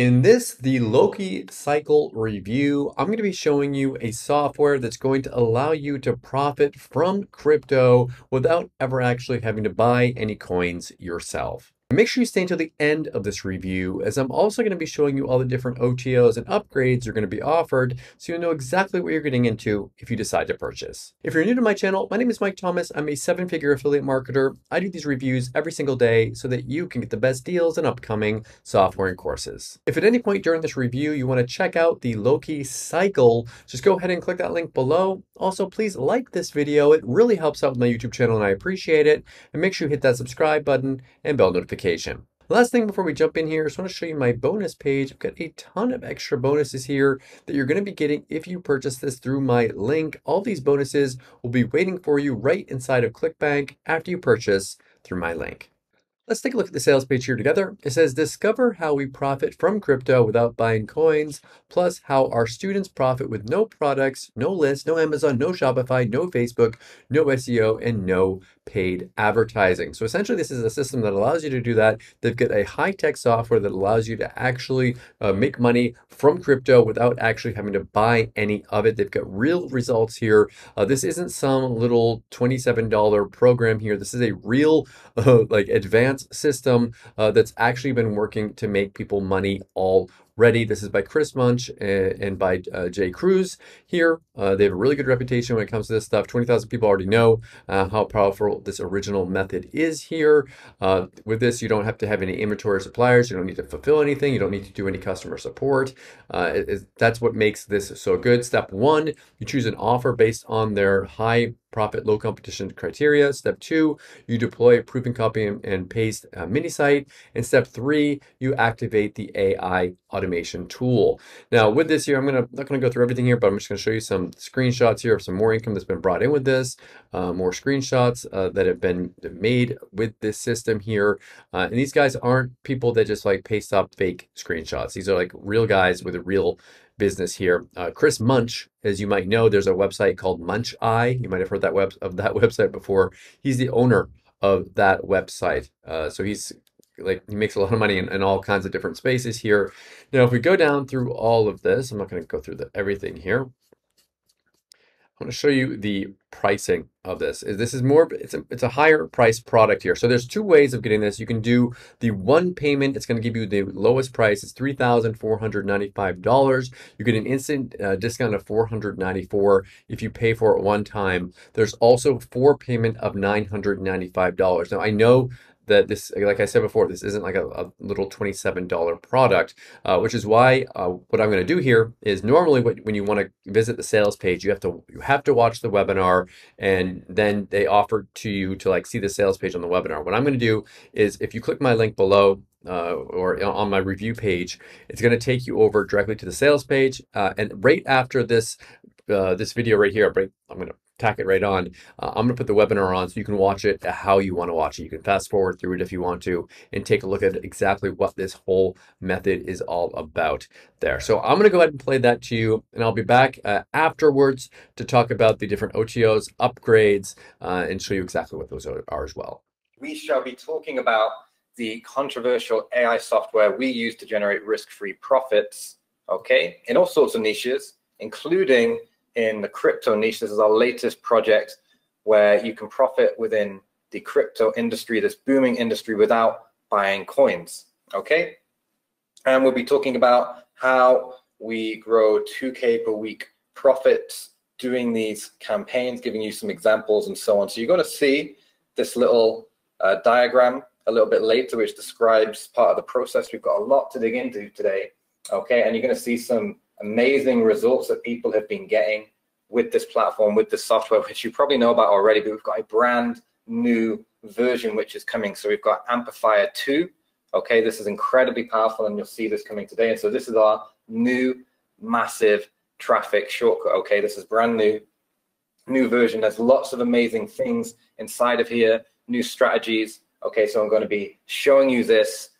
In this, the Loci cycle review, I'm going to be showing you a software that's going to allow you to profit from crypto without ever actually having to buy any coins yourself. Make sure you stay until the end of this review as I'm also going to be showing you all the different OTOs and upgrades are going to be offered so you'll know exactly what you're getting into if you decide to purchase. If you're new to my channel, my name is Mike Thomas. I'm a seven-figure affiliate marketer. I do these reviews every single day so that you can get the best deals and upcoming software and courses. If at any point during this review you want to check out the Loci cycle, just go ahead and click that link below. Also, please like this video. It really helps out my YouTube channel and I appreciate it. And make sure you hit that subscribe button and bell notification Last thing before we jump in here, I just want to show you my bonus page. I've got a ton of extra bonuses here that you're going to be getting if you purchase this through my link. All these bonuses will be waiting for you right inside of ClickBank after you purchase through my link. Let's take a look at the sales page here together. It says, discover how we profit from crypto without buying coins, plus how our students profit with no products, no list, no Amazon, no Shopify, no Facebook, no SEO, and no paid advertising. So essentially, this is a system that allows you to do that. They've got a high-tech software that allows you to actually uh, make money from crypto without actually having to buy any of it. They've got real results here. Uh, this isn't some little $27 program here. This is a real uh, like advanced system uh, that's actually been working to make people money all Ready. This is by Chris Munch and, by uh, Jay Cruz here. Uh, they have a really good reputation when it comes to this stuff. 20,000 people already know uh, how powerful this original method is here. Uh, with this, you don't have to have any inventory suppliers. You don't need to fulfill anything. You don't need to do any customer support. Uh, it, it, that's what makes this so good. Step one, you choose an offer based on their high profit, low competition criteria. Step two, you deploy a proven copy and, and paste uh, mini site. And step three, you activate the AI automation automation tool. Now with this here, I'm gonna not gonna go through everything here, but I'm just gonna show you some screenshots here of some more income that's been brought in with this, uh, more screenshots uh, that have been made with this system here. Uh, and these guys aren't people that just like paste up fake screenshots. These are like real guys with a real business here. Uh, Chris Munch, as you might know, there's a website called MunchEye. You might have heard that web of that website before. He's the owner of that website. Uh, so he's like he makes a lot of money in, in, all kinds of different spaces here. Now, if we go down through all of this, I'm not going to go through the, everything here. I want to show you the pricing of this. Is this is more, it's a, it's a higher price product here. So there's two ways of getting this. You can do the one payment. It's going to give you the lowest price. It's $3,495. You get an instant uh, discount of 494 if you pay for it one time. There's also four payment of $995. Now I know that this, like I said before, this isn't like a, a little $27 product, uh, which is why uh, what I'm going to do here is normally what, when you want to visit the sales page, you have to you have to watch the webinar and then they offer to you to like see the sales page on the webinar. What I'm going to do is if you click my link below, uh, or on my review page, it's going to take you over directly to the sales page. Uh, and right after this, uh, this video right here, I'm going to tack it right on. Uh, I'm going to put the webinar on so you can watch it how you want to watch it. You can fast forward through it if you want to and take a look at exactly what this whole method is all about there. So I'm going to go ahead and play that to you and I'll be back uh, afterwards to talk about the different OTOs, upgrades, uh, and show you exactly what those are as well. We shall be talking about the controversial AI software we use to generate risk-free profits, okay, in all sorts of niches, including in the crypto niche. This is our latest project where you can profit within the crypto industry, this booming industry, without buying coins. Okay. And we'll be talking about how we grow 2K per week profits doing these campaigns, giving you some examples and so on. So you're going to see this little uh, diagram a little bit later, which describes part of the process. We've got a lot to dig into today. Okay. And you're going to see some amazing results that people have been getting with this platform, with this software, which you probably know about already, but we've got a brand new version which is coming. So we've got Amplifier 2. Okay, this is incredibly powerful, and you'll see this coming today. And so this is our new massive traffic shortcut. Okay, this is brand new, new version. There's lots of amazing things inside of here, new strategies. Okay, so I'm going to be showing you this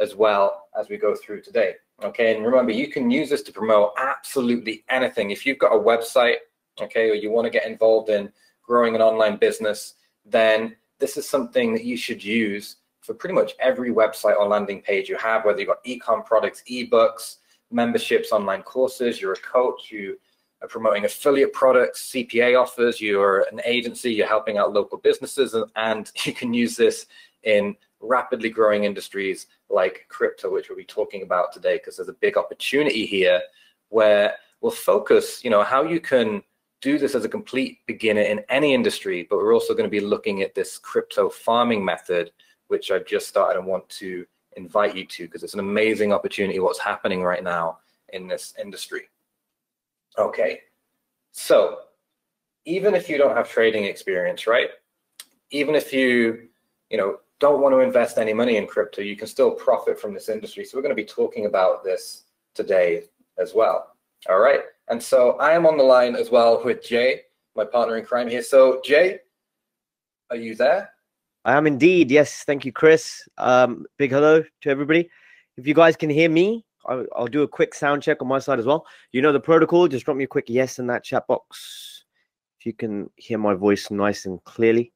as well as we go through today. Okay, and remember, you can use this to promote absolutely anything. If you've got a website, okay, or you want to get involved in growing an online business, then this is something that you should use for pretty much every website or landing page you have, whether you've got ecom products, ebooks, memberships, online courses, you're a coach, you are promoting affiliate products, CPA offers, you're an agency, you're helping out local businesses, and, and you can use this in rapidly growing industries like crypto, which we'll be talking about today, because there's a big opportunity here where we'll focus, you know, how you can do this as a complete beginner in any industry, but we're also going to be looking at this crypto farming method, which I've just started and want to invite you to because it's an amazing opportunity what's happening right now in this industry. Okay, so even if you don't have trading experience, right? Even if you, you know, don't want to invest any money in crypto, you can still profit from this industry. So we're going to be talking about this today as well. All right. And so I am on the line as well with Jay, my partner in crime here. So Jay, are you there? I am indeed. Yes. Thank you, Chris. Um, big hello to everybody. If you guys can hear me, I'll, I'll do a quick sound check on my side as well. You know the protocol. Just drop me a quick yes in that chat box. If you can hear my voice nice and clearly.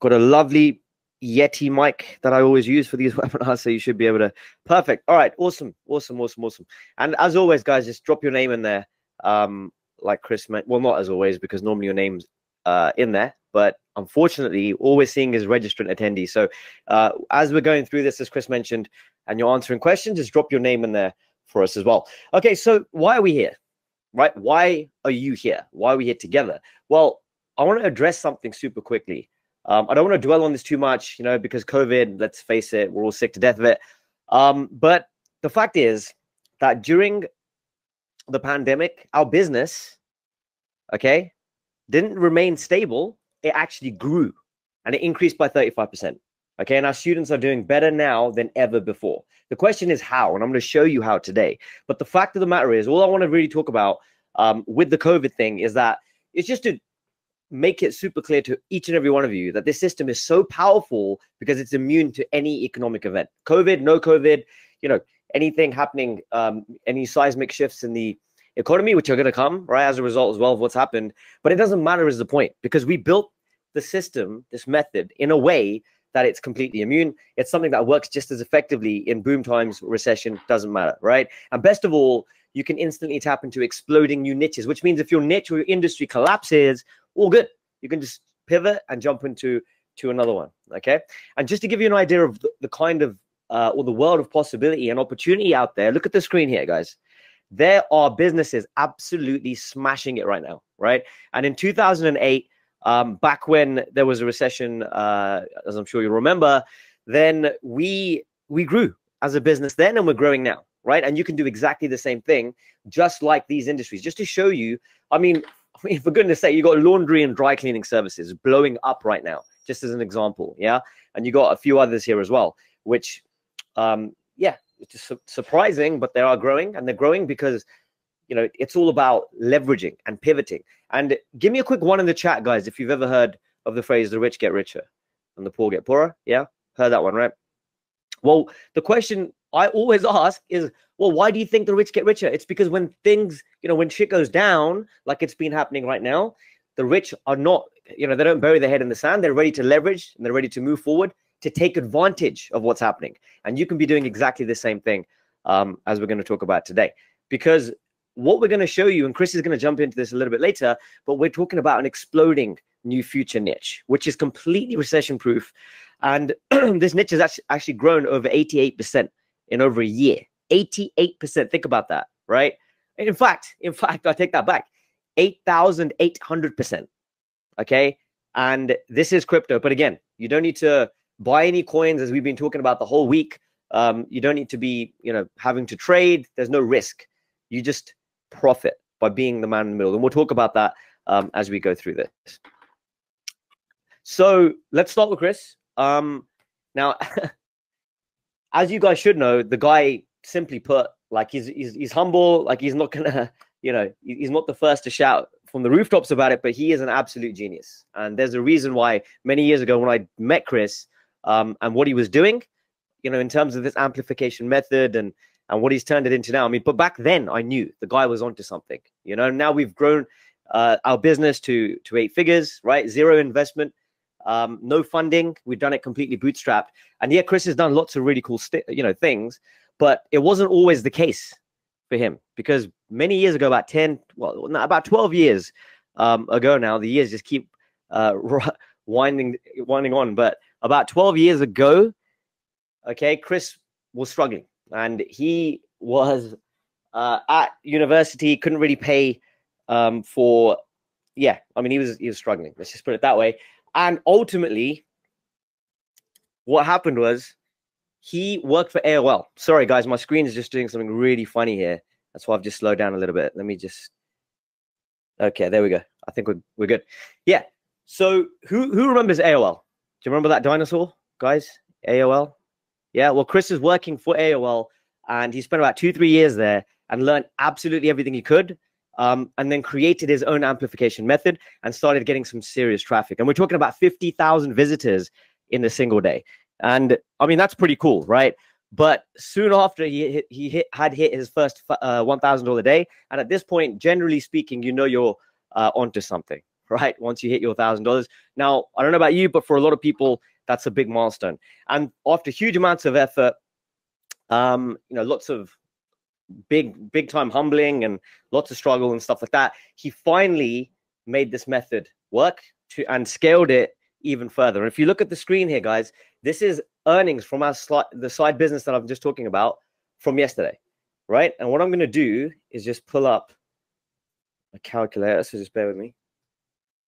Got a lovely Yeti mic that I always use for these webinars, so you should be able to. Perfect. All right. Awesome. Awesome. Awesome. Awesome. And as always, guys, just drop your name in there. Um, like Chris. Well, not as always, because normally your name's uh, in there, but unfortunately, all we're seeing is registrant attendees. So uh, as we're going through this, as Chris mentioned, and you're answering questions, just drop your name in there for us as well. Okay. So why are we here? Right? Why are you here? Why are we here together? Well, I want to address something super quickly. Um, I don't want to dwell on this too much, you know, because COVID, let's face it, we're all sick to death of it. Um, but the fact is that during the pandemic, our business, okay, didn't remain stable. It actually grew and it increased by 35%. Okay. And our students are doing better now than ever before. The question is how, and I'm going to show you how today. But the fact of the matter is, all I want to really talk about um, with the COVID thing is that it's just to make it super clear to each and every one of you that this system is so powerful because it's immune to any economic event. Covid no covid you know anything happening um, any seismic shifts in the economy which are going to come right as a result as well of what's happened. But it doesn't matter is the point because we built the system this method in a way that it's completely immune. It's something that works just as effectively in boom times recession doesn't matter right? And best of all you can instantly tap into exploding new niches which means if your niche or your industry collapses all good. You can just pivot and jump into to another one. Okay. And just to give you an idea of the, the kind of uh, or the world of possibility and opportunity out there, look at the screen here, guys. There are businesses absolutely smashing it right now, right? And in 2008, um, back when there was a recession, uh, as I'm sure you remember, then we we grew as a business then, and we're growing now, right? And you can do exactly the same thing, just like these industries, just to show you. I mean, for goodness sake, you got laundry and dry cleaning services blowing up right now, just as an example. Yeah. And you got a few others here as well, which, um, yeah, it's su- surprising, but they are growing and they're growing because, you know, it's all about leveraging and pivoting. And give me a quick one in the chat, guys, if you've ever heard of the phrase the rich get richer and the poor get poorer. Yeah. Heard that one, right? Well, the question I always ask is, well, why do you think the rich get richer? It's because when things, you know, when shit goes down, like it's been happening right now, the rich are not, you know, they don't bury their head in the sand. They're ready to leverage and they're ready to move forward to take advantage of what's happening. And you can be doing exactly the same thing um, as we're going to talk about today. Because what we're going to show you, and Chris is going to jump into this a little bit later, but we're talking about an exploding new future niche, which is completely recession proof. And this niche has actually grown over 88% in over a year. 88%. Think about that, right? In fact, in fact, I take that back. 8,800%. Okay. And this is crypto. But again, you don't need to buy any coins as we've been talking about the whole week. Um, you don't need to be, you know, having to trade. There's no risk. You just profit by being the man in the middle. And we'll talk about that um, as we go through this. So let's start with Chris. Um, now, as you guys should know, the guy simply put, like he's he's, he's humble, like he's not gonna, you know, he's not the first to shout from the rooftops about it, but he is an absolute genius. And there's a reason why many years ago when I met Chris um, and what he was doing, you know, in terms of this amplification method and and what he's turned it into now. I mean, but back then I knew the guy was onto something. You know, now we've grown uh, our business to to eight figures, right? Zero investment. Um, no funding. We've done it completely bootstrapped. And yeah, Chris has done lots of really cool, st- you know, things, but it wasn't always the case for him because many years ago, about 10, well, about 12 years um, ago now, the years just keep uh, winding, winding on. But about 12 years ago, okay, Chris was struggling and he was uh, at university, couldn't really pay um, for, yeah, I mean, he was, he was struggling. Let's just put it that way. And ultimately, what happened was he worked for AOL. Sorry, guys, my screen is just doing something really funny here. That's why I've just slowed down a little bit. Let me just. Okay, there we go. I think we're we're good. Yeah. So who who remembers AOL? Do you remember that dinosaur, guys? AOL. Yeah. Well, Chris is working for AOL, and he spent about two three years there and learned absolutely everything he could. Um, and then created his own amplification method and started getting some serious traffic. And we're talking about 50,000 visitors in a single day. And I mean, that's pretty cool, right? But soon after, he he hit, had hit his first uh, one thousand dollar a day, and at this point, generally speaking, you know you're uh, onto something, right? Once you hit your thousand dollars. Now, I don't know about you, but for a lot of people, that's a big milestone. And after huge amounts of effort, um, you know, lots of big, big time humbling and lots of struggle and stuff like that, he finally made this method work to and scaled it even further. And if you look at the screen here, guys, this is earnings from our sli- the side business that I'm just talking about from yesterday, right? And what I'm going to do is just pull up a calculator. So just bear with me.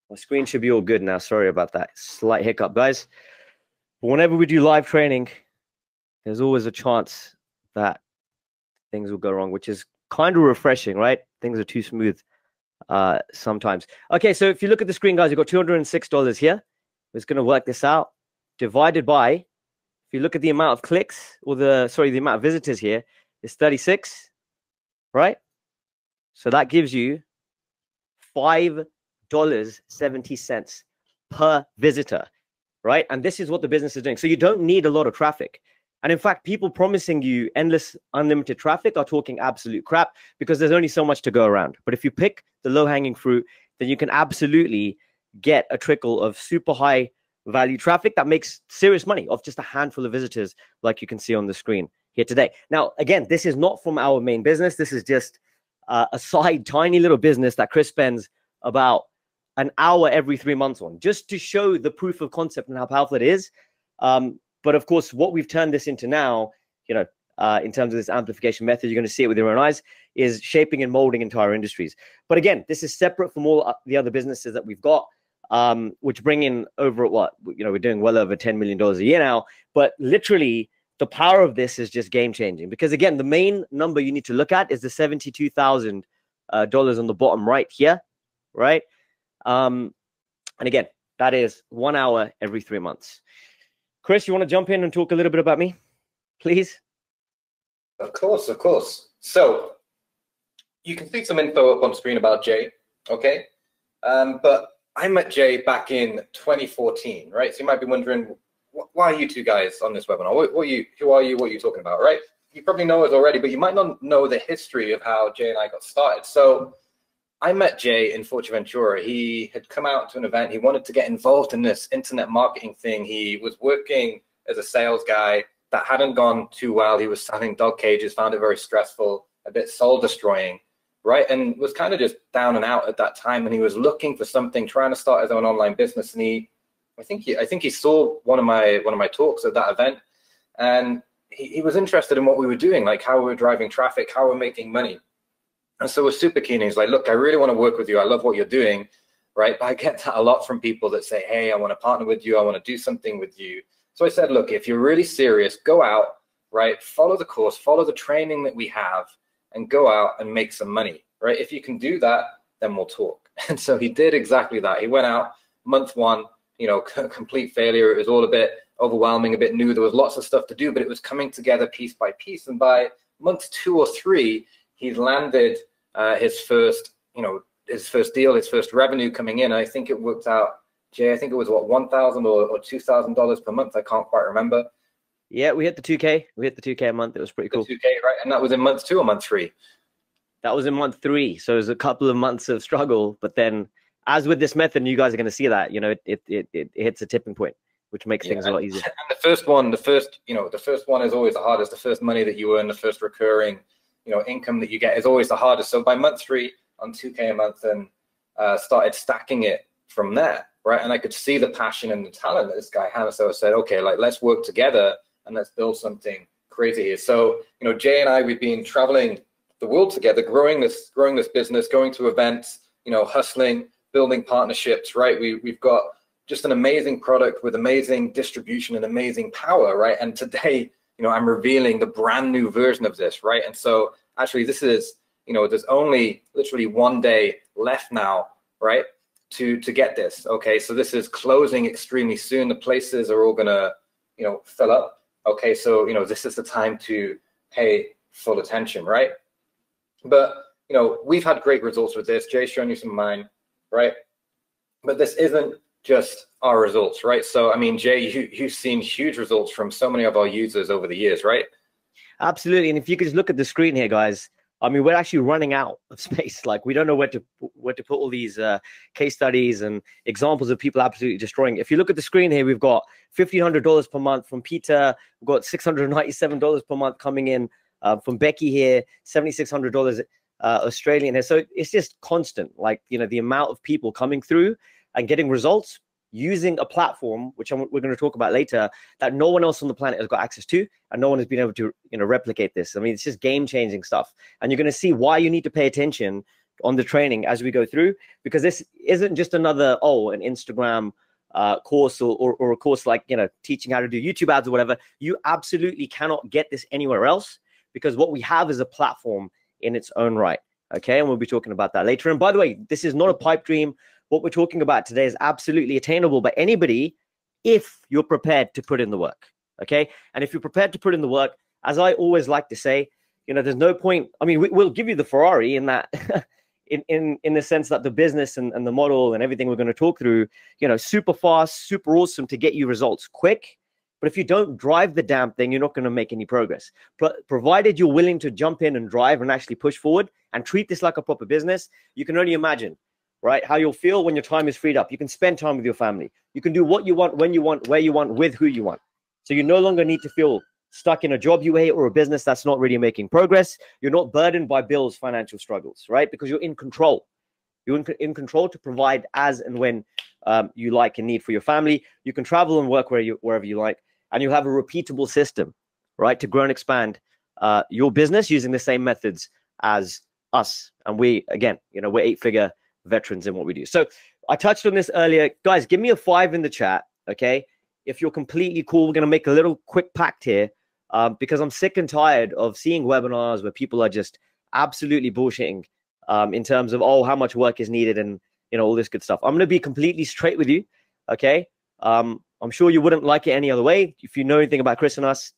My screen should be all good now. Sorry about that slight hiccup, guys. But whenever we do live training, there's always a chance that things will go wrong, which is kind of refreshing, right? Things are too smooth uh, sometimes. Okay, so if you look at the screen, guys, you've got $206 here. It's going to work this out divided by, if you look at the amount of clicks or the, sorry, the amount of visitors here is 36, right? So that gives you $5.70 per visitor, right? And this is what the business is doing. So you don't need a lot of traffic. And in fact, people promising you endless, unlimited traffic are talking absolute crap because there's only so much to go around. But if you pick the low hanging fruit, then you can absolutely get a trickle of super high value traffic that makes serious money off just a handful of visitors, like you can see on the screen here today. Now, again, this is not from our main business. This is just uh, a side, tiny little business that Chris spends about an hour every three months on, just to show the proof of concept and how powerful it is. Um, but of course, what we've turned this into now, you know, uh, in terms of this amplification method, you're going to see it with your own eyes, is shaping and molding entire industries. But again, this is separate from all the other businesses that we've got um, which bring in over what you know we're doing well over ten million dollars a year now. But literally, the power of this is just game changing because again, the main number you need to look at is the seventy-two thousand uh, dollars on the bottom right here, right? Um, and again, that is one hour every three months. Chris, you want to jump in and talk a little bit about me, please? Of course, of course. So you can see some info up on screen about Jay, okay? Um, but I met Jay back in 2014, right? So you might be wondering, why are you two guys on this webinar? What, what are you, who are you? What are you talking about, right? You probably know us already, but you might not know the history of how Jay and I got started. So I met Jay in Fuerteventura. He had come out to an event. He wanted to get involved in this internet marketing thing. He was working as a sales guy that hadn't gone too well. He was selling dog cages, found it very stressful, a bit soul destroying right? And was kind of just down and out at that time. And he was looking for something, trying to start his own online business. And he, I think he, I think he saw one of my one of my talks at that event, and he, he was interested in what we were doing, like how we were driving traffic, how we're making money. And so we're super keen. He's like, look, I really want to work with you. I love what you're doing, right? But I get that a lot from people that say, hey, I want to partner with you. I want to do something with you. So I said, look, if you're really serious, go out, right? Follow the course, follow the training that we have, and go out and make some money, right? If you can do that, then we'll talk. And so he did exactly that. He went out month one, you know, complete failure. It was all a bit overwhelming, a bit new. There was lots of stuff to do, but it was coming together piece by piece. And by month two or three, he's landed uh, his first, you know, his first deal, his first revenue coming in. I think it worked out, Jay, I think it was what, 1000 or, or $2,000 per month. I can't quite remember. Yeah, we hit the 2K. We hit the 2K a month. It was pretty cool. 2K, right? And that was in month two or month three? That was in month three. So it was a couple of months of struggle, but then as with this method, and you guys are going to see that, you know, it, it, it, it hits a tipping point, which makes Yeah, things a lot easier. And the first one, the first, you know, the first one is always the hardest. The first money that you earn, the first recurring, you know, income that you get is always the hardest. So by month three, on 2K a month, and uh, started stacking it from there, right? And I could see the passion and the talent that this guy had. So I said, okay, like let's work together and let's build something crazy here. So you know, Jay and I, we've been traveling the world together, growing this, growing this business, going to events, you know, hustling, building partnerships, right? We we've got just an amazing product with amazing distribution and amazing power, right? And today, you know, I'm revealing the brand new version of this, right? And so actually, this is, you know, there's only literally one day left now, right? To to get this. Okay, so this is closing extremely soon. The places are all gonna, you know, fill up. Okay, so you know, this is the time to pay full attention, right? But you know, we've had great results with this. Jay's shown you some of mine, right? But this isn't just our results, right? So I mean, Jay, you you've seen huge results from so many of our users over the years, right? Absolutely. And if you could just look at the screen here, guys, I mean, we're actually running out of space. Like we don't know where to where to put all these uh, case studies and examples of people absolutely destroying. If you look at the screen here, we've got fifteen hundred dollars per month from Peter. We've got six hundred ninety-seven dollars per month coming in uh, from Becky here. Seventy-six hundred dollars uh, Australian here. So it's just constant. Like you know, the amount of people coming through and getting results using a platform, which I'm, we're going to talk about later, that no one else on the planet has got access to, and no one has been able to, you know, replicate this. I mean, it's just game-changing stuff, and you're going to see why you need to pay attention on the training as we go through, because this isn't just another oh, an Instagram uh, course or, or, or a course like you know teaching how to do YouTube ads or whatever. You absolutely cannot get this anywhere else because what we have is a platform in its own right. Okay, and we'll be talking about that later. And by the way, this is not a pipe dream what we're talking about today is absolutely attainable by anybody if you're prepared to put in the work. Okay. And if you're prepared to put in the work, as I always like to say, you know, there's no point. I mean, we, will give you the Ferrari in that, in, in, in the sense that the business and, and the model and everything we're going to talk through, you know, super fast, super awesome to get you results quick. But if you don't drive the damn thing, you're not going to make any progress. But provided you're willing to jump in and drive and actually push forward and treat this like a proper business, you can only imagine right? How you'll feel when your time is freed up. You can spend time with your family. You can do what you want, when you want, where you want, with who you want. So you no longer need to feel stuck in a job you hate or a business that's not really making progress. You're not burdened by bills, financial struggles, right? Because you're in control. You're in, in control to provide as and when um, you like and need for your family. You can travel and work where you, wherever you like, and you have a repeatable system, right, to grow and expand uh, your business using the same methods as us. And we, again, you know, we're eight figure veterans in what we do. So I touched on this earlier. Guys, give me a five in the chat, okay? If you're completely cool, we're going to make a little quick pact here um, because I'm sick and tired of seeing webinars where people are just absolutely bullshitting um, in terms of, oh, how much work is needed and, you know, all this good stuff. I'm going to be completely straight with you, okay? Um, I'm sure you wouldn't like it any other way. If you know anything about Chris and us,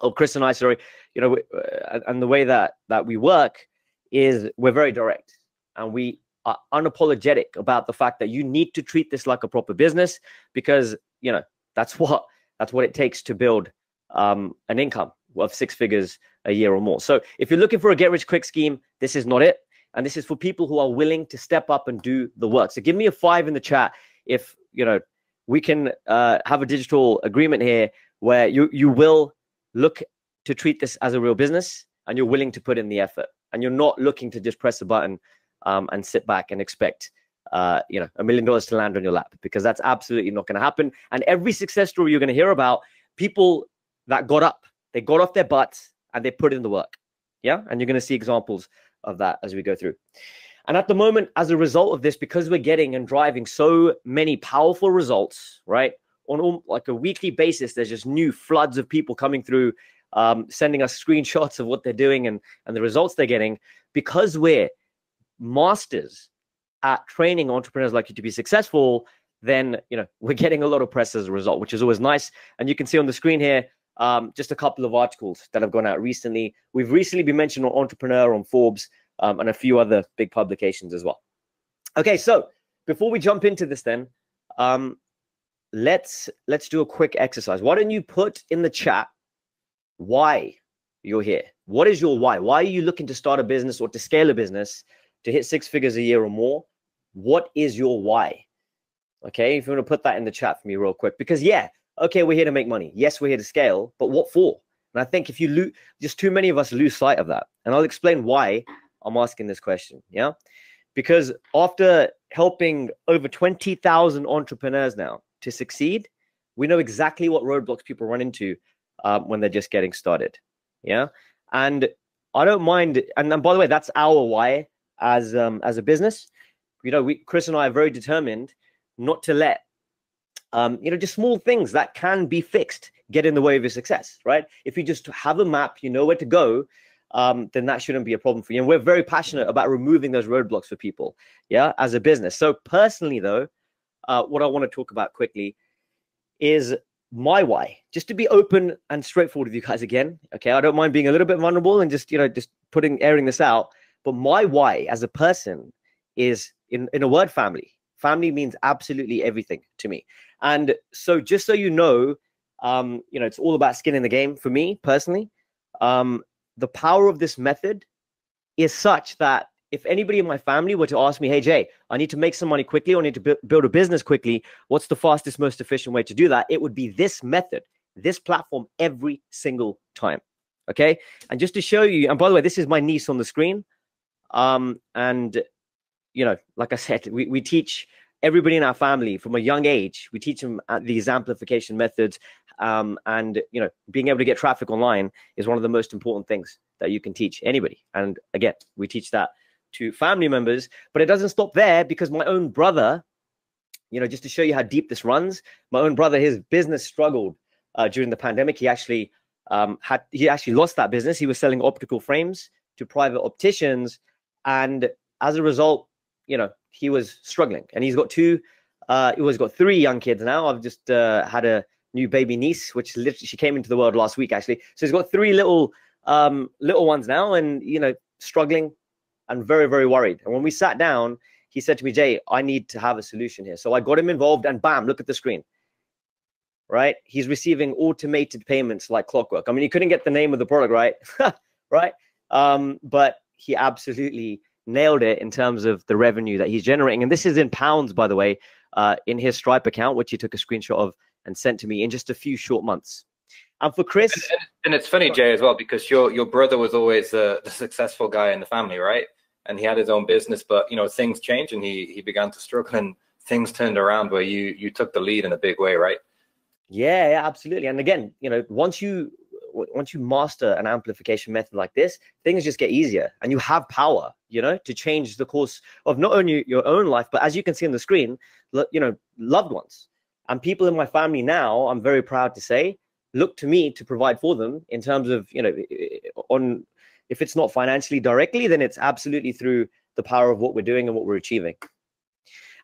or Chris and I, sorry, you know, uh, and the way that that we work is we're very direct and we are unapologetic about the fact that you need to treat this like a proper business because you know that's what that's what it takes to build um, an income of six figures a year or more. So if you're looking for a get rich quick scheme, this is not it. And this is for people who are willing to step up and do the work. So give me a five in the chat if you know we can uh, have a digital agreement here where you you will look to treat this as a real business and you're willing to put in the effort and you're not looking to just press a button um, and sit back and expect uh, you know a million dollars to land on your lap because that's absolutely not going to happen. And every success story you're going to hear about people that got up they got off their butts and they put in the work. Yeah? And you're going to see examples of that as we go through. And at the moment as a result of this because we're getting and driving so many powerful results right on like a weekly basis there's just new floods of people coming through um, sending us screenshots of what they're doing and and the results they're getting. Because we're masters at training entrepreneurs like you to be successful then you know we're getting a lot of press as a result which is always nice. And you can see on the screen here um, just a couple of articles that have gone out recently. We've recently been mentioned on entrepreneur on forbes um, and a few other big publications as well. Okay so before we jump into this then um, let's let's do a quick exercise. Why don't you put in the chat why you're here? What is your why? Why are you looking to start a business or to scale a business to hit six figures a year or more what is your why? Okay, if you want to put that in the chat for me real quick, because yeah, okay, we're here to make money. Yes, we're here to scale, but what for? And I think if you lose, just too many of us lose sight of that. And I'll explain why I'm asking this question. Yeah, because after helping over 20,000 entrepreneurs now to succeed, we know exactly what roadblocks people run into um, when they're just getting started. Yeah, and I don't mind. And, and by the way, that's our why as um, as a business. You know, we Chris and I are very determined not to let um, you know just small things that can be fixed get in the way of your success. Right? If you just have a map, you know where to go. Um, then that shouldn't be a problem for you. And we're very passionate about removing those roadblocks for people, yeah, as a business. So personally, though, uh, what I want to talk about quickly is my why just to be open and straightforward with you guys again okay i don't mind being a little bit vulnerable and just you know just putting airing this out but my why as a person is in in a word family family means absolutely everything to me and so just so you know um you know it's all about skin in the game for me personally um the power of this method is such that if anybody in my family were to ask me, hey, Jay, I need to make some money quickly or I need to bu- build a business quickly, what's the fastest, most efficient way to do that? It would be this method, this platform every single time. Okay. And just to show you, and by the way, this is my niece on the screen. Um, and, you know, like I said, we, we teach everybody in our family from a young age, we teach them these amplification methods. Um, and, you know, being able to get traffic online is one of the most important things that you can teach anybody. And again, we teach that to family members. But it doesn't stop there because my own brother, you know, just to show you how deep this runs, my own brother, his business struggled uh, during the pandemic. He actually um, had he actually lost that business. He was selling optical frames to private opticians, and as a result, you know, he was struggling. And he's got two. Uh, he was got three young kids now. I've just uh, had a new baby niece, which literally she came into the world last week actually. So he's got three little um, little ones now, and you know, struggling and very, very worried. And when we sat down, he said to me, Jay, I need to have a solution here. So I got him involved, and bam, look at the screen. Right? He's receiving automated payments like clockwork. I mean, he couldn't get the name of the product right, right? Um, but he absolutely nailed it in terms of the revenue that he's generating. And this is in pounds, by the way, uh, in his Stripe account, which he took a screenshot of and sent to me in just a few short months. And for Chris, and, and it's funny, Jay, as well, because your your brother was always uh, the successful guy in the family, right? and he had his own business, but you know things changed and he he began to struggle and things turned around where you you took the lead in a big way, right? Yeah, yeah, absolutely. And again, you know, once you once you master an amplification method like this, things just get easier and you have power, you know, to change the course of not only your own life, but as you can see on the screen, you know, loved ones and people in my family now, I'm very proud to say, look to me to provide for them in terms of, you know, on if it's not financially directly, then it's absolutely through the power of what we're doing and what we're achieving.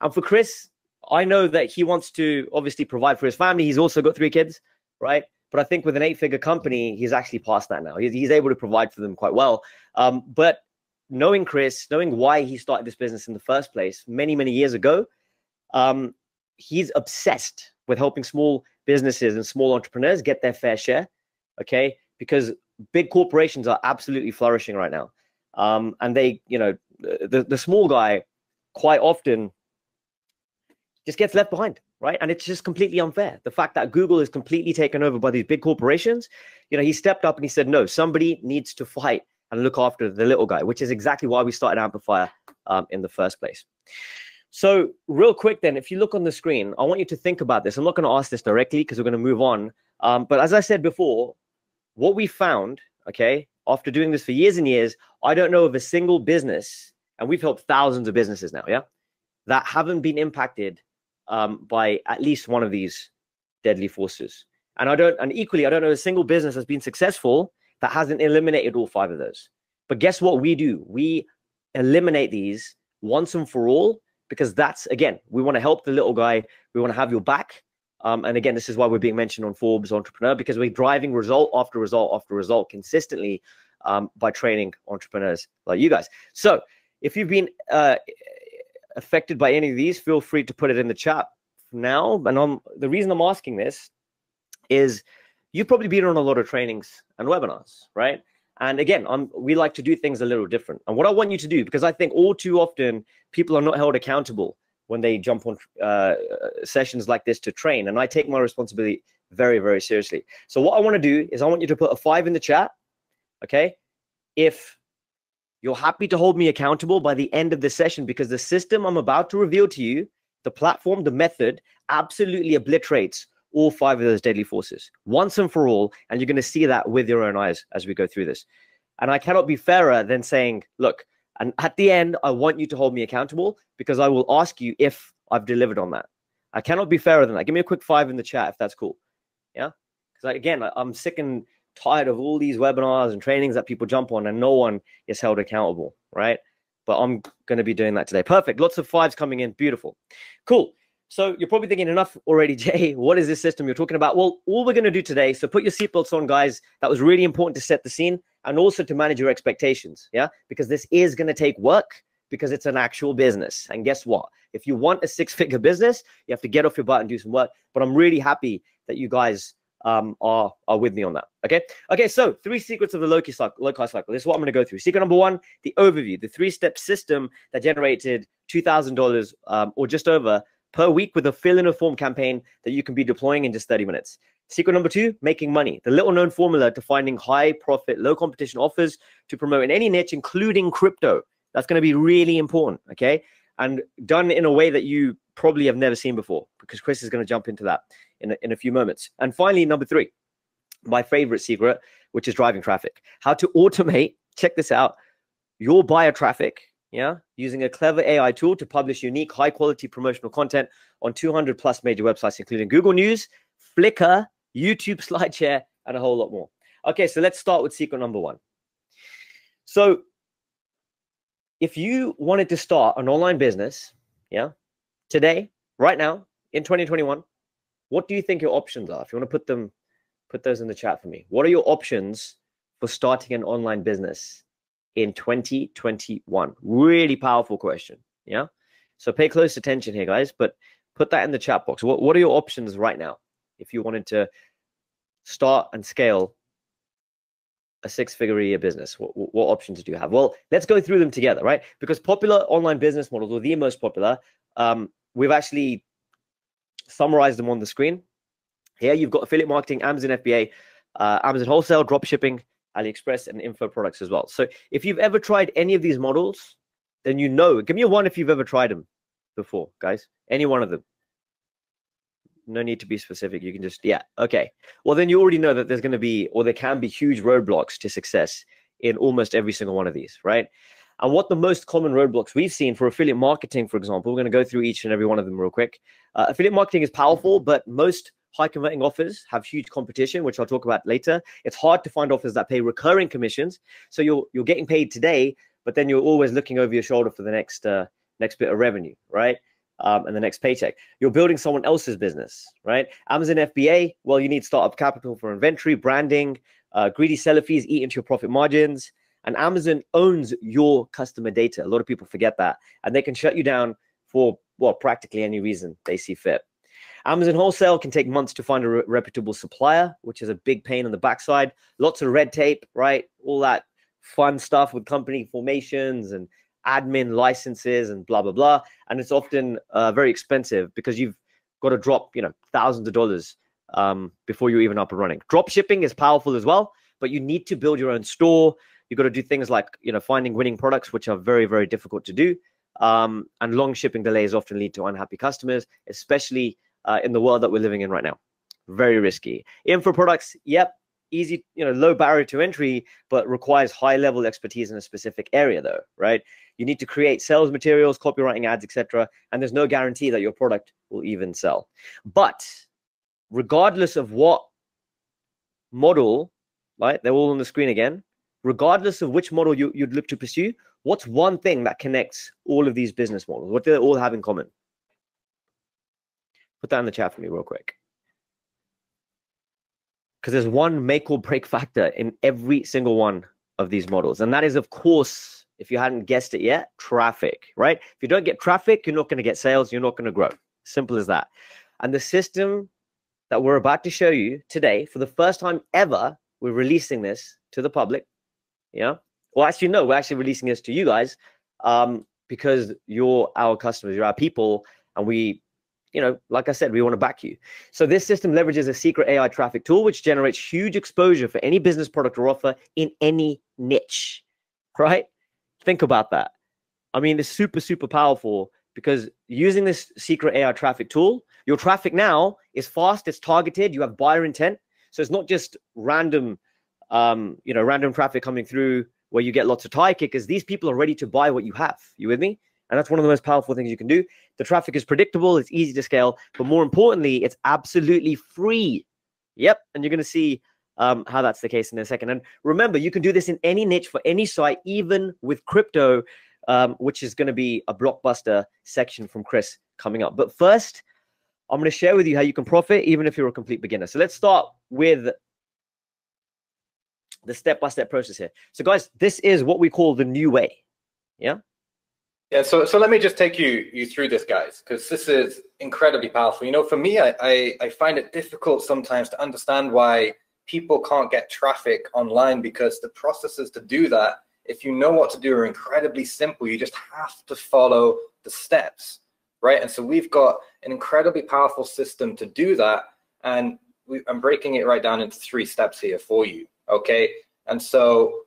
And for Chris, I know that he wants to obviously provide for his family. He's also got three kids, right? But I think with an eight figure company, he's actually past that now. He's, he's able to provide for them quite well. Um, but knowing Chris, knowing why he started this business in the first place many, many years ago, um, he's obsessed with helping small businesses and small entrepreneurs get their fair share. Okay. Because big corporations are absolutely flourishing right now. Um, and they, you know, the, the small guy quite often just gets left behind, right? And it's just completely unfair. The fact that Google is completely taken over by these big corporations, you know, he stepped up and he said, no, somebody needs to fight and look after the little guy, which is exactly why we started Amplifier um, in the first place. So, real quick, then, if you look on the screen, I want you to think about this. I'm not going to ask this directly because we're going to move on. Um, but as I said before, what we found, okay, after doing this for years and years, I don't know of a single business, and we've helped thousands of businesses now, yeah, that haven't been impacted um, by at least one of these deadly forces. And I don't, and equally, I don't know a single business that's been successful that hasn't eliminated all five of those. But guess what we do? We eliminate these once and for all because that's again, we want to help the little guy. We want to have your back. Um, and again, this is why we're being mentioned on Forbes Entrepreneur because we're driving result after result after result consistently um, by training entrepreneurs like you guys. So if you've been uh, affected by any of these, feel free to put it in the chat now. And I'm, the reason I'm asking this is you've probably been on a lot of trainings and webinars, right? And again, I'm, we like to do things a little different. And what I want you to do, because I think all too often people are not held accountable when they jump on uh, sessions like this to train. And I take my responsibility very, very seriously. So what I want to do is I want you to put a five in the chat. Okay. If you're happy to hold me accountable by the end of the session, because the system I'm about to reveal to you, the platform, the method absolutely obliterates all five of those deadly forces once and for all. And you're going to see that with your own eyes as we go through this. And I cannot be fairer than saying, look, and at the end, I want you to hold me accountable because I will ask you if I've delivered on that. I cannot be fairer than that. Give me a quick five in the chat if that's cool. Yeah. Because again, I'm sick and tired of all these webinars and trainings that people jump on and no one is held accountable. Right. But I'm going to be doing that today. Perfect. Lots of fives coming in. Beautiful. Cool. So you're probably thinking enough already, Jay. What is this system you're talking about? Well, all we're going to do today, so put your seatbelts on, guys. That was really important to set the scene and also to manage your expectations. Yeah, because this is going to take work because it's an actual business. And guess what? If you want a six-figure business, you have to get off your butt and do some work. But I'm really happy that you guys um, are are with me on that. Okay. Okay. So three secrets of the Loki cycle, Loci cycle. This is what I'm going to go through. Secret number one: the overview, the three-step system that generated two thousand um, dollars or just over per week with a fill in a form campaign that you can be deploying in just 30 minutes. Secret number two, making money. The little known formula to finding high profit, low competition offers to promote in any niche, including crypto. That's going to be really important. Okay. And done in a way that you probably have never seen before, because Chris is going to jump into that in a, in a few moments. And finally, number three, my favorite secret, which is driving traffic. How to automate, check this out, your buyer traffic yeah, using a clever AI tool to publish unique, high quality promotional content on 200 plus major websites, including Google News, Flickr, YouTube, SlideShare, and a whole lot more. Okay, so let's start with secret number one. So, if you wanted to start an online business, yeah, today, right now, in 2021, what do you think your options are? If you want to put them, put those in the chat for me. What are your options for starting an online business in 2021? Really powerful question. Yeah. So pay close attention here, guys, but put that in the chat box. What, what are your options right now if you wanted to start and scale a six figure a year business? What, what options do you have? Well, let's go through them together, right? Because popular online business models, or the most popular, um, we've actually summarized them on the screen. Here you've got affiliate marketing, Amazon FBA, uh, Amazon wholesale, drop shipping, AliExpress, and info products as well. So if you've ever tried any of these models, then you know. Give me a one if you've ever tried them before, guys. Any one of them. No need to be specific. You can just, yeah, okay. Well, then you already know that there's going to be, or there can be huge roadblocks to success in almost every single one of these, right? And what the most common roadblocks we've seen for affiliate marketing, for example, we're going to go through each and every one of them real quick. Uh, affiliate marketing is powerful, but most high converting offers have huge competition, which I'll talk about later. It's hard to find offers that pay recurring commissions. So you're you're getting paid today, but then you're always looking over your shoulder for the next uh, next bit of revenue, right? Um, and the next paycheck. You're building someone else's business, right? Amazon FBA, well, you need startup capital for inventory, branding, uh, greedy seller fees eat into your profit margins. And Amazon owns your customer data. A lot of people forget that. And they can shut you down for, well, practically any reason they see fit. Amazon wholesale can take months to find a re- reputable supplier, which is a big pain on the backside. Lots of red tape, right? All that fun stuff with company formations and admin licenses and blah blah blah. And it's often uh, very expensive because you've got to drop, you know, thousands of dollars um, before you're even up and running. Drop shipping is powerful as well, but you need to build your own store. You've got to do things like, you know, finding winning products, which are very very difficult to do. Um, and long shipping delays often lead to unhappy customers, especially uh, in the world that we're living in right now. Very risky. Info products, yep, easy, you know, low barrier to entry, but requires high level expertise in a specific area, though, right? You need to create sales materials, copywriting ads, etc. And there's no guarantee that your product will even sell. But regardless of what model, right? They're all on the screen again. Regardless of which model you, you'd look to pursue, what's one thing that connects all of these business models? What do they all have in common? Put that in the chat for me real quick. Because there's one make or break factor in every single one of these models. And that is, of course, if you hadn't guessed it yet, traffic, right? If you don't get traffic, you're not going to get sales, you're not going to grow. Simple as that. And the system that we're about to show you today, for the first time ever, we're releasing this to the public, Yeah. Well, actually, no, we're actually releasing this to you guys um, because you're our customers, you're our people, and we, you know, like I said, we want to back you. So this system leverages a secret AI traffic tool, which generates huge exposure for any business product or offer in any niche, right? Think about that. I mean, it's super, super powerful because using this secret AI traffic tool, your traffic now is fast, it's targeted, you have buyer intent. So it's not just random, um, you know, random traffic coming through where you get lots of tire kickers. These people are ready to buy what you have. You with me? And that's one of the most powerful things you can do. The traffic is predictable, it's easy to scale, but more importantly, it's absolutely free. Yep. And you're going to see um, how that's the case in a second. And remember, you can do this in any niche for any site, even with crypto, um, which is going to be a blockbuster section from Chris coming up. But first, I'm going to share with you how you can profit even if you're a complete beginner. So let's start with the step-by-step process here. So guys, this is what we call the new way. Yeah. Yeah, so so let me just take you you through this, guys, because this is incredibly powerful. You know, for me, I, I, I find it difficult sometimes to understand why people can't get traffic online because the processes to do that, if you know what to do, are incredibly simple. You just have to follow the steps, right? And so we've got an incredibly powerful system to do that, and we, I'm breaking it right down into three steps here for you, okay? And so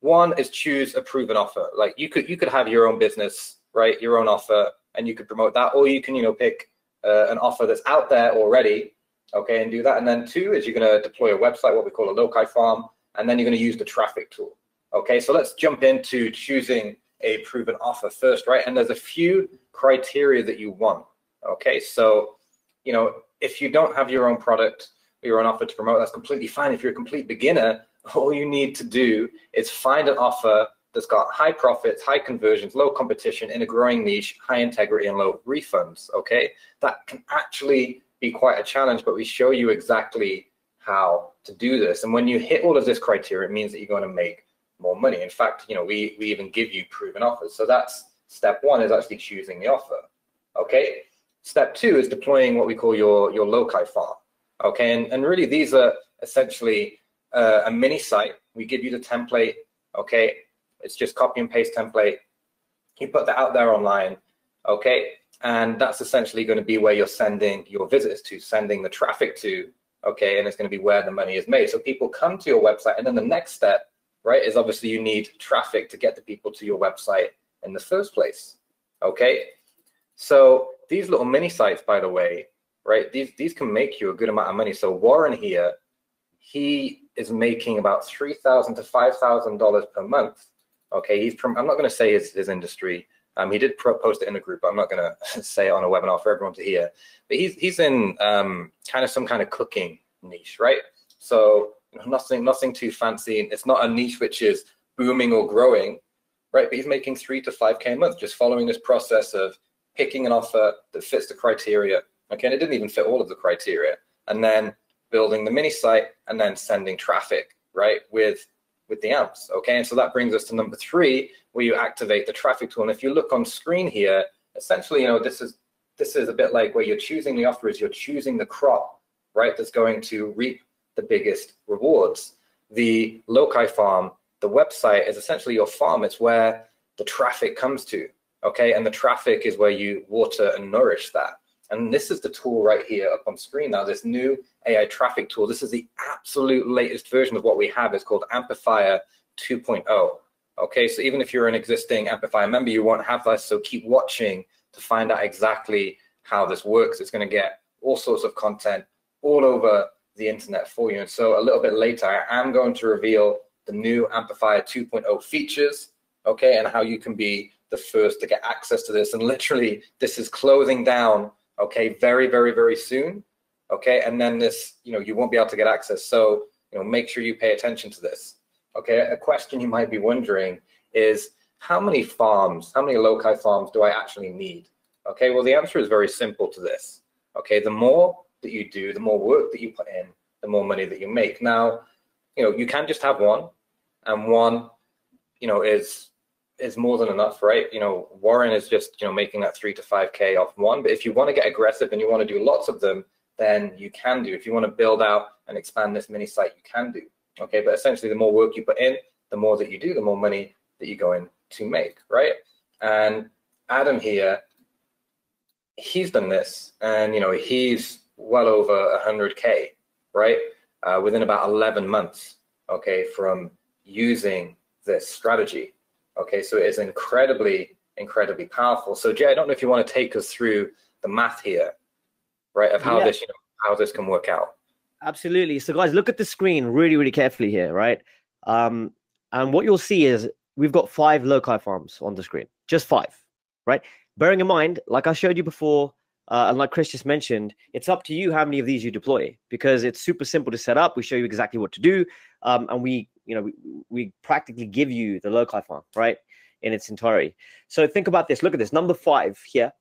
one is choose a proven offer. Like you could you could have your own business, right? Your own offer, and you could promote that, or you can you know pick uh, an offer that's out there already, okay, and do that. And then two is you're going to deploy a website, what we call a loci farm, and then you're going to use the traffic tool. Okay, so let's jump into choosing a proven offer first, right? And there's a few criteria that you want. Okay, so you know if you don't have your own product, your own offer to promote, that's completely fine. If you're a complete beginner, all you need to do is find an offer that's got high profits, high conversions, low competition in a growing niche, high integrity, and low refunds. Okay, that can actually be quite a challenge, but we show you exactly how to do this. And when you hit all of this criteria, it means that you're going to make more money. In fact, you know, we we even give you proven offers. So that's step one is actually choosing the offer. Okay. Step two is deploying what we call your your loci farm. Okay, and, and really these are essentially uh, a mini site. We give you the template. Okay, it's just copy and paste template. You put that out there online. Okay, and that's essentially going to be where you're sending your visitors to, sending the traffic to. Okay, and it's going to be where the money is made. So people come to your website, and then the next step, right, is obviously you need traffic to get the people to your website in the first place. Okay, so these little mini sites, by the way, right, these these can make you a good amount of money. So Warren here, he is making about three thousand to five thousand dollars per month. Okay, he's from. I'm not going to say his his industry. Um, he did post it in a group, but I'm not going to say it on a webinar for everyone to hear. But he's he's in um, kind of some kind of cooking niche, right? So nothing nothing too fancy. It's not a niche which is booming or growing, right? But he's making three to five k a month just following this process of picking an offer that fits the criteria. Okay, and it didn't even fit all of the criteria, and then building the mini site, and then sending traffic, right, with with the amps. Okay, and so that brings us to number three, where you activate the traffic tool. And if you look on screen here, essentially, you know, this is this is a bit like where you're choosing the offer is you're choosing the crop, right, that's going to reap the biggest rewards. The Loci farm, the website is essentially your farm. It's where the traffic comes to. Okay, and the traffic is where you water and nourish that. And this is the tool right here up on screen now, this new AI traffic tool. This is the absolute latest version of what we have. It's called AmpiFire 2.0. Okay, so even if you're an existing AmpiFire member, you won't have this. So keep watching to find out exactly how this works. It's going to get all sorts of content all over the internet for you. And so a little bit later, I am going to reveal the new AmpiFire 2.0 features, okay, and how you can be the first to get access to this. And literally, this is closing down okay, very, very, very soon, okay? And then this, you know, you won't be able to get access. So, you know, make sure you pay attention to this, okay? A question you might be wondering is how many farms, how many loci farms do I actually need? Okay, well, the answer is very simple to this, okay? The more that you do, the more work that you put in, the more money that you make. Now, you know, you can just have one, and one, you know, is is more than enough, right? You know, Warren is just, you know, making that three to five K off one. But if you want to get aggressive and you want to do lots of them, then you can do. If you want to build out and expand this mini site, you can do. Okay. But essentially, the more work you put in, the more that you do, the more money that you're going to make, right? And Adam here, he's done this, and you know he's well over 100k, right? Uh, within about 11 months, okay, from using this strategy. Okay, so it is incredibly, incredibly powerful. So Jay, I don't know if you want to take us through the math here, right, of how yeah. this, you know, how this can work out. Absolutely. So guys, look at the screen really, really carefully here, right? Um, and what you'll see is we've got five loci farms on the screen, just five, right? Bearing in mind, like I showed you before, uh, and like Chris just mentioned, it's up to you how many of these you deploy because it's super simple to set up. We show you exactly what to do, um, and we, you know, we, we practically give you the loci farm, right, in its entirety. So think about this. Look at this number five here,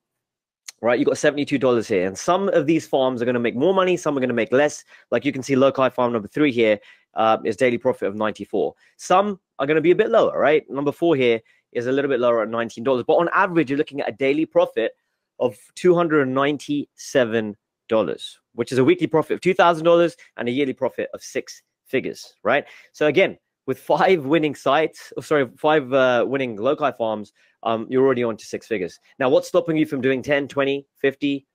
right? You got seventy-two dollars here, and some of these farms are going to make more money, some are going to make less. Like you can see, loci farm number three here uh, is daily profit of ninety-four. Some are going to be a bit lower, right? Number four here is a little bit lower at nineteen dollars, but on average, you're looking at a daily profit of $297, which is a weekly profit of $2,000 and a yearly profit of six figures, right? So again, with five winning sites, oh, sorry, five uh, winning loci farms, um, you're already on to six figures. Now, what's stopping you from doing 10, 20, 50,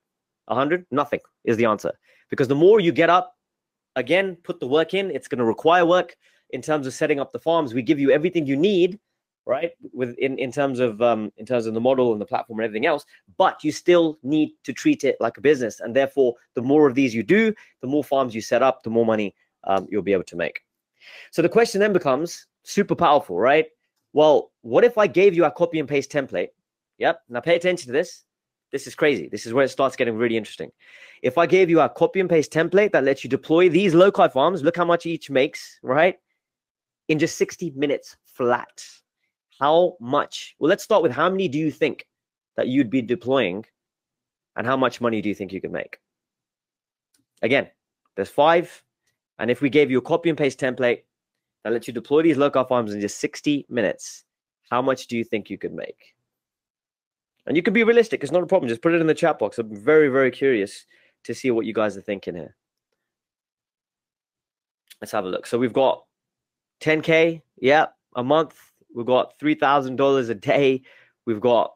100? Nothing is the answer. Because the more you get up, again, put the work in, it's going to require work in terms of setting up the farms. We give you everything you need right? With in, in terms of um, in terms of the model and the platform and everything else but you still need to treat it like a business. And therefore the more of these you do the more farms you set up the more money um, you'll be able to make. So the question then becomes super powerful right? Well what if i gave you a copy and paste template? Yep now pay attention to this. This is crazy. This is where it starts getting really interesting. If i gave you a copy and paste template that lets you deploy these loci farms look how much each makes right? In just 60 minutes flat how much? Well, let's start with how many do you think that you'd be deploying and how much money do you think you could make? Again, there's five. And if we gave you a copy and paste template that lets you deploy these loci farms in just 60 minutes, how much do you think you could make? And you can be realistic. It's not a problem. Just put it in the chat box. I'm very, very curious to see what you guys are thinking here. Let's have a look. So we've got 10K, yeah, a month. We've got $3,000 a day. We've got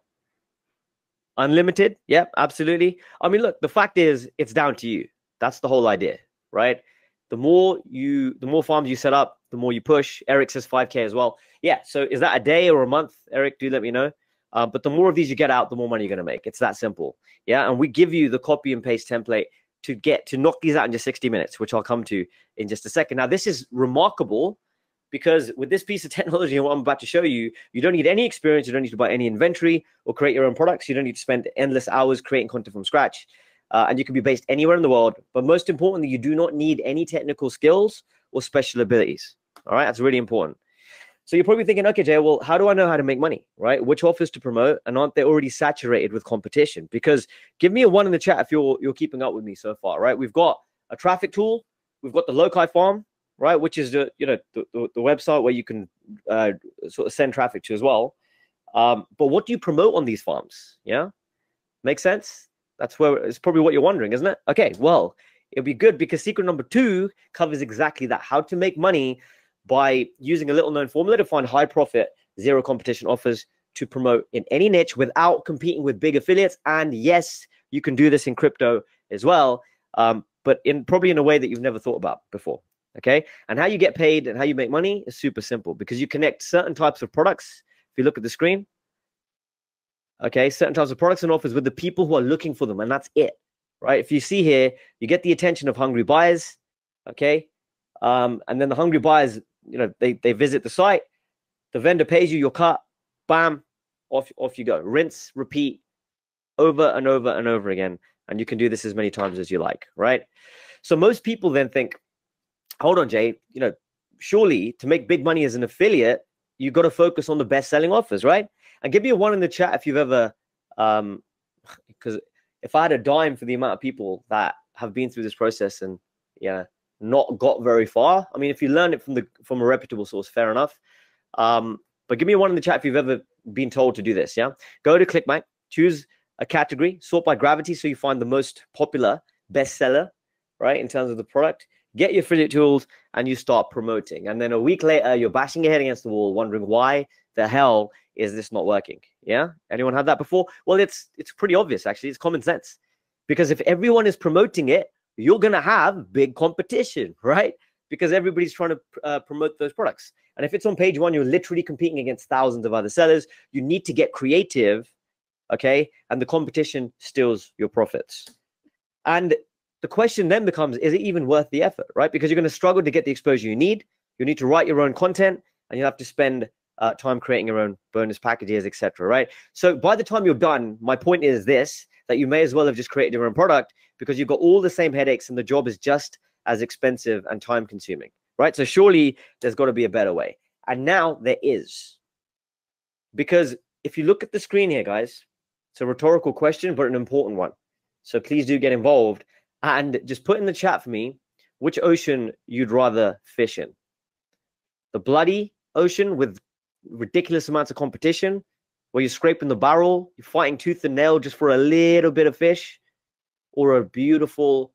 unlimited. Yep, absolutely. I mean, look, the fact is, it's down to you. That's the whole idea, right? The more you, the more farms you set up, the more you push. Eric says 5K as well. Yeah. So is that a day or a month? Eric, do let me know. Uh, but the more of these you get out, the more money you're going to make. It's that simple. Yeah. And we give you the copy and paste template to get to knock these out in just 60 minutes, which I'll come to in just a second. Now, this is remarkable because with this piece of technology and what I'm about to show you, you don't need any experience. You don't need to buy any inventory or create your own products. You don't need to spend endless hours creating content from scratch. Uh, and you can be based anywhere in the world. But most importantly, you do not need any technical skills or special abilities. All right, that's really important. So you're probably thinking, okay, Jay, well, how do I know how to make money, right? Which offers to promote, and aren't they already saturated with competition? Because give me a one in the chat if you're you're keeping up with me so far, right? We've got a traffic tool, we've got the loci farm, right? Which is the you know the, the, the website where you can uh, sort of send traffic to as well. Um, but what do you promote on these farms? Yeah, make sense. That's where it's probably what you're wondering, isn't it? Okay, well, it'll be good because secret number two covers exactly that: how to make money by using a little known formula to find high profit, zero competition offers to promote in any niche without competing with big affiliates. And yes, you can do this in crypto as well, um, but in probably in a way that you've never thought about before. Okay. And how you get paid and how you make money is super simple because you connect certain types of products. If you look at the screen, okay, certain types of products and offers with the people who are looking for them. And that's it. Right. If you see here, you get the attention of hungry buyers. Okay. Um, and then the hungry buyers, you know, they, they visit the site, the vendor pays you your cut, bam, off, off you go. Rinse, repeat over and over and over again. And you can do this as many times as you like. Right. So most people then think, hold on, Jay, you know, surely to make big money as an affiliate, you've got to focus on the best selling offers, right? And give me a one in the chat if you've ever, um, because if I had a dime for the amount of people that have been through this process and yeah, not got very far. I mean, if you learn it from the from a reputable source, fair enough. Um, but give me a one in the chat if you've ever been told to do this. Yeah, go to ClickBank, choose a category, sort by gravity, so you find the most popular bestseller, right, in terms of the product get your affiliate tools, and you start promoting. And then a week later, you're bashing your head against the wall, wondering why the hell is this not working? Yeah. Anyone had that before? Well, it's it's pretty obvious actually. It's common sense. Because if everyone is promoting it, you're gonna have big competition, right? Because everybody's trying to uh, promote those products. And if it's on page one, you're literally competing against thousands of other sellers. You need to get creative, okay? And the competition steals your profits. And the question then becomes is it even worth the effort right? Because you're going to struggle to get the exposure you need. You need to write your own content and you'll have to spend uh, time creating your own bonus packages etc right? So by the time you're done my point is this that you may as well have just created your own product because you've got all the same headaches and the job is just as expensive and time consuming right? So surely there's got to be a better way. And now there is. Because if you look at the screen here guys it's a rhetorical question but an important one. So please do get involved and just put in the chat for me which ocean you'd rather fish in. The bloody ocean with ridiculous amounts of competition, where you're scraping the barrel, you're fighting tooth and nail just for a little bit of fish, or a beautiful,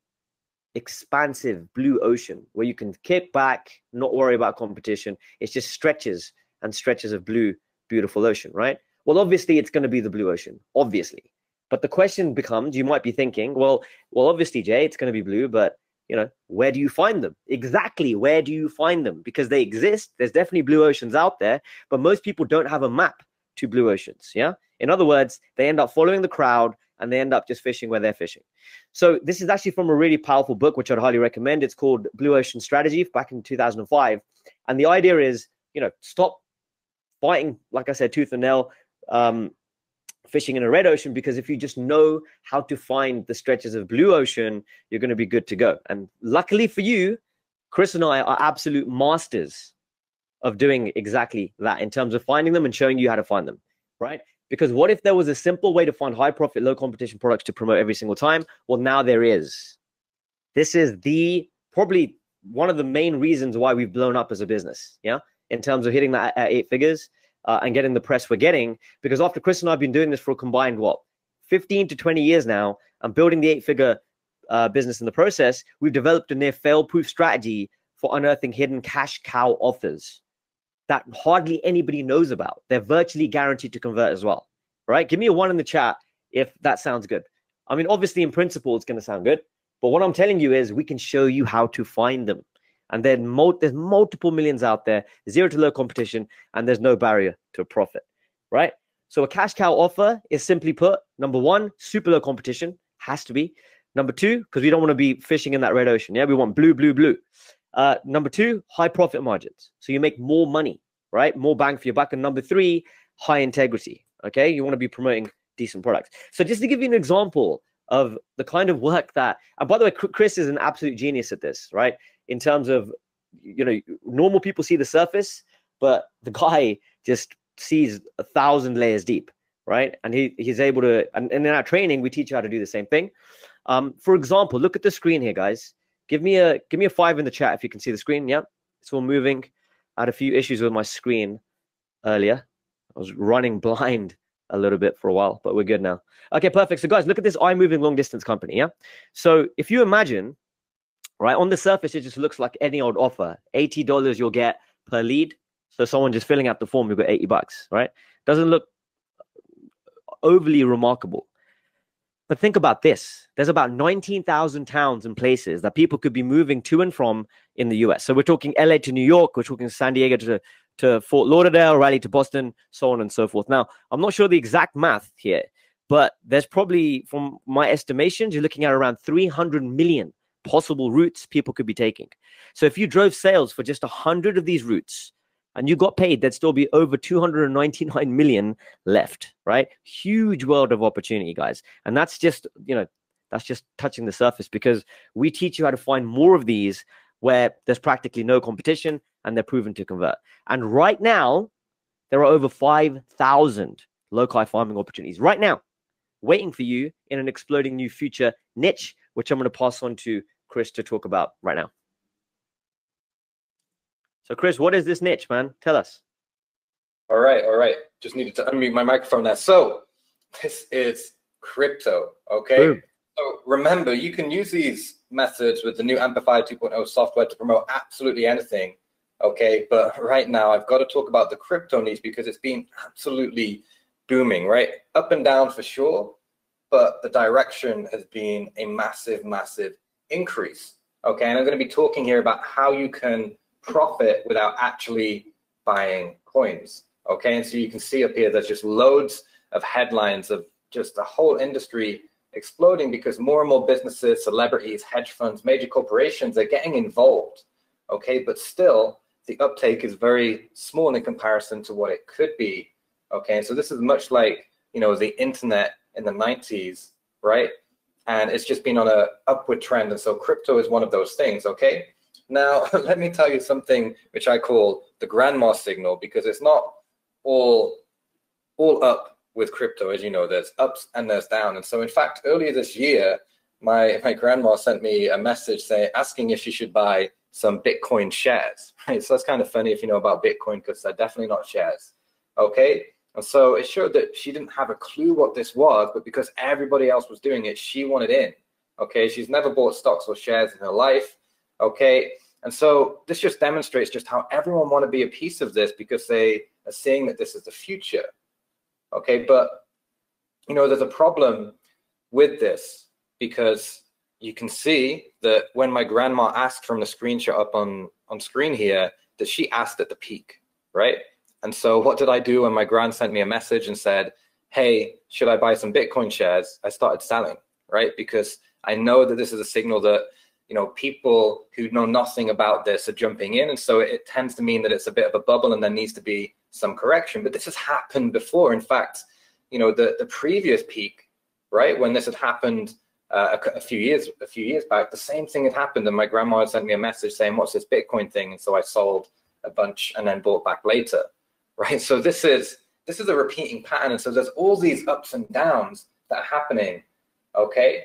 expansive blue ocean where you can kick back, not worry about competition. It's just stretches and stretches of blue, beautiful ocean, right? Well, obviously, it's going to be the blue ocean, obviously. But the question becomes, you might be thinking, well, well, obviously, Jay, it's going to be blue, but you know, where do you find them? Exactly, where do you find them? Because they exist. There's definitely blue oceans out there, but most people don't have a map to blue oceans. Yeah. In other words, they end up following the crowd and they end up just fishing where they're fishing. So this is actually from a really powerful book, which I'd highly recommend. It's called Blue Ocean Strategy back in 2005. And the idea is, you know, stop fighting, like I said, tooth and nail, um, fishing in a red ocean because if you just know how to find the stretches of blue ocean you're going to be good to go. And luckily for you chris and i are absolute masters of doing exactly that in terms of finding them and showing you how to find them right? Because what if there was a simple way to find high profit low competition products to promote every single time? Well now there is. This is the probably one of the main reasons why we've blown up as a business yeah? In terms of hitting that at eight figures uh, and getting the press we're getting. Because after Chris and I have been doing this for a combined, what, 15 to 20 years now, and building the eight figure uh, business in the process, we've developed a near fail proof strategy for unearthing hidden cash cow offers that hardly anybody knows about. They're virtually guaranteed to convert as well. Right? Give me a one in the chat if that sounds good. I mean, obviously, in principle, it's going to sound good. But what I'm telling you is we can show you how to find them and then there's multiple millions out there, zero to low competition, and there's no barrier to a profit, right? So a cash cow offer is simply put, number one, super low competition has to be. Number two, because we don't want to be fishing in that red ocean. Yeah, we want blue, blue, blue. Uh, number two, high profit margins. So you make more money, right? More bang for your buck. And number three, high integrity. Okay, you want to be promoting decent products. So just to give you an example of the kind of work that, and by the way, Chris is an absolute genius at this, right? In terms of you know normal people see the surface but the guy just sees a thousand layers deep right? And he he's able to and, and in our training we teach you how to do the same thing. Um for example look at the screen here guys. Give me a give me a five in the chat if you can see the screen. Yep it's all moving. I had a few issues with my screen earlier. I was running blind a little bit for a while but we're good now. Okay perfect. So guys look at this eye moving long distance company yeah? So if you imagine right? On the surface, it just looks like any old offer. $80 you'll get per lead. So someone just filling out the form, you've got 80 bucks, right? Doesn't look overly remarkable. But think about this. There's about 19,000 towns and places that people could be moving to and from in the US. So we're talking LA to New York, we're talking San Diego to, to Fort Lauderdale, Raleigh to Boston, so on and so forth. Now, I'm not sure the exact math here, but there's probably, from my estimations, you're looking at around 300 million possible routes people could be taking. So if you drove sales for just 100 of these routes and you got paid, there'd still be over 299 million left, right? Huge world of opportunity, guys. And that's just, you know, that's just touching the surface because we teach you how to find more of these where there's practically no competition and they're proven to convert. And right now, there are over 5,000 loci farming opportunities right now waiting for you in an exploding new future niche which I'm going to pass on to Chris to talk about right now. So, Chris, what is this niche, man? Tell us. All right, all right. Just needed to unmute my microphone now. So, this is crypto, okay? Boom. So remember, you can use these methods with the new AmpiFire 2.0 software to promote absolutely anything. Okay, but right now I've got to talk about the crypto niche because it's been absolutely booming, right? Up and down for sure, but the direction has been a massive, massive increase. Okay, and I'm going to be talking here about how you can profit without actually buying coins. Okay, and so you can see up here there's just loads of headlines of just the whole industry exploding because more and more businesses, celebrities, hedge funds, major corporations are getting involved. Okay, but still the uptake is very small in comparison to what it could be. Okay, and so this is much like you know the internet in the 90s, right? And it's just been on a upward trend, and so crypto is one of those things. Okay, now let me tell you something which I call the grandma signal because it's not all all up with crypto, as you know, there's ups and there's down. And so, in fact, earlier this year, my my grandma sent me a message saying asking if she should buy some Bitcoin shares. Right, so that's kind of funny if you know about Bitcoin because they're definitely not shares. Okay, and so it showed that she didn't have a clue what this was, but because everybody else was doing it, she wanted in. Okay, she's never bought stocks or shares in her life. Okay, and so this just demonstrates just how everyone want to be a piece of this because they are seeing that this is the future. Okay, but you know, there's a problem with this because you can see that when my grandma asked from the screenshot up on, on screen here, that she asked at the peak, right? And so what did I do when my grand sent me a message and said, hey, should I buy some Bitcoin shares? I started selling, right? Because I know that this is a signal that, you know, people who know nothing about this are jumping in. And so it tends to mean that it's a bit of a bubble and there needs to be some correction. But this has happened before. In fact, you know, the, the previous peak, right, when this had happened uh, a, a, few years a few years back, the same thing had happened, and my grandma had sent me a message saying, "What's this Bitcoin thing?" And so I sold a bunch and then bought back later, right? So this is this is a repeating pattern, and so there's all these ups and downs that are happening, okay?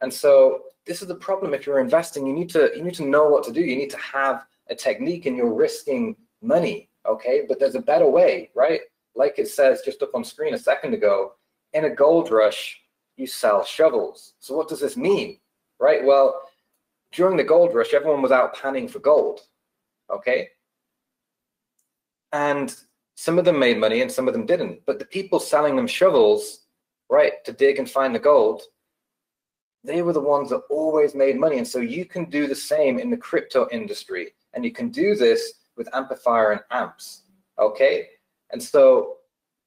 And so this is the problem. If you're investing, you need to you need to know what to do. You need to have a technique, and you're risking money, okay? But there's a better way, right? Like it says just up on screen a second ago, in a gold rush, you sell shovels. So what does this mean, right? Well, during the gold rush, everyone was out panning for gold, okay? And some of them made money and some of them didn't. But the people selling them shovels, right, to dig and find the gold, they were the ones that always made money. And so you can do the same in the crypto industry. And you can do this with AmpiFire and amps, okay? And so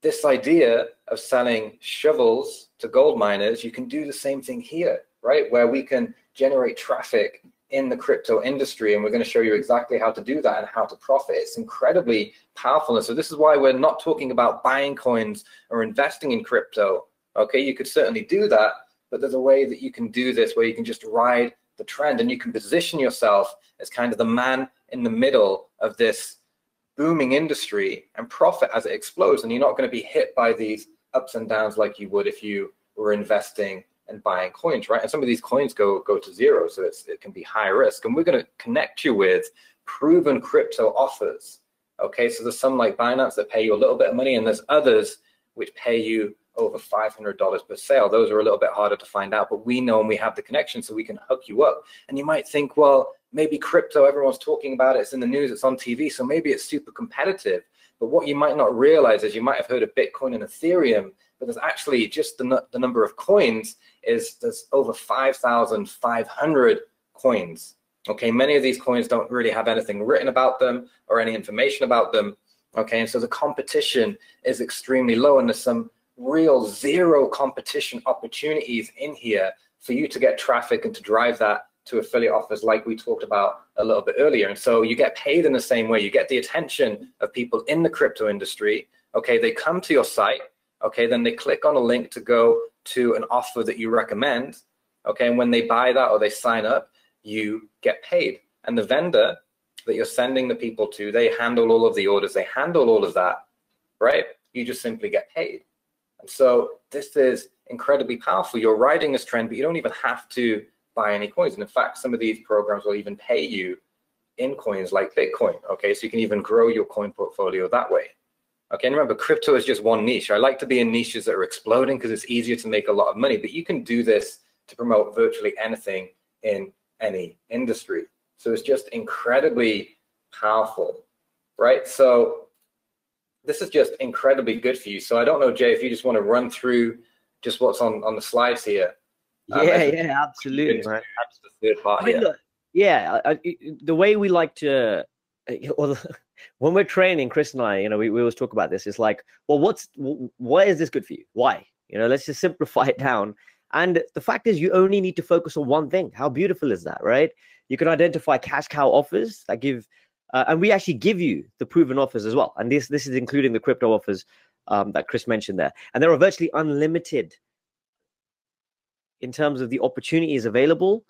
this idea of selling shovels to gold miners, you can do the same thing here, right? Where we can generate traffic in the crypto industry. And we're going to show you exactly how to do that and how to profit. It's incredibly powerful. And so this is why we're not talking about buying coins or investing in crypto. Okay, you could certainly do that, but there's a way that you can do this where you can just ride the trend and you can position yourself as kind of the man in the middle of this booming industry and profit as it explodes. And you're not going to be hit by these ups and downs like you would if you were investing and buying coins, right? And some of these coins go go to zero, so it can be high risk. And we're going to connect you with proven crypto offers. Okay, so there's some like Binance that pay you a little bit of money, and there's others which pay you over $500 per sale. Those are a little bit harder to find out, but we know and we have the connection, so we can hook you up. And you might think, well, maybe crypto, everyone's talking about it, it's in the news, it's on TV, so maybe it's super competitive. But what you might not realize is you might have heard of Bitcoin and Ethereum, but there's actually just the, the number of coins is there's over 5,500 coins. Okay, many of these coins don't really have anything written about them or any information about them. Okay, and so the competition is extremely low, and there's some real zero competition opportunities in here for you to get traffic and to drive that to affiliate offers like we talked about a little bit earlier. And so you get paid in the same way. You get the attention of people in the crypto industry. Okay, they come to your site. Okay, then they click on a link to go to an offer that you recommend. Okay, and when they buy that or they sign up, you get paid. And the vendor that you're sending the people to, they handle all of the orders, they handle all of that, right? You just simply get paid. And so this is incredibly powerful. You're riding this trend, but you don't even have to buy any coins. And in fact, some of these programs will even pay you in coins like Bitcoin. Okay, so you can even grow your coin portfolio that way. Okay, and remember, crypto is just one niche. I like to be in niches that are exploding because it's easier to make a lot of money, but you can do this to promote virtually anything in any industry. So it's just incredibly powerful, right? So this is just incredibly good for you. So I don't know, Jay, if you just want to run through just what's on on the slides here. Um, yeah, yeah, absolutely, man. The third part I mean, look, yeah, I, the way we like to, well, when we're training, Chris and I, you know, we, we always talk about this. It's like, well, what's why is this good for you? Why? You know, let's just simplify it down. And the fact is, you only need to focus on one thing. How beautiful is that, right? You can identify cash cow offers that give, uh, and we actually give you the proven offers as well. And this this is including the crypto offers um, that Chris mentioned there. And there are virtually unlimited in terms of the opportunities available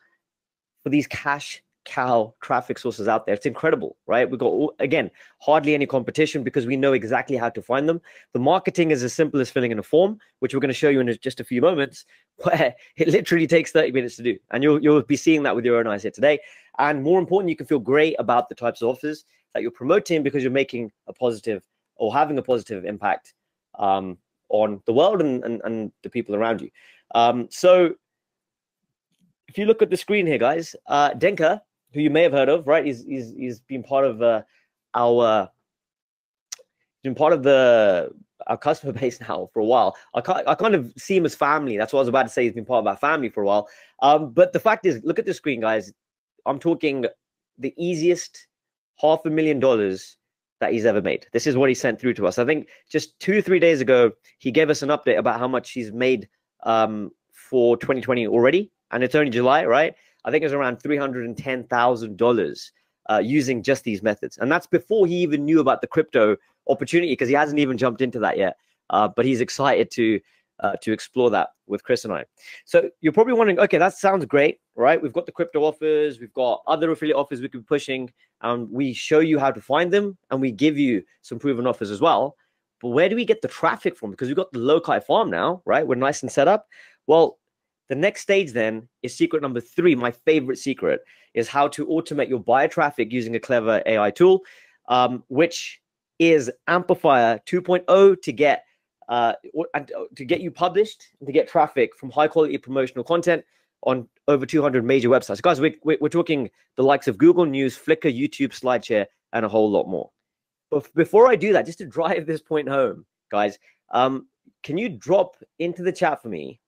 for these cash cow traffic sources out there. It's incredible, right? We've got, again, hardly any competition because we know exactly how to find them. The marketing is as simple as filling in a form, which we're going to show you in just a few moments, where it literally takes 30 minutes to do. And you'll, you'll be seeing that with your own eyes here today. And more important, you can feel great about the types of offers that you're promoting because you're making a positive or having a positive impact um, on the world and, and, and the people around you. Um, so if you look at the screen here, guys, uh, Denka who you may have heard of, right? He's he's he's been part of uh, our been part of the our customer base now for a while. I I kind of see him as family. That's what I was about to say. He's been part of our family for a while. Um, but the fact is, look at the screen, guys. I'm talking the easiest half a million dollars that he's ever made. This is what he sent through to us. I think just two, three days ago, he gave us an update about how much he's made um, for 2020 already. And it's only July, right? I think it was around $310,000 uh, using just these methods. And that's before he even knew about the crypto opportunity because he hasn't even jumped into that yet. Uh, but he's excited to uh, to explore that with Chris and I. So you're probably wondering, okay, that sounds great, right? We've got the crypto offers, we've got other affiliate offers we could be pushing, and we show you how to find them, and we give you some proven offers as well. But where do we get the traffic from? Because we've got the Loci farm now, right? We're nice and set up. Well, the next stage then is secret number three. My favorite secret is how to automate your buyer traffic using a clever AI tool, um, which is AmpiFire 2.0 to get uh, uh, to get you published to get traffic from high quality promotional content on over 200 major websites. Guys, we, we, we're talking the likes of Google News, Flickr, YouTube, SlideShare, and a whole lot more. But before I do that, just to drive this point home, guys, um, can you drop into the chat for me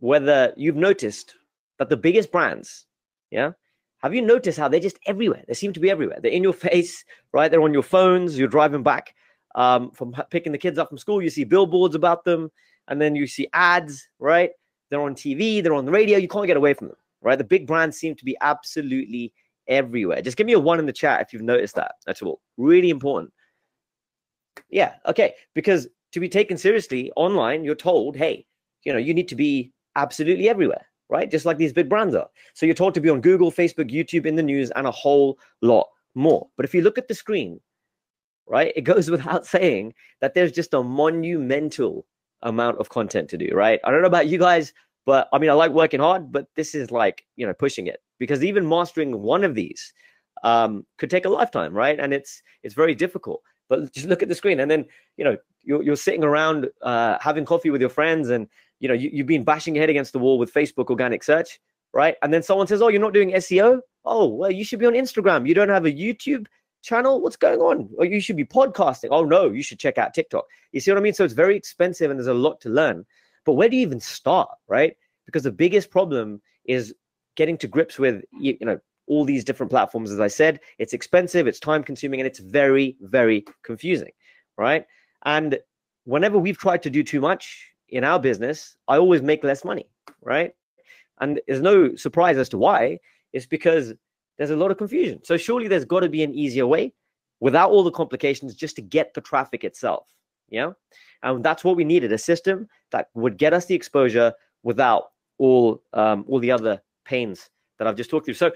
whether you've noticed that the biggest brands, yeah, have you noticed how they're just everywhere? They seem to be everywhere. They're in your face, right? They're on your phones. You're driving back um, from picking the kids up from school. You see billboards about them, and then you see ads, right? They're on TV. They're on the radio. You can't get away from them, right? The big brands seem to be absolutely everywhere. Just give me a one in the chat if you've noticed that. That's all. Really important. Yeah. Okay. Because to be taken seriously online, you're told, hey, you know, you need to be absolutely everywhere, right? Just like these big brands are. So you're told to be on Google, Facebook, YouTube, in the news, and a whole lot more. But if you look at the screen, right, it goes without saying that there's just a monumental amount of content to do, right? I don't know about you guys, but I mean, I like working hard, but this is like, you know, pushing it because even mastering one of these um, could take a lifetime, right? And it's it's very difficult. But just look at the screen, and then you know you're, you're sitting around uh, having coffee with your friends, and you know, you, you've been bashing your head against the wall with Facebook organic search, right? And then someone says, Oh, you're not doing SEO? Oh, well, you should be on Instagram. You don't have a YouTube channel. What's going on? Or you should be podcasting. Oh, no, you should check out TikTok. You see what I mean? So it's very expensive and there's a lot to learn. But where do you even start, right? Because the biggest problem is getting to grips with, you, you know, all these different platforms. As I said, it's expensive, it's time consuming, and it's very, very confusing, right? And whenever we've tried to do too much, in our business, I always make less money, right? And there's no surprise as to why. It's because there's a lot of confusion. So surely there's got to be an easier way without all the complications just to get the traffic itself. Yeah. And that's what we needed a system that would get us the exposure without all um, all the other pains that I've just talked through. So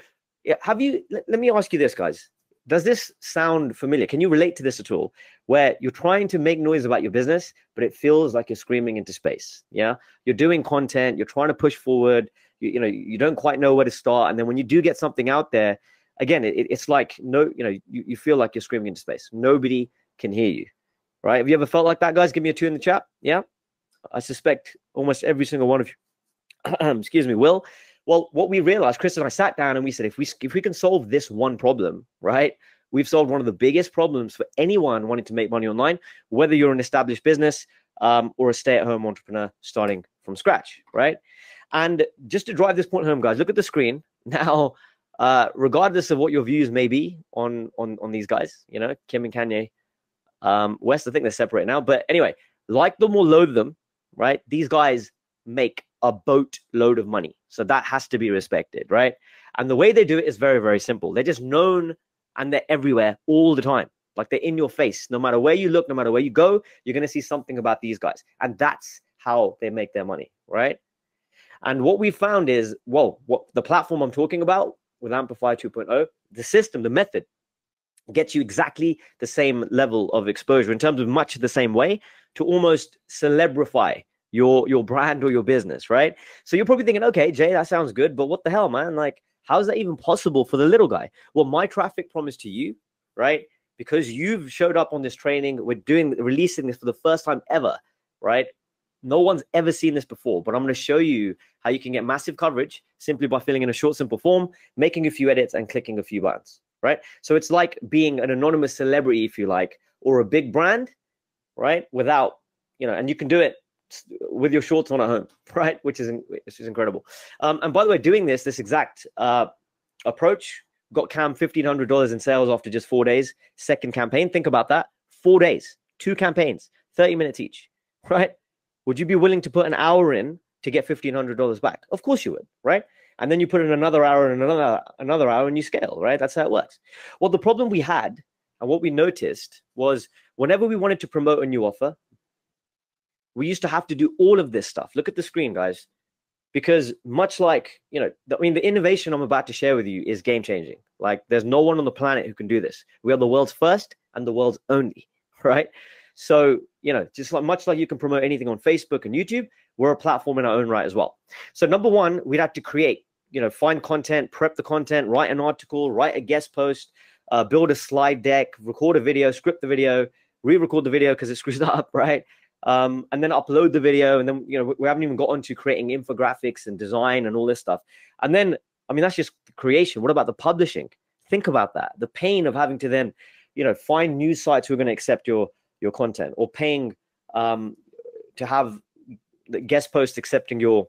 have you let, let me ask you this, guys does this sound familiar? Can you relate to this at all? Where you're trying to make noise about your business, but it feels like you're screaming into space. Yeah, you're doing content, you're trying to push forward. You, you know, you don't quite know where to start, and then when you do get something out there, again, it, it's like no, you know, you, you feel like you're screaming into space. Nobody can hear you, right? Have you ever felt like that, guys? Give me a two in the chat. Yeah, I suspect almost every single one of you excuse me, Will. Well, what we realized, Chris and I sat down and we said, if we if we can solve this one problem, right, we've solved one of the biggest problems for anyone wanting to make money online, whether you're an established business um, or a stay-at-home entrepreneur starting from scratch, right? And just to drive this point home, guys, look at the screen now. Uh, regardless of what your views may be on on on these guys, you know, Kim and Kanye, um, West, I think they're separate now. But anyway, like them or loathe them, right? These guys make a boatload of money. So that has to be respected, right? And the way they do it is very, very simple. They're just known and they're everywhere all the time. Like they're in your face. No matter where you look, no matter where you go, you're going to see something about these guys. And that's how they make their money, right? And what we found is, well, what the platform I'm talking about with AmpiFire 2.0, the system, the method gets you exactly the same level of exposure in terms of much the same way to almost celebrify your your brand or your business, right? So you're probably thinking, okay, Jay, that sounds good, but what the hell, man? Like, how is that even possible for the little guy? Well, my traffic promise to you, right? Because you've showed up on this training, we're doing releasing this for the first time ever, right? No one's ever seen this before, but I'm going to show you how you can get massive coverage simply by filling in a short, simple form, making a few edits, and clicking a few buttons, right? So it's like being an anonymous celebrity, if you like, or a big brand, right? Without, you know, and you can do it with your shorts on at home, right? Which is which is incredible. Um, and by the way, doing this this exact uh, approach got Cam fifteen hundred dollars in sales after just four days. Second campaign, think about that: four days, two campaigns, thirty minutes each, right? Would you be willing to put an hour in to get fifteen hundred dollars back? Of course you would, right? And then you put in another hour and another another hour, and you scale, right? That's how it works. Well, the problem we had and what we noticed was whenever we wanted to promote a new offer, we used to have to do all of this stuff. Look at the screen, guys. Because much like, you know, I mean, the innovation I'm about to share with you is game changing. Like, there's no one on the planet who can do this. We are the world's first and the world's only, right? So, you know, just like much like you can promote anything on Facebook and YouTube, we're a platform in our own right as well. So, number one, we'd have to create, you know, find content, prep the content, write an article, write a guest post, uh, build a slide deck, record a video, script the video, re-record the video because it screws up, right? Um, and then upload the video. And then, you know, we haven't even got onto creating infographics and design and all this stuff. And then, I mean, that's just creation. What about the publishing? Think about that. The pain of having to then, you know, find news sites who are going to accept your your content or paying um, to have the guest posts accepting your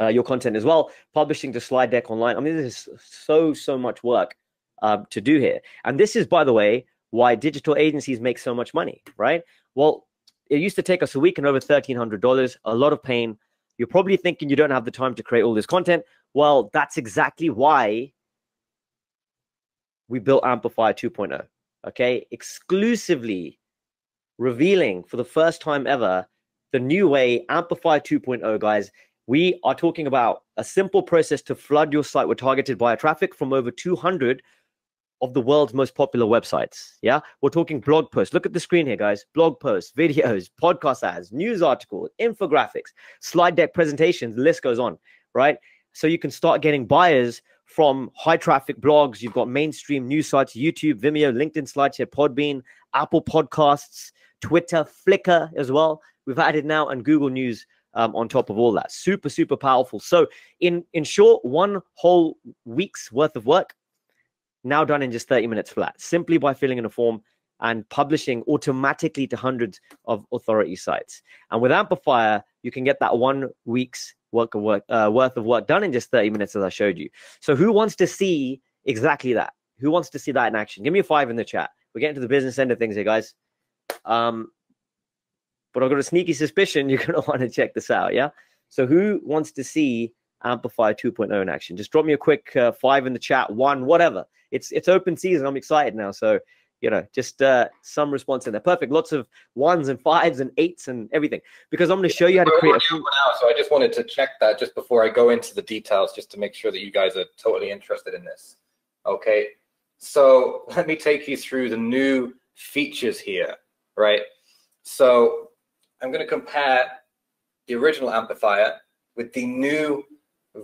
uh, your content as well, publishing the slide deck online. I mean, there's so so much work uh, to do here, and this is, by the way, why digital agencies make so much money, right? Well, it used to take us a week and over $1,300, a lot of pain. You're probably thinking you don't have the time to create all this content. Well, that's exactly why we built AmpiFire 2.0. Okay, exclusively revealing for the first time ever the new way AmpiFire 2.0, guys. We are talking about a simple process to flood your site with targeted buyer traffic from over 200 of the world's most popular websites. Yeah, we're talking blog posts. Look at the screen here, guys. Blog posts, videos, podcast ads, news articles, infographics, slide deck presentations. The list goes on, right? So you can start getting buyers from high traffic blogs. You've got mainstream news sites, YouTube, Vimeo, LinkedIn, SlideShare, Podbean, Apple Podcasts, Twitter, Flickr as well. We've added now and Google News um, on top of all that. Super, super powerful. So in in short, one whole week's worth of work now done in just 30 minutes flat, simply by filling in a form and publishing automatically to hundreds of authority sites. And with AmpiFire, you can get that one week's work of work uh, worth of work done in just 30 minutes, as I showed you. So who wants to see exactly that? Who wants to see that in action? Give me a five in the chat. We're getting to the business end of things here, guys. Um, but I've got a sneaky suspicion you're going to want to check this out. Yeah. So who wants to see AmpiFire 2.0 in action? Just drop me a quick uh, five in the chat, one, whatever it's it's open season. I'm excited now. So you know, just uh, some response in there. Perfect. Lots of ones and fives and eights and everything. Because I'm going to show you how to create. A few... so I just wanted to check that just before I go into the details, just to make sure that you guys are totally interested in this. Okay. So let me take you through the new features here, right? So I'm going to compare the original AmpiFire with the new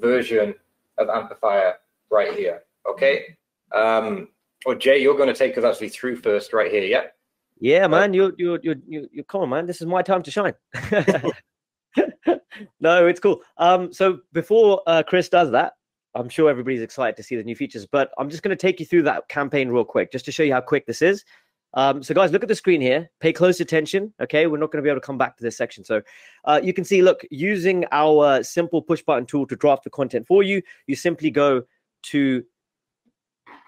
version of AmpiFire right here. Okay. Um, or Jay, you're going to take us actually through first, right here, yeah? Yeah, man. You, you, you, you, you, come on, man. This is my time to shine. no, it's cool. Um, so before uh, Chris does that, I'm sure everybody's excited to see the new features, but I'm just going to take you through that campaign real quick, just to show you how quick this is. Um, so guys, look at the screen here. Pay close attention. Okay, we're not going to be able to come back to this section. So uh, you can see, look, using our simple push button tool to draft the content for you, you simply go to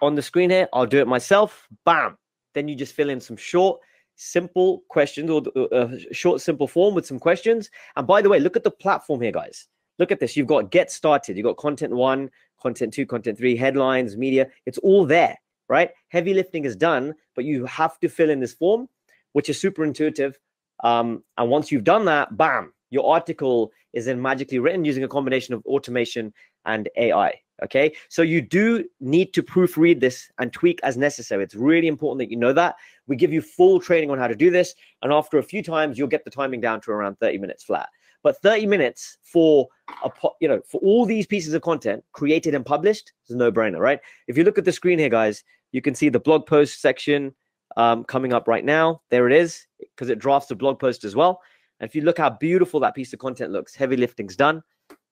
on the screen here. I'll do it myself. Bam. Then you just fill in some short, simple questions or a uh, short, simple form with some questions. And by the way, look at the platform here, guys. Look at this. You've got get started. You've got content one, content two, content three, headlines, media. It's all there, right? Heavy lifting is done, but you have to fill in this form, which is super intuitive. Um, and once you've done that, bam, your article is then magically written using a combination of automation and AI. Okay, so you do need to proofread this and tweak as necessary. It's really important that you know that. We give you full training on how to do this, and after a few times, you'll get the timing down to around 30 minutes flat. But 30 minutes for a you know for all these pieces of content created and published is a no-brainer, right? If you look at the screen here, guys, you can see the blog post section um, coming up right now. There it is, because it drafts the blog post as well. And if you look how beautiful that piece of content looks, heavy lifting's done,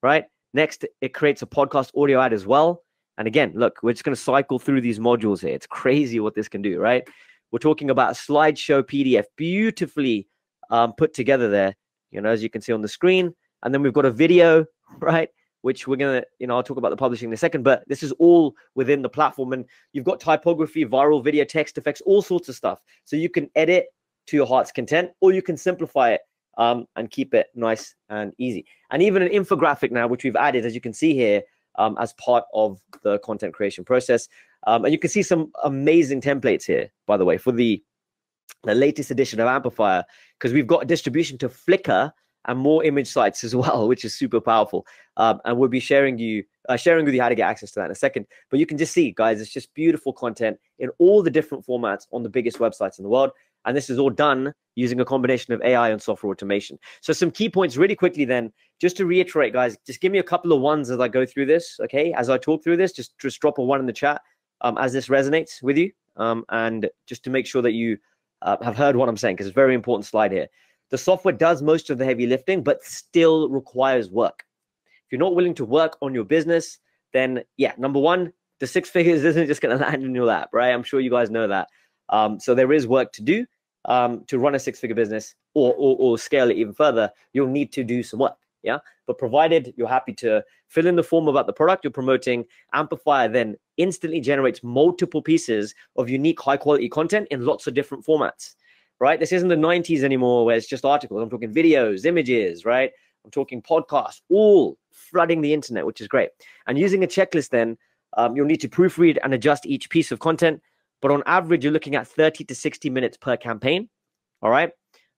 right? Next, it creates a podcast audio ad as well. And again, look, we're just going to cycle through these modules here. It's crazy what this can do, right? We're talking about a slideshow PDF, beautifully um, put together there, you know, as you can see on the screen. And then we've got a video, right? Which we're to, you know, I'll talk about the publishing in a second, but this is all within the platform. And you've got typography, viral video, text effects, all sorts of stuff. So you can edit to your heart's content or you can simplify it um, and keep it nice and easy. And even an infographic now, which we've added, as you can see here, um, as part of the content creation process. Um, and you can see some amazing templates here, by the way, for the, the latest edition of AmpiFire, because we've got distribution to Flickr and more image sites as well, which is super powerful. Um, and we'll be sharing you uh, sharing with you how to get access to that in a second. But you can just see, guys, it's just beautiful content in all the different formats on the biggest websites in the world. And this is all done using a combination of AI and software automation. So some key points really quickly then, just to reiterate, guys, just give me a couple of ones as I go through this, okay? As I talk through this, just, just drop a one in the chat um, as this resonates with you. Um, and just to make sure that you uh, have heard what I'm saying, because it's a very important slide here. The software does most of the heavy lifting, but still requires work. If you're not willing to work on your business, then yeah, number one, the six figures isn't just going to land in your lap, right? I'm sure you guys know that. Um, so there is work to do um, to run a six-figure business or, or, or scale it even further. You'll need to do some work. Yeah. But provided you're happy to fill in the form about the product you're promoting, AmpiFire then instantly generates multiple pieces of unique, high quality content in lots of different formats. Right. This isn't the 90s anymore where it's just articles. I'm talking videos, images, right? I'm talking podcasts, all flooding the internet, which is great. And using a checklist, then um, you'll need to proofread and adjust each piece of content but on average, you're looking at 30 to 60 minutes per campaign. All right.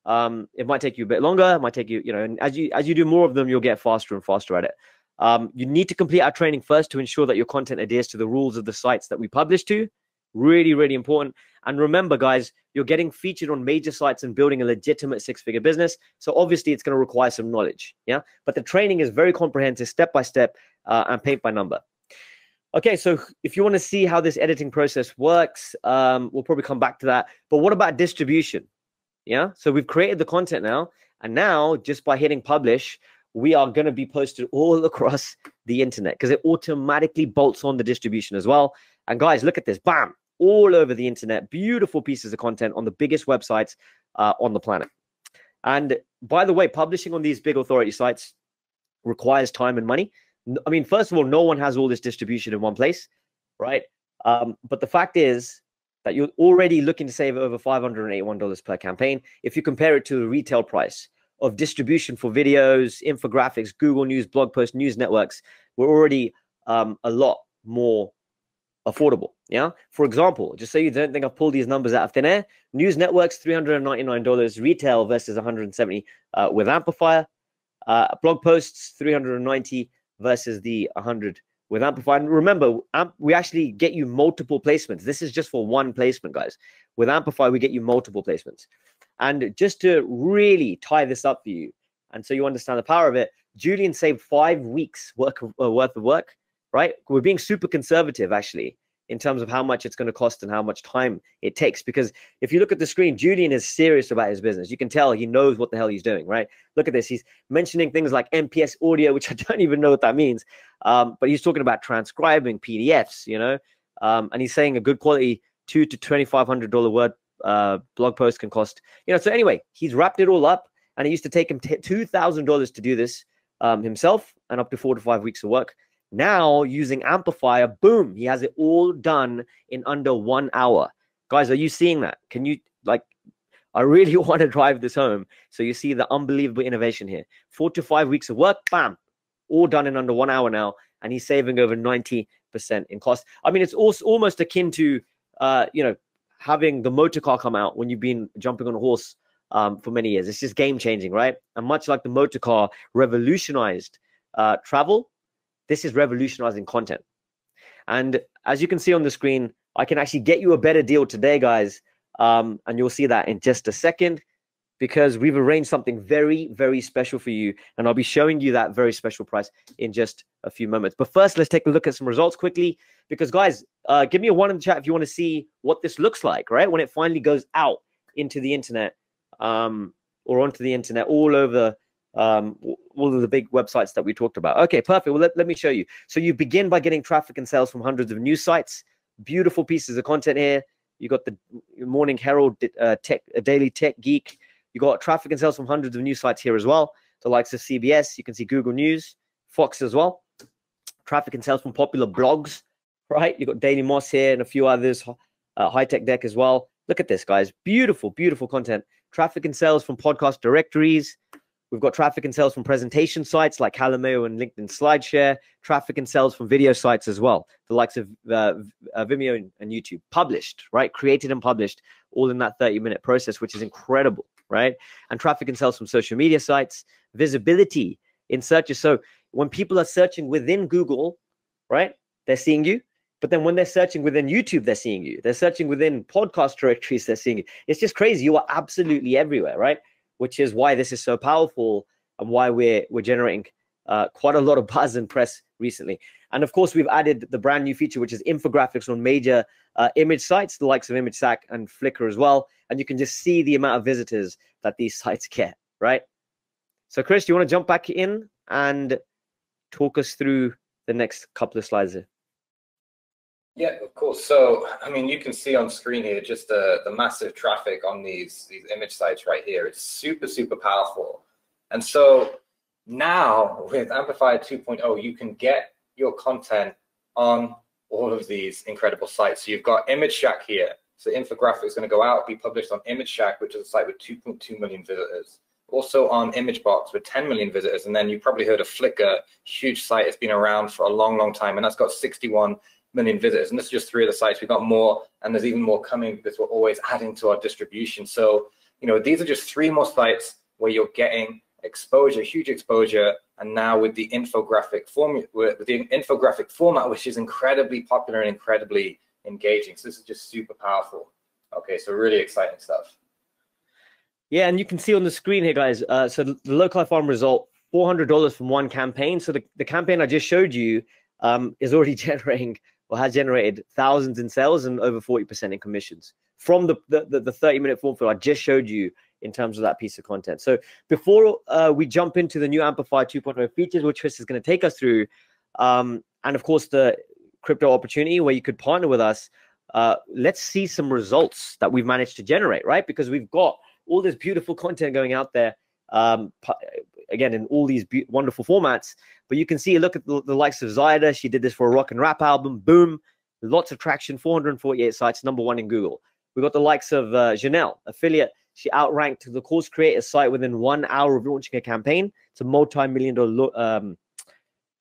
Um, it might take you a bit longer. It might take you, you know, and as you as you do more of them, you'll get faster and faster at it. Um, you need to complete our training first to ensure that your content adheres to the rules of the sites that we publish to. Really, really important. And remember, guys, you're getting featured on major sites and building a legitimate six-figure business. So obviously, it's going to require some knowledge. Yeah, but the training is very comprehensive, step by step, uh, and paint by number. Okay, so if you want to see how this editing process works, um, we'll probably come back to that. But what about distribution? Yeah, so we've created the content now, and now just by hitting publish, we are going to be posted all across the internet because it automatically bolts on the distribution as well. And guys, look at this, bam, all over the internet, beautiful pieces of content on the biggest websites uh, on the planet. And by the way, publishing on these big authority sites requires time and money. I mean, first of all, no one has all this distribution in one place, right? Um, but the fact is that you're already looking to save over $581 per campaign. If you compare it to the retail price of distribution for videos, infographics, Google News, blog posts, news networks, we're already um, a lot more affordable. Yeah. For example, just so you don't think I've pulled these numbers out of thin air, news networks $399, retail versus 170 uh, with AmpiFire, uh, blog posts 390 versus the 100 with AmpiFire. And remember, amp, we actually get you multiple placements. This is just for one placement, guys. With AmpiFire, we get you multiple placements. And just to really tie this up for you, and so you understand the power of it, Julian saved five weeks work uh, worth of work, right? We're being super conservative, actually. In terms of how much it's going to cost and how much time it takes. Because if you look at the screen, Julian is serious about his business. You can tell he knows what the hell he's doing, right? Look at this. He's mentioning things like MPS audio, which I don't even know what that means. Um, but he's talking about transcribing PDFs, you know, um, and he's saying a good quality two to twenty five hundred dollar word uh, blog post can cost, you know. So anyway, he's wrapped it all up, and it used to take him two thousand dollars to do this um, himself, and up to four to five weeks of work. Now, using AmpiFire, boom, he has it all done in under one hour. Guys, are you seeing that? Can you, like, I really want to drive this home. So you see the unbelievable innovation here. Four to five weeks of work, bam, all done in under one hour now. And he's saving over 90% in cost. I mean, it's also almost akin to, uh, you know, having the motor car come out when you've been jumping on a horse um, for many years. It's just game changing, right? And much like the motor car revolutionized uh, travel, this is revolutionizing content. And as you can see on the screen, I can actually get you a better deal today, guys. Um, and you'll see that in just a second because we've arranged something very, very special for you. And I'll be showing you that very special price in just a few moments. But first, let's take a look at some results quickly because, guys, uh, give me a one in the chat if you want to see what this looks like, right? When it finally goes out into the internet um, or onto the internet all over um, all of the big websites that we talked about. Okay, perfect. Well, let, let me show you. So you begin by getting traffic and sales from hundreds of news sites. Beautiful pieces of content here. You got the Morning Herald, uh, Tech, Daily Tech Geek. You got traffic and sales from hundreds of news sites here as well. The likes of CBS. You can see Google News, Fox as well. Traffic and sales from popular blogs, right? You got Daily Moss here and a few others. Uh, High Tech Deck as well. Look at this, guys. Beautiful, beautiful content. Traffic and sales from podcast directories, We've got traffic and sales from presentation sites like Calameo and LinkedIn SlideShare, traffic and sales from video sites as well, the likes of uh, uh, Vimeo and, and YouTube, published, right? Created and published all in that 30 minute process, which is incredible, right? And traffic and sales from social media sites, visibility in searches. So when people are searching within Google, right, they're seeing you. But then when they're searching within YouTube, they're seeing you. They're searching within podcast directories, they're seeing you. It's just crazy. You are absolutely everywhere, right? Which is why this is so powerful and why we're we're generating uh, quite a lot of buzz and press recently. And of course, we've added the brand new feature, which is infographics on major uh, image sites, the likes of ImageShack and Flickr as well. And you can just see the amount of visitors that these sites get, right? So, Chris, do you want to jump back in and talk us through the next couple of slides here? Yeah, of course. So, I mean, you can see on screen here just the, the massive traffic on these, these image sites right here. It's super, super powerful. And so now with AmpiFire 2.0, you can get your content on all of these incredible sites. So you've got Image Shack here. So infographic is going to go out, be published on Image Shack, which is a site with 2.2 million visitors. Also on ImageBox with 10 million visitors. And then you probably heard of Flickr, huge site. It's been around for a long, long time. And that's got 61 million visitors. And this is just three of the sites. We've got more, and there's even more coming because we're always adding to our distribution. So, you know, these are just three more sites where you're getting exposure, huge exposure. And now with the infographic form, with the infographic format, which is incredibly popular and incredibly engaging. So this is just super powerful. Okay, so really exciting stuff. Yeah, and you can see on the screen here, guys. Uh, so the, Loci farm result, four hundred dollars from one campaign. So the, the campaign I just showed you um, is already generating or has generated thousands in sales and over 40% in commissions from the, the, the 30 minute form fill I just showed you in terms of that piece of content. So before uh, we jump into the new AmpiFire 2.0 features, which Chris is going to take us through, um, and of course the crypto opportunity where you could partner with us, uh, let's see some results that we've managed to generate, right? Because we've got all this beautiful content going out there um, again in all these be- wonderful formats. But you can see, look at the, the likes of Zyda. She did this for a rock and rap album. Boom, lots of traction. 448 sites, number one in Google. We got the likes of uh, Janelle, affiliate. She outranked the course creator site within one hour of launching a campaign. It's a multi-million dollar um,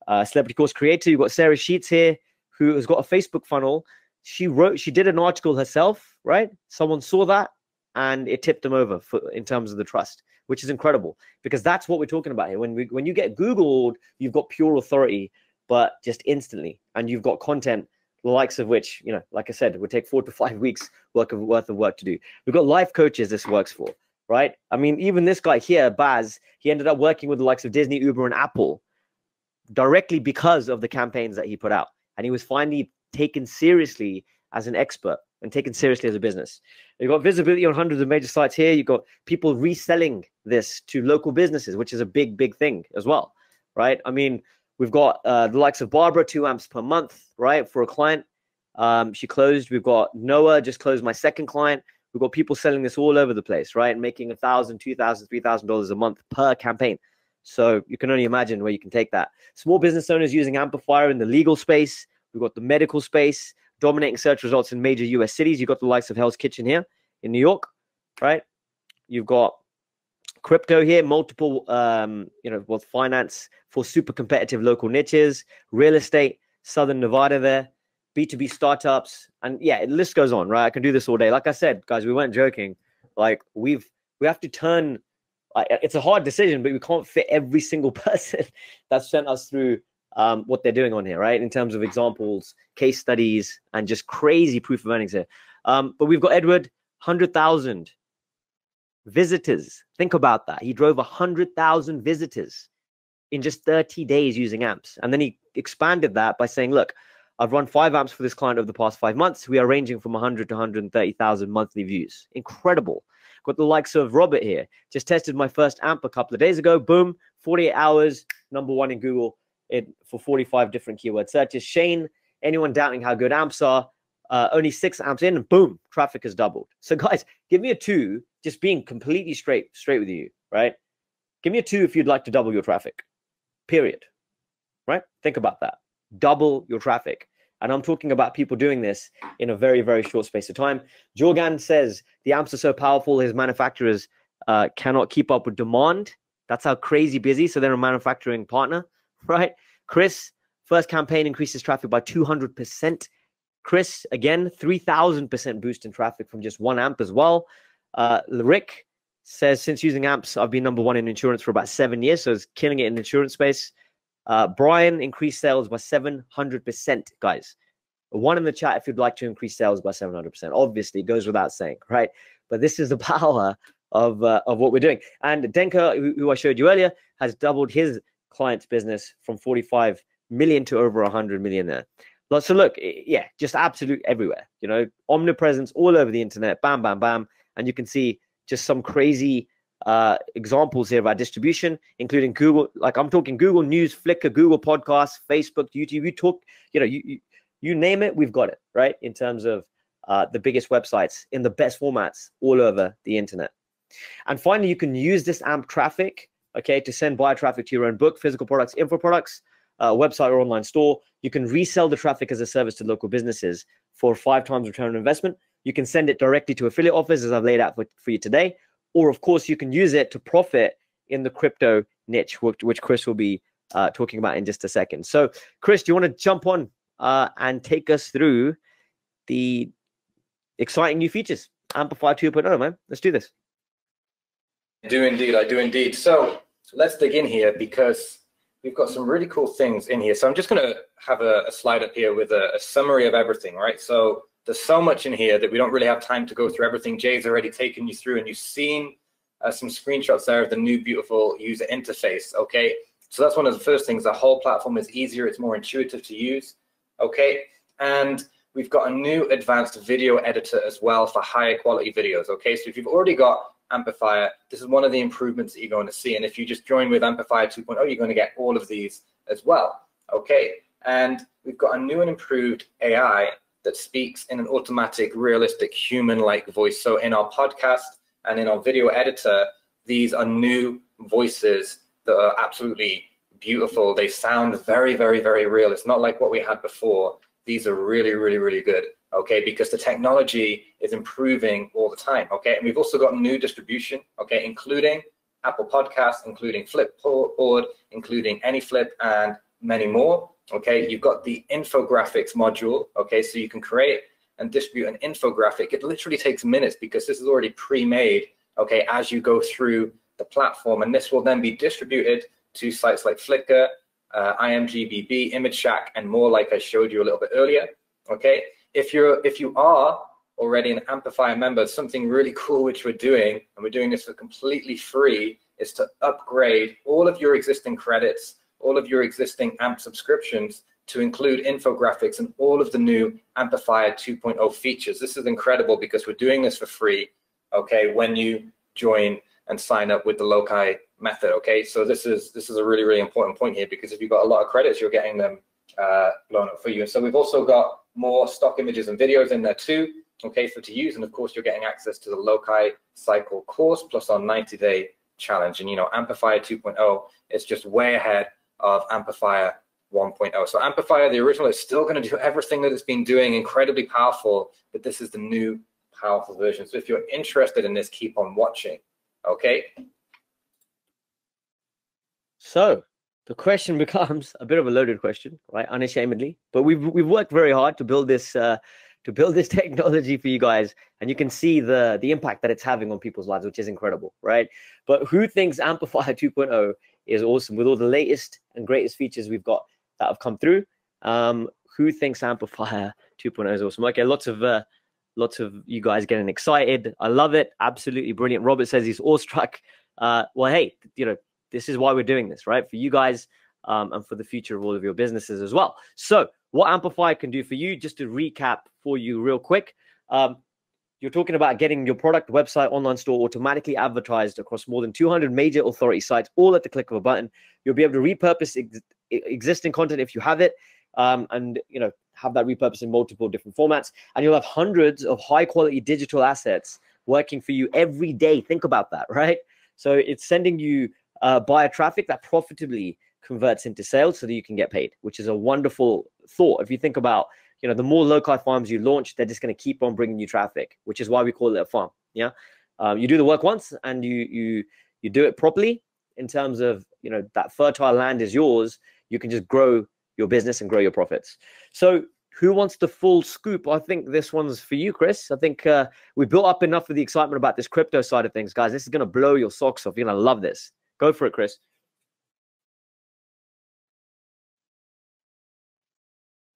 uh, celebrity course creator. You've got Sarah Sheets here, who has got a Facebook funnel. She wrote, she did an article herself, right? Someone saw that and it tipped them over for, in terms of the trust which is incredible because that's what we're talking about here. When we when you get Googled, you've got pure authority, but just instantly, and you've got content the likes of which, you know, like I said, would take four to five weeks work of worth of work to do. We've got life coaches this works for, right? I mean, even this guy here, Baz, he ended up working with the likes of Disney, Uber, and Apple directly because of the campaigns that he put out. And he was finally taken seriously as an expert and taken seriously as a business. You've got visibility on hundreds of major sites here. You've got people reselling this to local businesses, which is a big, big thing as well, right? I mean, we've got uh, the likes of Barbara, two amps per month, right, for a client. Um, she closed. We've got Noah just closed my second client. We've got people selling this all over the place, right? Making a thousand, two thousand, three thousand dollars a month per campaign. So you can only imagine where you can take that. Small business owners using AmpiFire in the legal space. We've got the medical space, dominating search results in major US cities. You've got the likes of Hell's Kitchen here in New York, right? You've got crypto here, multiple, um, you know, well, finance for super competitive local niches, real estate, Southern Nevada there, B2B startups, and yeah, the list goes on, right? I can do this all day. Like I said, guys, we weren't joking. Like we've we have to turn. It's a hard decision, but we can't fit every single person that sent us through um, what they're doing on here, right? In terms of examples, case studies, and just crazy proof of earnings here. Um, but we've got Edward, hundred thousand visitors. Think about that. He drove hundred thousand visitors in just 30 days using amps, and then he expanded that by saying, "Look, I've run five amps for this client over the past five months. We are ranging from 100 to 130,000 monthly views. Incredible. Got the likes of Robert here. Just tested my first amp a couple of days ago. Boom, 48 hours, number one in Google it, for 45 different keyword searches. Shane, anyone doubting how good amps are, uh, only six amps in, boom, traffic has doubled. So guys, give me a two, just being completely straight, straight with you, right? Give me a two if you'd like to double your traffic, period. Right? Think about that double your traffic. And I'm talking about people doing this in a very, very short space of time. Jorgan says the amps are so powerful, his manufacturers uh, cannot keep up with demand. That's how crazy busy. So they're a manufacturing partner, right? Chris, first campaign increases traffic by 200%. Chris, again, 3000% boost in traffic from just one amp as well. Uh, Rick says, since using amps, I've been number one in insurance for about seven years. So it's killing it in the insurance space. Uh, Brian increased sales by 700%, guys. One in the chat if you'd like to increase sales by 700%. Obviously, it goes without saying, right? But this is the power of, uh, of what we're doing. And Denka, who, who I showed you earlier, has doubled his client's business from 45 million to over 100 million there. So look, yeah, just absolute everywhere. You know, omnipresence all over the internet. Bam, bam, bam, and you can see just some crazy uh, examples here of our distribution, including Google. Like I'm talking Google News, Flickr, Google Podcasts, Facebook, YouTube. You talk, you know, you you, you name it, we've got it, right? In terms of uh, the biggest websites in the best formats all over the internet. And finally, you can use this AMP traffic, okay, to send buyer traffic to your own book, physical products, info products, uh, website or online store. You can resell the traffic as a service to local businesses for five times return on investment. You can send it directly to affiliate offers, as I've laid out for, for you today, or of course you can use it to profit in the crypto niche, which, which Chris will be uh, talking about in just a second. So, Chris, do you want to jump on uh, and take us through the exciting new features? AmpiFire 2.0, man. Let's do this. I do indeed. I do indeed. So, let's dig in here because we've got some really cool things in here. So I'm just going to have a, a, slide up here with a, a summary of everything, right? So there's so much in here that we don't really have time to go through everything. Jay's already taken you through, and you've seen uh, some screenshots there of the new beautiful user interface. Okay, so that's one of the first things. The whole platform is easier; it's more intuitive to use. Okay, and we've got a new advanced video editor as well for higher quality videos. Okay, so if you've already got AmpiFire, this is one of the improvements that you're going to see. And if you just join with AmpiFire 2.0, you're going to get all of these as well. Okay, and we've got a new and improved AI that speaks in an automatic, realistic, human-like voice. So in our podcast and in our video editor, these are new voices that are absolutely beautiful. They sound very, very, very real. It's not like what we had before. These are really, really, really good. Okay, because the technology is improving all the time. Okay, and we've also got new distribution. Okay, including Apple Podcasts, including Flipboard, including AnyFlip, and many more. Okay, you've got the infographics module. Okay, so you can create and distribute an infographic. It literally takes minutes because this is already pre-made. Okay, as you go through the platform, and this will then be distributed to sites like Flickr, uh, IMGBB, ImageShack, and more, like I showed you a little bit earlier. Okay, if you're if you are already an AmpiFire member, something really cool which we're doing, and we're doing this for completely free, is to upgrade all of your existing credits all of your existing AMP subscriptions to include infographics and all of the new AmpiFire 2.0 features. This is incredible because we're doing this for free, okay, when you join and sign up with the Loci method, okay? So this is this is a really, really important point here because if you've got a lot of credits, you're getting them uh, blown up for you. And so we've also got more stock images and videos in there too, okay, for to use. And of course, you're getting access to the Loci Cycle course plus our 90-day challenge. And, you know, AmpiFire 2.0 is just way ahead of AmpiFire 1.0. So AmpiFire, the original, is still going to do everything that it's been doing, incredibly powerful, but this is the new powerful version. So if you're interested in this, keep on watching, okay? So the question becomes a bit of a loaded question, right? Unashamedly, but we've we've worked very hard to build this uh, to build this technology for you guys, and you can see the the impact that it's having on people's lives, which is incredible, right? But who thinks AmpiFire 2.0 is awesome with all the latest and greatest features we've got that have come through? Um, who thinks AmpiFire 2.0 is awesome? Okay, lots of uh, lots of you guys getting excited. I love it. Absolutely brilliant. Robert says he's awestruck. Uh, well, hey, you know, this is why we're doing this, right? For you guys um, and for the future of all of your businesses as well. So, what AmpiFire can do for you, just to recap for you real quick. Um, you're talking about getting your product, website, online store automatically advertised across more than 200 major authority sites, all at the click of a button. You'll be able to repurpose ex- existing content if you have it, um, and you know have that repurposed in multiple different formats. And you'll have hundreds of high quality digital assets working for you every day. Think about that, right? So it's sending you uh, buyer traffic that profitably converts into sales so that you can get paid, which is a wonderful thought. If you think about, you know, the more Loci farms you launch, they're just going to keep on bringing you traffic, which is why we call it a farm. Yeah, um, you do the work once and you you you do it properly in terms of you know that fertile land is yours. You can just grow your business and grow your profits. So who wants the full scoop? I think this one's for you, Chris. I think uh, we built up enough of the excitement about this crypto side of things, guys. This is going to blow your socks off. You're going to love this. Go for it, Chris.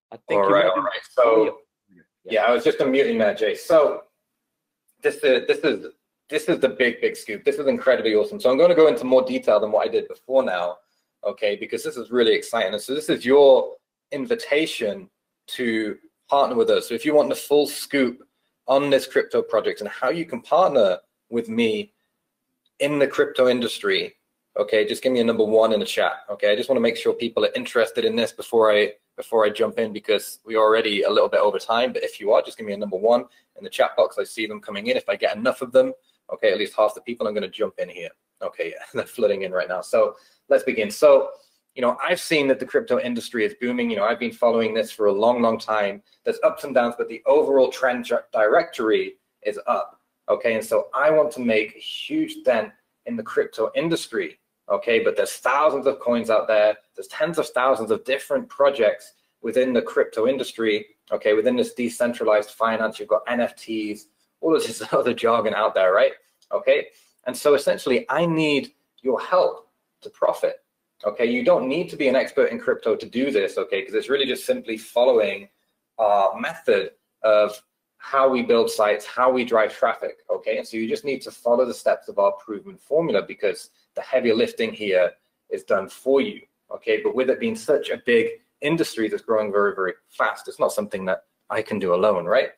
I think all right, all right. So, yeah. yeah, I was just unmuting that, Jay. So, this is this is this is the big big scoop. This is incredibly awesome. So I'm going to go into more detail than what I did before now, okay? Because this is really exciting. And so this is your invitation to partner with us. So if you want the full scoop on this crypto project and how you can partner with me in the crypto industry, Okay, just give me a number one in the chat. Okay, I just want to make sure people are interested in this before I before I jump in because we're already a little bit over time. But if you are, just give me a number one in the chat box. I see them coming in. If I get enough of them, okay, at least half the people, I'm going to jump in here. Okay, yeah, they're flooding in right now. So let's begin. So you know, I've seen that the crypto industry is booming. You know, I've been following this for a long, long time. There's ups and downs, but the overall trend directory is up. Okay, and so I want to make a huge dent in the crypto industry okay? But there's thousands of coins out there. There's tens of thousands of different projects within the crypto industry okay? Within this decentralized finance you've got nfts all of this other jargon out there right? Okay? And so essentially i need your help to profit okay? You don't need to be an expert in crypto to do this okay? Because it's really just simply following our method of how we build sites how we drive traffic okay? And so you just need to follow the steps of our proven formula because the heavy lifting here is done for you. Okay, but with it being such a big industry that's growing very, very fast, it's not something that I can do alone, right?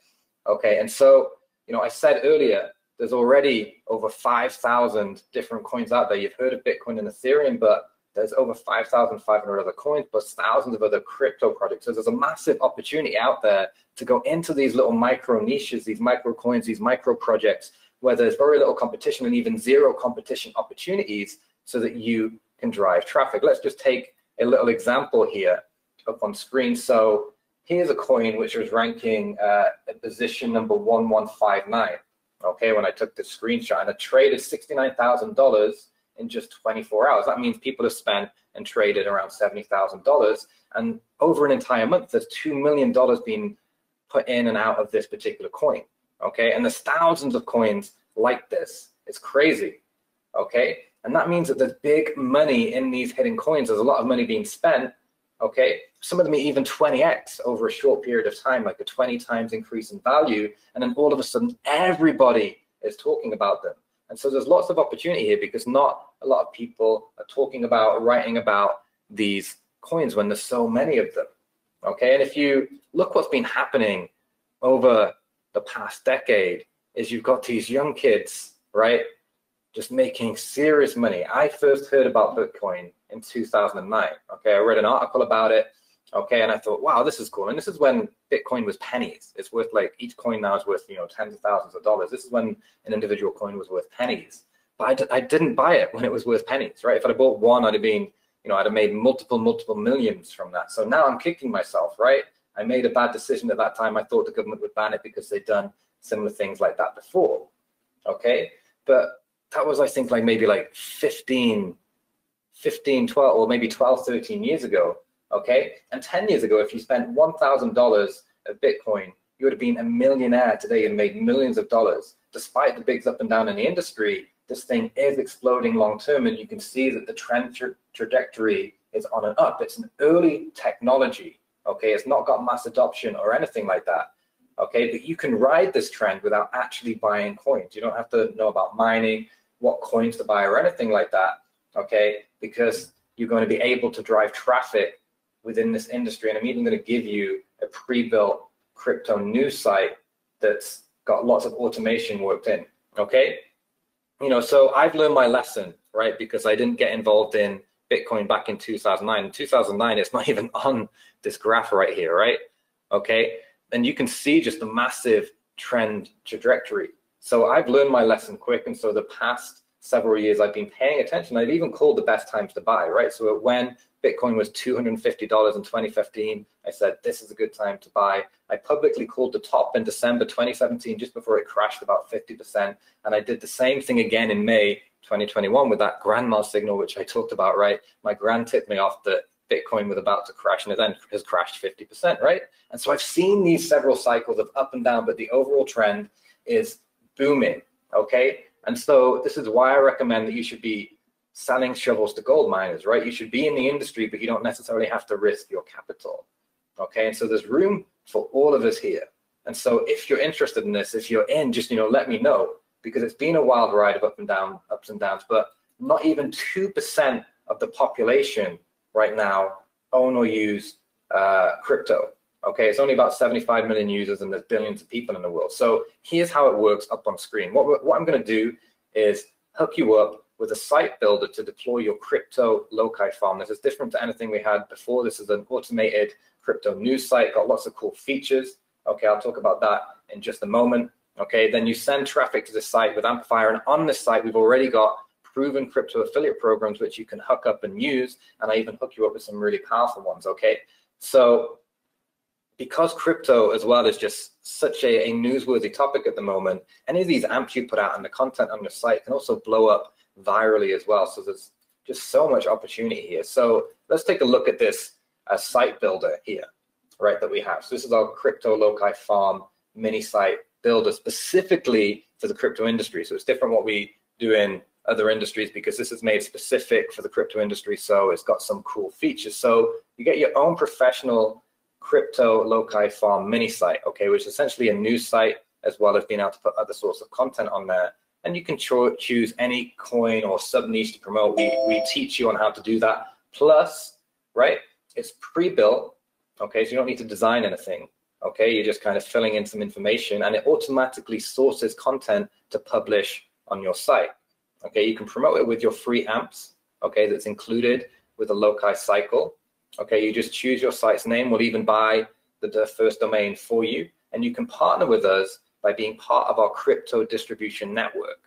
Okay, and so, you know, I said earlier, there's already over 5,000 different coins out there. You've heard of Bitcoin and Ethereum, but there's over 5,500 other coins, plus thousands of other crypto projects. So there's a massive opportunity out there to go into these little micro niches, these micro coins, these micro projects, where there's very little competition and even zero competition opportunities so that you can drive traffic. Let's just take a little example here up on screen. So here's a coin which was ranking uh, at position number 1159. Okay, when I took the screenshot and I traded $69,000 in just 24 hours. That means people have spent and traded around $70,000. And over an entire month, there's $2 million being put in and out of this particular coin okay? And there's thousands of coins like this. It's crazy, okay? And that means that there's big money in these hidden coins. There's a lot of money being spent, okay? Some of them even 20x over a short period of time, like a 20 times increase in value. And then all of a sudden, everybody is talking about them. And so there's lots of opportunity here because not a lot of people are talking about, writing about these coins when there's so many of them. Okay, and if you look what's been happening over the past decade, is you've got these young kids, right, just making serious money. I first heard about Bitcoin in 2009. Okay, I read an article about it. Okay, and I thought, wow, this is cool. And this is when Bitcoin was pennies. It's worth like each coin now is worth you know tens of thousands of dollars. This is when an individual coin was worth pennies. But I d- I didn't buy it when it was worth pennies, right? If I'd bought one, I'd have been, you know, I'd have made multiple, multiple millions from that. So now I'm kicking myself, right? I made a bad decision at that time. I thought the government would ban it because they'd done similar things like that before. Okay, but that was, I think, like maybe like 15, 15, 12, or maybe 12, 13 years ago. Okay, and 10 years ago, if you spent $1,000 of Bitcoin, you would have been a millionaire today and made millions of dollars. Despite the bigs up and down in the industry, this thing is exploding long term, and you can see that the trend tra trajectory is on and up. It's an early technology. Okay, it's not got mass adoption or anything like that okay? But you can ride this trend without actually buying coins. You don't have to know about mining, what coins to buy, or anything like that, okay? Because you're going to be able to drive traffic within this industry. And I'm even going to give you a pre-built crypto news site that's got lots of automation worked in, okay? You know, so I've learned my lesson, right? Because I didn't get involved in Bitcoin back in 2009. In 2009, it's not even on this graph right here, right? Okay, and you can see just the massive trend trajectory. So I've learned my lesson quick, and so the past several years I've been paying attention. I've even called the best times to buy, right? So when Bitcoin was $250 in 2015, I said this is a good time to buy. I publicly called the top in December 2017, just before it crashed about 50%, and I did the same thing again in May 2021 with that grandma signal, which I talked about, right? My grand tipped me off that Bitcoin was about to crash and it then has crashed 50%, right? And so I've seen these several cycles of up and down, but the overall trend is booming, okay? And so this is why I recommend that you should be selling shovels to gold miners, right? You should be in the industry, but you don't necessarily have to risk your capital, okay? And so there's room for all of us here. And so if you're interested in this, if you're in, just, you know, let me know because it's been a wild ride of up and down, ups and downs, but not even 2% of the population right now own or use uh, crypto. Okay, it's only about 75 million users and there's billions of people in the world. So here's how it works up on screen. What, what I'm going to do is hook you up with a site builder to deploy your crypto loci farm. This is different to anything we had before. This is an automated crypto news site, got lots of cool features. Okay, I'll talk about that in just a moment. Okay, then you send traffic to the site with AmpiFire, and on this site, we've already got proven crypto affiliate programs which you can hook up and use. And I even hook you up with some really powerful ones. Okay. So because crypto as well is just such a, a newsworthy topic at the moment, any of these amps you put out and the content on your site can also blow up virally as well. So there's just so much opportunity here. So let's take a look at this uh, site builder here, right, that we have. So this is our crypto loci farm mini site builder specifically for the crypto industry. So it's different what we do in other industries because this is made specific for the crypto industry. So it's got some cool features. So you get your own professional crypto loci farm mini site, okay, which is essentially a new site as well as being able to put other sorts of content on there. And you can cho choose any coin or sub niche to promote. We, we teach you on how to do that. Plus, right, it's pre-built, okay, so you don't need to design anything. Okay, you're just kind of filling in some information and it automatically sources content to publish on your site. Okay, you can promote it with your free amps, okay, that's included with a loci cycle. Okay, you just choose your site's name. We'll even buy the, the first domain for you. And you can partner with us by being part of our crypto distribution network.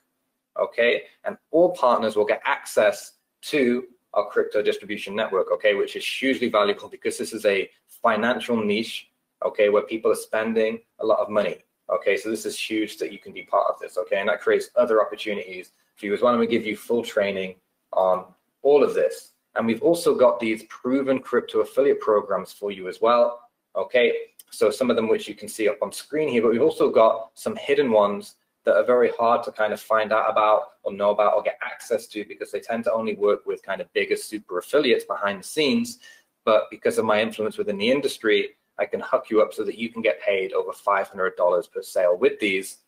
Okay, and all partners will get access to our crypto distribution network, okay, which is hugely valuable because this is a financial niche, okay, where people are spending a lot of money. Okay, so this is huge that you can be part of this, okay, and that creates other opportunities for you as well. And we give you full training on all of this. And we've also got these proven crypto affiliate programs for you as well. Okay, so some of them which you can see up on screen here, but we've also got some hidden ones that are very hard to kind of find out about or know about or get access to because they tend to only work with kind of bigger super affiliates behind the scenes. But because of my influence within the industry, I can hook you up so that you can get paid over $500 per sale with these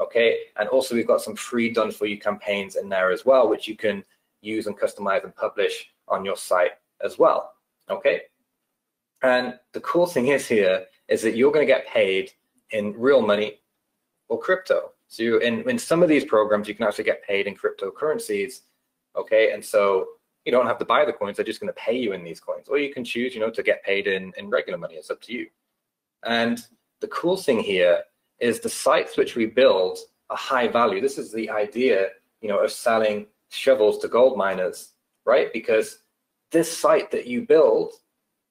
okay? And also we've got some free done for you campaigns in there as well, which you can use and customize and publish on your site as well, okay? And the cool thing is here is that you're going to get paid in real money or crypto. So in, in some of these programs, you can actually get paid in cryptocurrencies. Okay. And so you don't have to buy the coins. They're just going to pay you in these coins. Or you can choose, you know, to get paid in, in regular money. It's up to you. And the cool thing here is the sites which we build are high value. This is the idea, you know, of selling shovels to gold miners, right? Because this site that you build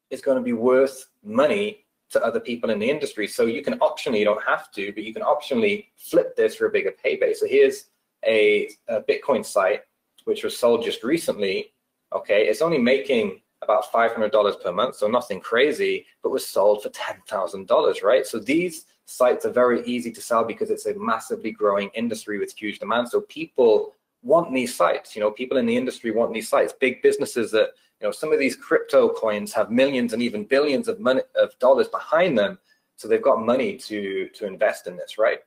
is going to be worth money to other people in the industry. So you can optionally, you don't have to, but you can optionally flip this for a bigger pay base. So here's a, a Bitcoin site which was sold just recently. Okay, it's only making about $500 per month, so nothing crazy, but was sold for $10,000, right? So these sites are very easy to sell because it's a massively growing industry with huge demand. So people want these sites. You know, people in the industry want these sites. Big businesses that you know, some of these crypto coins have millions and even billions of money of dollars behind them, so they've got money to to invest in this, right?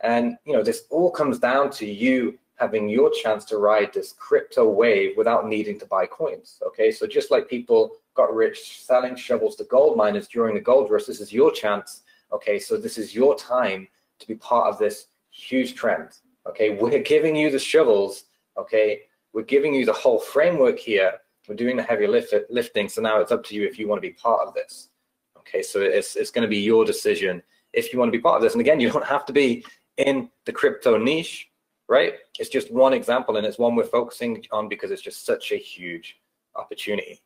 And you know, this all comes down to you having your chance to ride this crypto wave without needing to buy coins. Okay, so just like people got rich selling shovels to gold miners during the gold rush, this is your chance. Okay, so this is your time to be part of this huge trend. Okay, we're giving you the shovels. Okay, we're giving you the whole framework here. We're doing the heavy lift, lifting. So now it's up to you if you want to be part of this. Okay, so it's, it's going to be your decision if you want to be part of this. And again, you don't have to be in the crypto niche, right? It's just one example and it's one we're focusing on because it's just such a huge opportunity.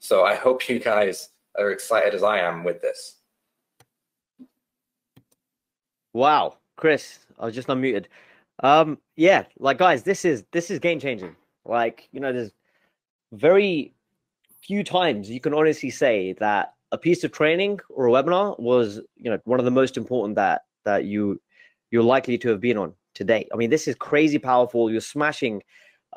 So I hope you guys are excited as I am with this. Wow, Chris, I was just unmuted. Um, yeah, like guys, this is this is game changing. Like, you know, there's very few times you can honestly say that a piece of training or a webinar was, you know, one of the most important that that you you're likely to have been on today. I mean, this is crazy powerful. You're smashing,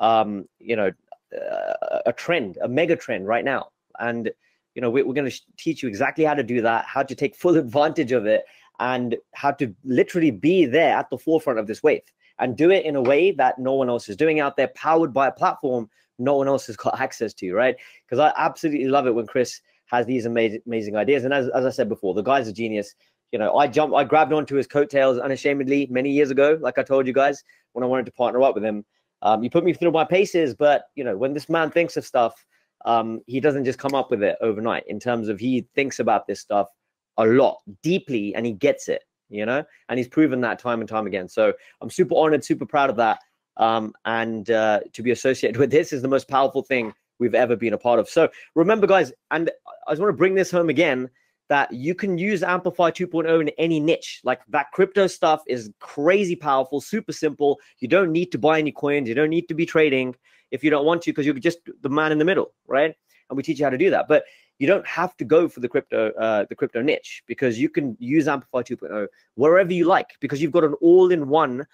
um, you know, uh, a trend, a mega trend right now, and you know we're, we're going to teach you exactly how to do that, how to take full advantage of it, and how to literally be there at the forefront of this wave and do it in a way that no one else is doing out there, powered by a platform no one else has got access to, right? Because I absolutely love it when Chris has these amazing, amazing ideas. And as, as I said before, the guy's a genius. You know, I jumped, I grabbed onto his coattails unashamedly many years ago, like I told you guys when I wanted to partner up with him. Um, you put me through my paces, but you know, when this man thinks of stuff, um, he doesn't just come up with it overnight. In terms of he thinks about this stuff a lot, deeply, and he gets it you know, and he's proven that time and time again. So I'm super honored, super proud of that. Um, and uh, to be associated with this is the most powerful thing we've ever been a part of. So remember, guys, and I just want to bring this home again that you can use AmpiFire 2.0 in any niche. Like that crypto stuff is crazy powerful, super simple. You don't need to buy any coins. You don't need to be trading if you don't want to, because you're just the man in the middle, right? And we teach you how to do that. But you don't have to go for the crypto uh, the crypto niche because you can use AmpiFire 2.0 wherever you like because you've got an all-in-one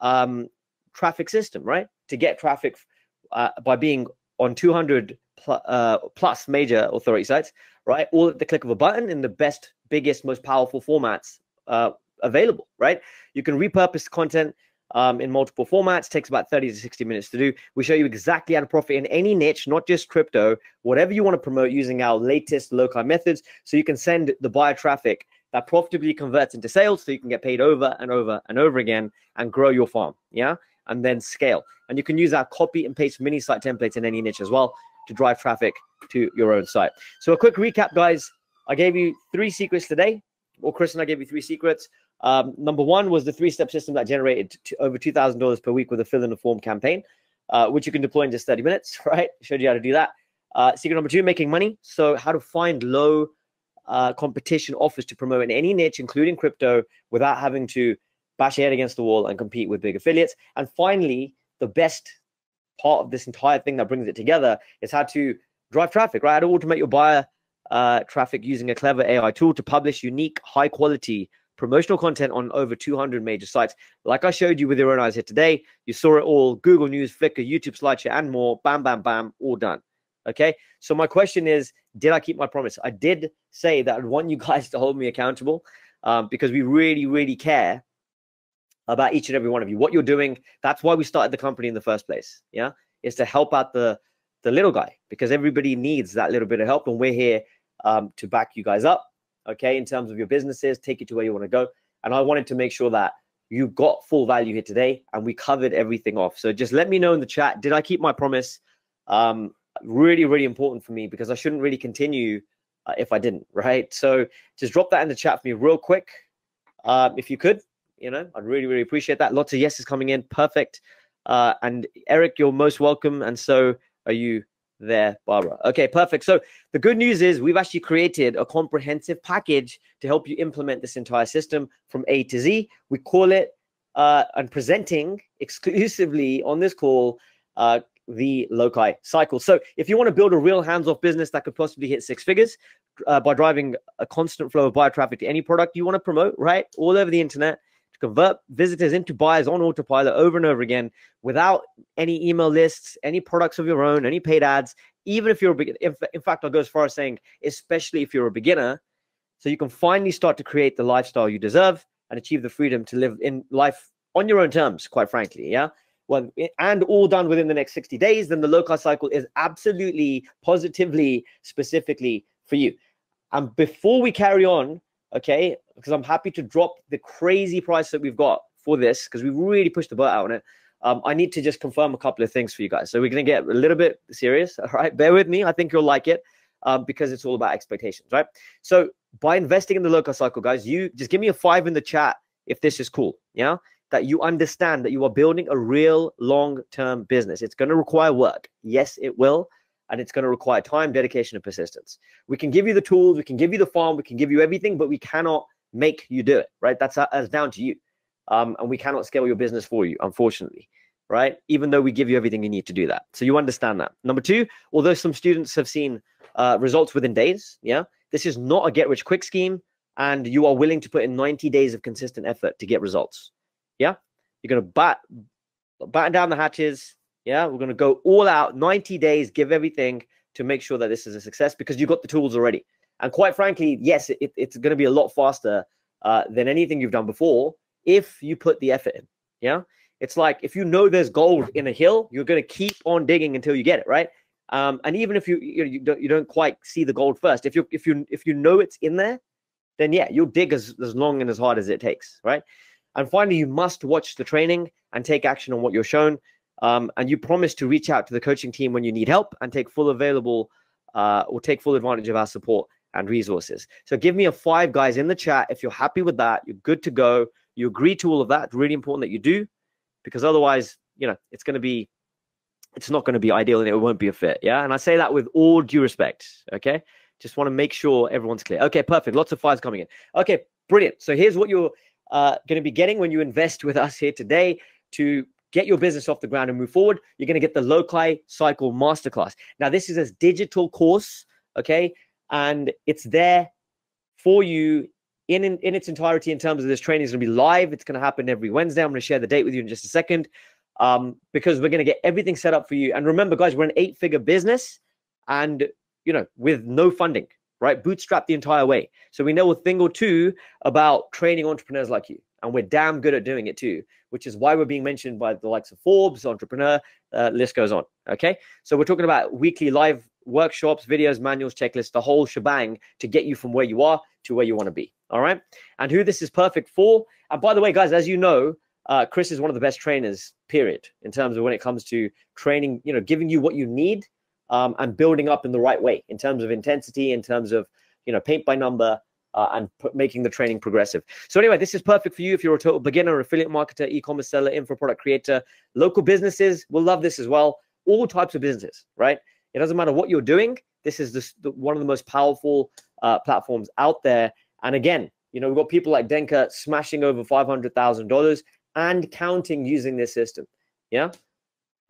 um, traffic system, right? To get traffic uh, by being on 200 pl- uh, plus major authority sites, right? All at the click of a button in the best, biggest, most powerful formats uh, available, right? You can repurpose content um, in multiple formats. Takes about 30 to 60 minutes to do. We show you exactly how to profit in any niche, not just crypto, whatever you want to promote using our latest low methods. So you can send the buyer traffic that profitably converts into sales so you can get paid over and over and over again and grow your farm. Yeah. And then scale. And you can use our copy and paste mini site templates in any niche as well to drive traffic to your own site. So a quick recap, guys. I gave you three secrets today. Well, Chris and I gave you three secrets. Um, number one was the three-step system that generated over two thousand dollars per week with a fill in the form campaign, uh, which you can deploy in just thirty minutes. Right? Showed you how to do that. Uh, secret number two: making money. So how to find low uh, competition offers to promote in any niche, including crypto, without having to bash your head against the wall and compete with big affiliates. And finally, the best part of this entire thing that brings it together is how to drive traffic. Right? How to automate your buyer uh, traffic using a clever AI tool to publish unique, high quality promotional content on over 200 major sites. Like I showed you with your own eyes here today, you saw it all Google News, Flickr, YouTube, SlideShare, and more. Bam, bam, bam, all done. Okay. So my question is, did I keep my promise? I did say that I want you guys to hold me accountable um, because we really, really care about each and every one of you. What you're doing. That's why we started the company in the first place. Yeah, is to help out the the little guy because everybody needs that little bit of help, and we're here um, to back you guys up, okay, in terms of your businesses, take you to where you want to go. And I wanted to make sure that you got full value here today and we covered everything off. So just let me know in the chat. Did I keep my promise? Um, really, really important for me because I shouldn't really continue uh, if I didn't, right? So just drop that in the chat for me real quick. Um, if you could, you know, I'd really, really appreciate that. Lots of yeses coming in. Perfect. Uh, and Eric, you're most welcome. And so are you there, Barbara. Okay, perfect. So the good news is we've actually created a comprehensive package to help you implement this entire system from A to Z. We call it uh, and presenting exclusively on this call uh, the Loci cycle. So if you want to build a real hands-off business that could possibly hit six figures uh, by driving a constant flow of buyer traffic to any product you want to promote, right, all over the internet, to convert visitors into buyers on autopilot over and over again without any email lists, any products of your own, any paid ads, even if you're a beginner. In, fact, I'll go as far as saying, especially if you're a beginner, so you can finally start to create the lifestyle you deserve and achieve the freedom to live in life on your own terms, quite frankly. Yeah. Well, and all done within the next 60 days, then the Loci Cycle is absolutely, positively, specifically for you. And before we carry on, okay, because I'm happy to drop the crazy price that we've got for this because we really pushed the butt out on it. Um, I need to just confirm a couple of things for you guys. So we're going to get a little bit serious. All right. Bear with me. I think you'll like it um, because it's all about expectations, right? So by investing in the Loci Cycle, guys, you just give me a five in the chat if this is cool. Yeah. That you understand that you are building a real long term business. It's going to require work. Yes, it will. And it's going to require time, dedication, and persistence. We can give you the tools, we can give you the farm, we can give you everything, but we cannot make you do it, right? That's, uh, that's down to you. Um, and we cannot scale your business for you, unfortunately, right? Even though we give you everything you need to do that. So you understand that. Number two, although some students have seen uh, results within days, yeah, this is not a get rich quick scheme. And you are willing to put in 90 days of consistent effort to get results. Yeah. You're going to bat, batten down the hatches. Yeah. We're going to go all out 90 days, give everything to make sure that this is a success because you got the tools already. And quite frankly, yes, it, it's going to be a lot faster uh, than anything you've done before if you put the effort in. Yeah. It's like if you know there's gold in a hill, you're going to keep on digging until you get it, right? Um, and even if you you, you, don't, you don't quite see the gold first, if you if you if you know it's in there, then yeah, you'll dig as, as long and as hard as it takes, right? And finally, you must watch the training and take action on what you're shown. Um, and you promise to reach out to the coaching team when you need help and take full available uh, or take full advantage of our support and resources. So give me a five guys in the chat if you're happy with that. You're good to go. You agree to all of that. It's really important that you do, because otherwise, you know, it's going to be, it's not going to be ideal and it won't be a fit. Yeah, and I say that with all due respect. Okay, just want to make sure everyone's clear. Okay, perfect. Lots of fives coming in. Okay, brilliant. So here's what you're uh, going to be getting when you invest with us here today to get your business off the ground and move forward. You're going to get the Loci Cycle Masterclass. Now, this is a digital course. Okay, and it's there for you in, in, in its entirety in terms of this training is going to be live. It's going to happen every Wednesday. I'm going to share the date with you in just a second um, because we're going to get everything set up for you. And remember, guys, we're an eight figure business and, you know, with no funding, right? Bootstrap the entire way. So we know a thing or two about training entrepreneurs like you. And we're damn good at doing it too, which is why we're being mentioned by the likes of Forbes, Entrepreneur, uh, list goes on. Okay. So we're talking about weekly live workshops, videos, manuals, checklists, the whole shebang to get you from where you are to where you want to be. All right. And who this is perfect for. And by the way, guys, as you know, uh, Chris is one of the best trainers, period, in terms of when it comes to training, you know, giving you what you need um, and building up in the right way in terms of intensity, in terms of, you know, paint by number, uh, and making the training progressive. So anyway, this is perfect for you if you're a total beginner, affiliate marketer, e-commerce seller, info product creator, local businesses will love this as well. All types of businesses, right? It doesn't matter what you're doing. This is the, the, one of the most powerful uh, platforms out there. And again, you know, we've got people like Denka smashing over $500,000 and counting using this system. Yeah.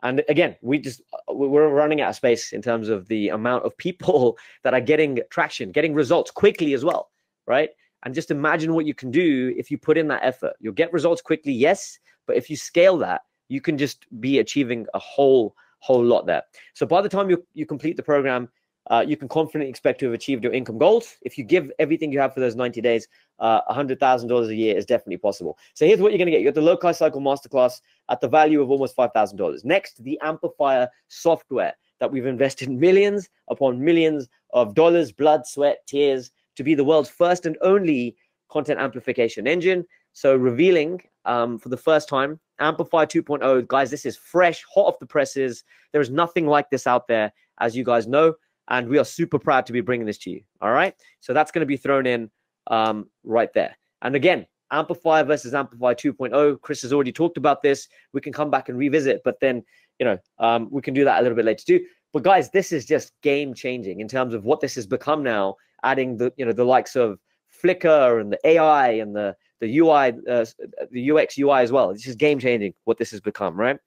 And again, we just uh, we're running out of space in terms of the amount of people that are getting traction, getting results quickly as well, right? And just imagine what you can do if you put in that effort. You'll get results quickly, yes, but if you scale that, you can just be achieving a whole whole lot there. So by the time you, you complete the program, uh, you can confidently expect to have achieved your income goals. If you give everything you have for those 90 days, uh, $100,000 a year is definitely possible. So here's what you're going to get. You get the Loci Cycle Masterclass at the value of almost $5,000. Next, the AmpiFire software that we've invested millions upon millions of dollars, blood, sweat, tears to be the world's first and only content amplification engine. So revealing um, for the first time AmpiFire 2.0, guys. This is fresh, hot off the presses. There is nothing like this out there, as you guys know, and we are super proud to be bringing this to you. All right, so that's going to be thrown in um, right there. And again, AmpiFire versus AmpiFire 2.0. Chris has already talked about this. We can come back and revisit, but then you know um, we can do that a little bit later too. But guys, this is just game changing in terms of what this has become now. Adding the you know the likes of Flickr and the AI and the the UI, uh, the UX UI as well. This is game changing what this has become, right?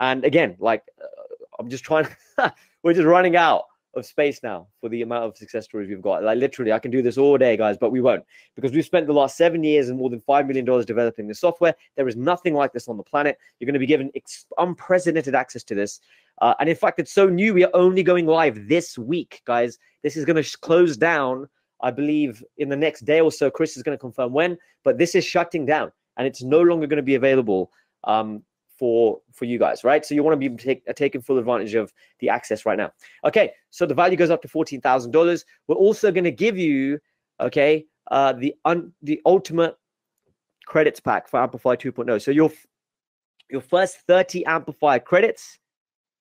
And again, like uh, I'm just trying, we're just running out of space now for the amount of success stories we've got. Like literally, I can do this all day, guys, but we won't because we've spent the last seven years and more than five million dollars developing this software. There is nothing like this on the planet. You're going to be given ex- unprecedented access to this. Uh, and in fact, it's so new. We are only going live this week, guys. This is going to close down I believe in the next day or so, Chris is going to confirm when, but this is shutting down and it's no longer going to be available um, for for you guys, right? So you want to be take, uh, taking full advantage of the access right now. Okay, so the value goes up to fourteen thousand dollars. We're also going to give you, okay, uh, the un, the ultimate credits pack for AmpiFire 2.0. So your your first 30 AmpiFire credits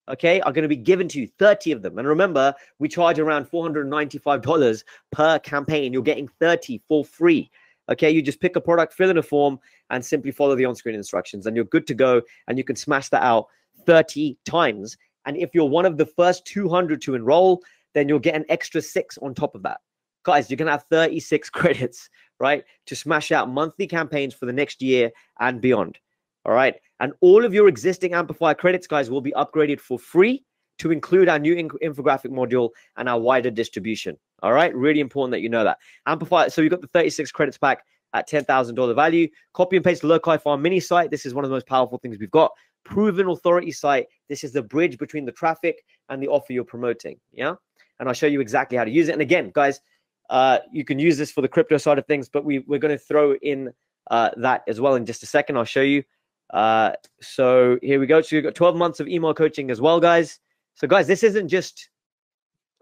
okay, are going to be given to you 30 of them. And remember, we charge around $495 per campaign. You're getting 30 for free. Okay, you just pick a product, fill in a form, and simply follow the on screen instructions, and you're good to go. And you can smash that out 30 times. And if you're one of the first 200 to enroll, then you'll get an extra six on top of that. Guys, you're going to have 36 credits, right, to smash out monthly campaigns for the next year and beyond. All right. And all of your existing AmpiFire credits, guys, will be upgraded for free to include our new infographic module and our wider distribution. All right. Really important that you know that. AmpiFire. So you've got the 36 credits pack at $10,000 value. Copy and paste Loci Farm mini site. This is one of the most powerful things we've got. Proven authority site. This is the bridge between the traffic and the offer you're promoting. Yeah. And I'll show you exactly how to use it. And again, guys, uh, you can use this for the crypto side of things, but we, we're going to throw in uh, that as well in just a second. I'll show you. Uh, so here we go. So you've got 12 months of email coaching as well, guys. So, guys, this isn't just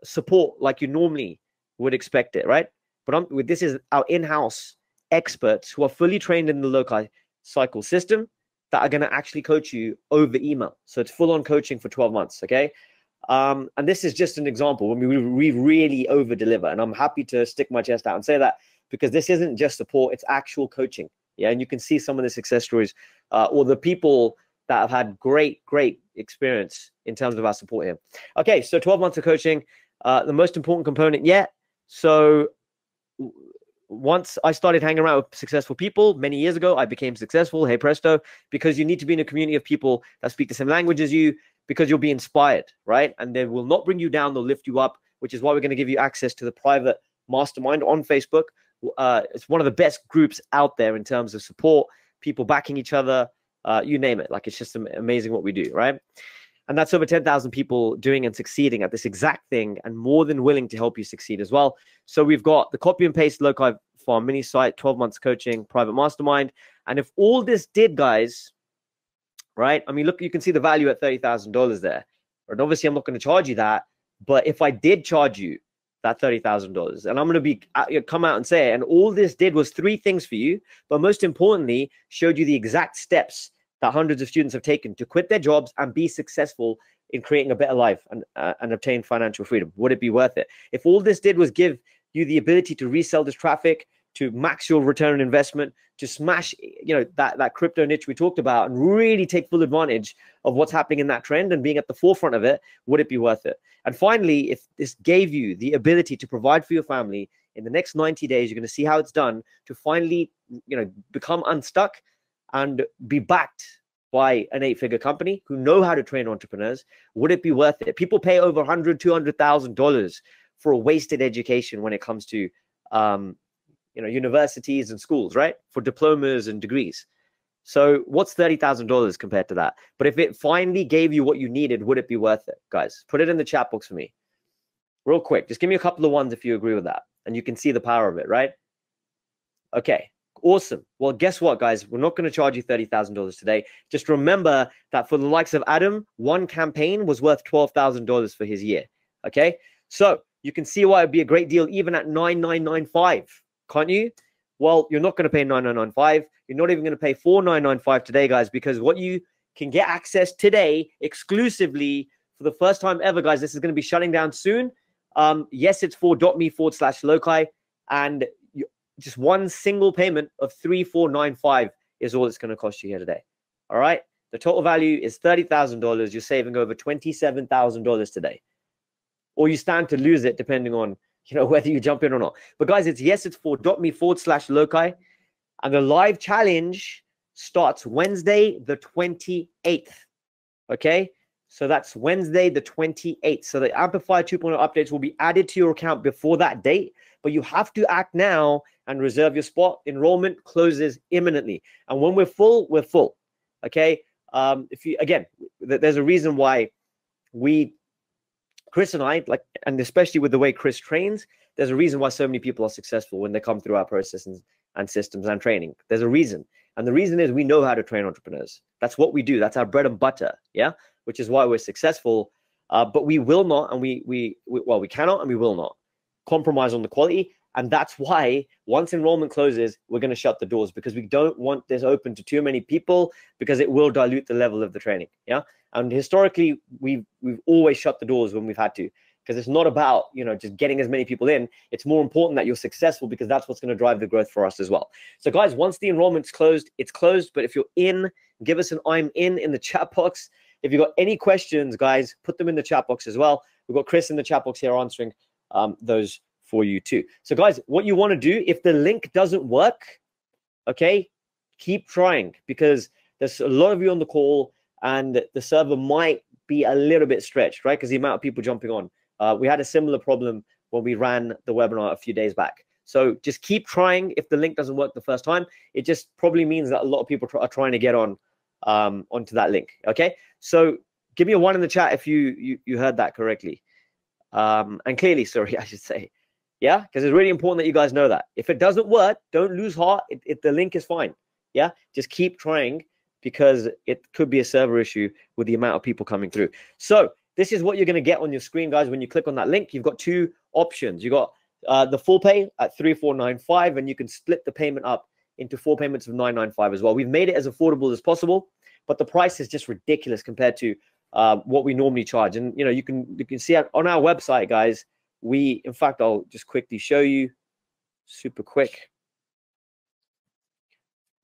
support like you normally would expect it, right? But I'm, this is our in-house experts who are fully trained in the Loci cycle system that are going to actually coach you over email. So it's full-on coaching for 12 months. Okay. Um, and this is just an example we, we really over deliver. And I'm happy to stick my chest out and say that because this isn't just support, it's actual coaching. Yeah, and you can see some of the success stories uh, or the people that have had great, great experience in terms of our support here. Okay, so 12 months of coaching, uh, the most important component yet. So once I started hanging around with successful people many years ago, I became successful. Hey presto, because you need to be in a community of people that speak the same language as you, because you'll be inspired, right? And they will not bring you down; they'll lift you up. Which is why we're going to give you access to the private mastermind on Facebook, uh, it's one of the best groups out there in terms of support, people backing each other, uh, you name it. Like it's just amazing what we do, right? And that's over 10,000 people doing and succeeding at this exact thing and more than willing to help you succeed as well. So we've got the copy and paste Loci Farm mini site, 12 months coaching, private mastermind. And if all this did, guys, right? I mean, look, you can see the value at $30,000 there. And obviously, I'm not going to charge you that. But if I did charge you that $30,000. And I'm going to be uh, come out and say. And all this did was three things for you, but most importantly, showed you the exact steps that hundreds of students have taken to quit their jobs and be successful in creating a better life and, uh, and obtain financial freedom. Would it be worth it? If all this did was give you the ability to resell this traffic, to max your return on investment, to smash, you know, that that crypto niche we talked about, and really take full advantage of what's happening in that trend and being at the forefront of it, would it be worth it? And finally, if this gave you the ability to provide for your family in the next 90 days, you're going to see how it's done to finally, you know, become unstuck and be backed by an eight-figure company who know how to train entrepreneurs. Would it be worth it? People pay over 100, 200,000 dollars for a wasted education when it comes to um, you know universities and schools right for diplomas and degrees. So what's $30,000 compared to that? But if it finally gave you what you needed would it be worth it guys? Put it in the chat box for me. Real quick just give me a couple of ones if you agree with that and you can see the power of it right? Okay awesome. Well guess what guys? We're not going to charge you $30,000 today. Just remember that for the likes of Adam one campaign was worth $12,000 for his year okay? So you can see why it'd be a great deal even at 9995, can't you? Well, you're not going to pay 9995. You're not even going to pay 4995 today, guys, because what you can get access today exclusively for the first time ever, guys. This is going to be shutting down soon. Um, yes, it's for .me forward slash loci, and you, just one single payment of 3495 is all it's going to cost you here today. All right. The total value is $30,000. You're saving over $27,000 today. Or you stand to lose it depending on you know whether you jump in or not. But guys, it's yes, it's for dot .me forward slash loci. And the live challenge starts Wednesday, the 28th. Okay. So that's Wednesday, the 28th. So the AmpiFire 2.0 updates will be added to your account before that date, but you have to act now and reserve your spot. Enrollment closes imminently. And when we're full, we're full. Okay. Um, if you again, th- there's a reason why we, Chris and I, like, and especially with the way Chris trains, there's a reason why so many people are successful when they come through our processes and systems and training. There's a reason. And the reason is we know how to train entrepreneurs. That's what we do. That's our bread and butter. Yeah. Which is why we're successful. Uh, but we will not, and we, we, we, well, we cannot and we will not compromise on the quality. And that's why once enrollment closes, we're going to shut the doors because we don't want this open to too many people because it will dilute the level of the training. Yeah. And historically, we've, we've always shut the doors when we've had to because it's not about you know just getting as many people in. It's more important that you're successful because that's what's going to drive the growth for us as well. So guys once the enrollment's closed it's closed. But if you're in give us an i'm in in the chat box. If you've got any questions guys put them in the chat box as well. We've got chris in the chat box here answering um, those for you too. So guys what you want to do if the link doesn't work okay keep trying because there's a lot of you on the call and the server might be a little bit stretched right because the amount of people jumping on uh, we had a similar problem when we ran the webinar a few days back. So just keep trying. If the link doesn't work the first time, it just probably means that a lot of people are trying to get on um, onto that link. Okay, so give me a one in the chat if you you, you heard that correctly, um, and clearly. Sorry, I should say. Yeah, because it's really important that you guys know that. If it doesn't work, don't lose heart. It, the link is fine. Yeah, just keep trying because it could be a server issue with the amount of people coming through. So this is what you're going to get on your screen, guys. When you click on that link, you've got two options. You've got uh, the full pay at 3495 and you can split the payment up into four payments of 995 as well. We've made it as affordable as possible, but the price is just ridiculous compared to uh, what we normally charge. And you know, you can you can see on our website, guys. We, in fact, I'll just quickly show you, super quick.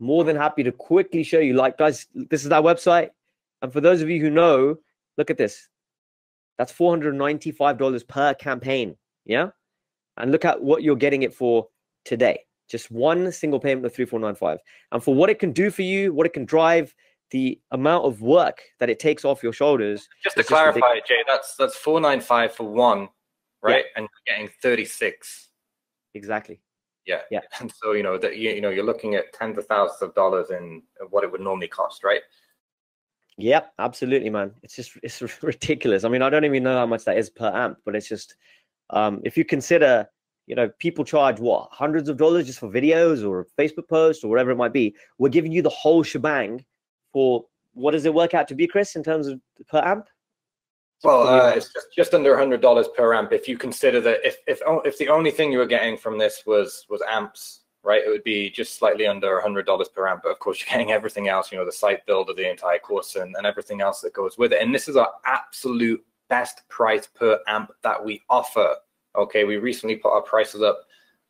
More than happy to quickly show you. Like, guys, this is our website, and for those of you who know, look at this. That's $495 per campaign. Yeah. And look at what you're getting it for today. Just one single payment of 3495. And for what it can do for you, what it can drive, the amount of work that it takes off your shoulders. Just to clarify, Jay, that's that's 495 for one, right? Yeah. And you're getting 36. Exactly. Yeah. Yeah. And so, you know, that you, you know, you're looking at tens of thousands of dollars in what it would normally cost, right? Yep, absolutely, man. It's just it's ridiculous. I mean, I don't even know how much that is per amp, but it's just um, if you consider, you know, people charge what hundreds of dollars just for videos or Facebook posts or whatever it might be. We're giving you the whole shebang for what does it work out to be, Chris, in terms of per amp? Well, uh, it's just, just under hundred dollars per amp. If you consider that if if if the only thing you were getting from this was was amps right? It would be just slightly under $100 per amp. But of course, you're getting everything else, you know, the site build of the entire course and, and everything else that goes with it. And this is our absolute best price per amp that we offer. Okay, we recently put our prices up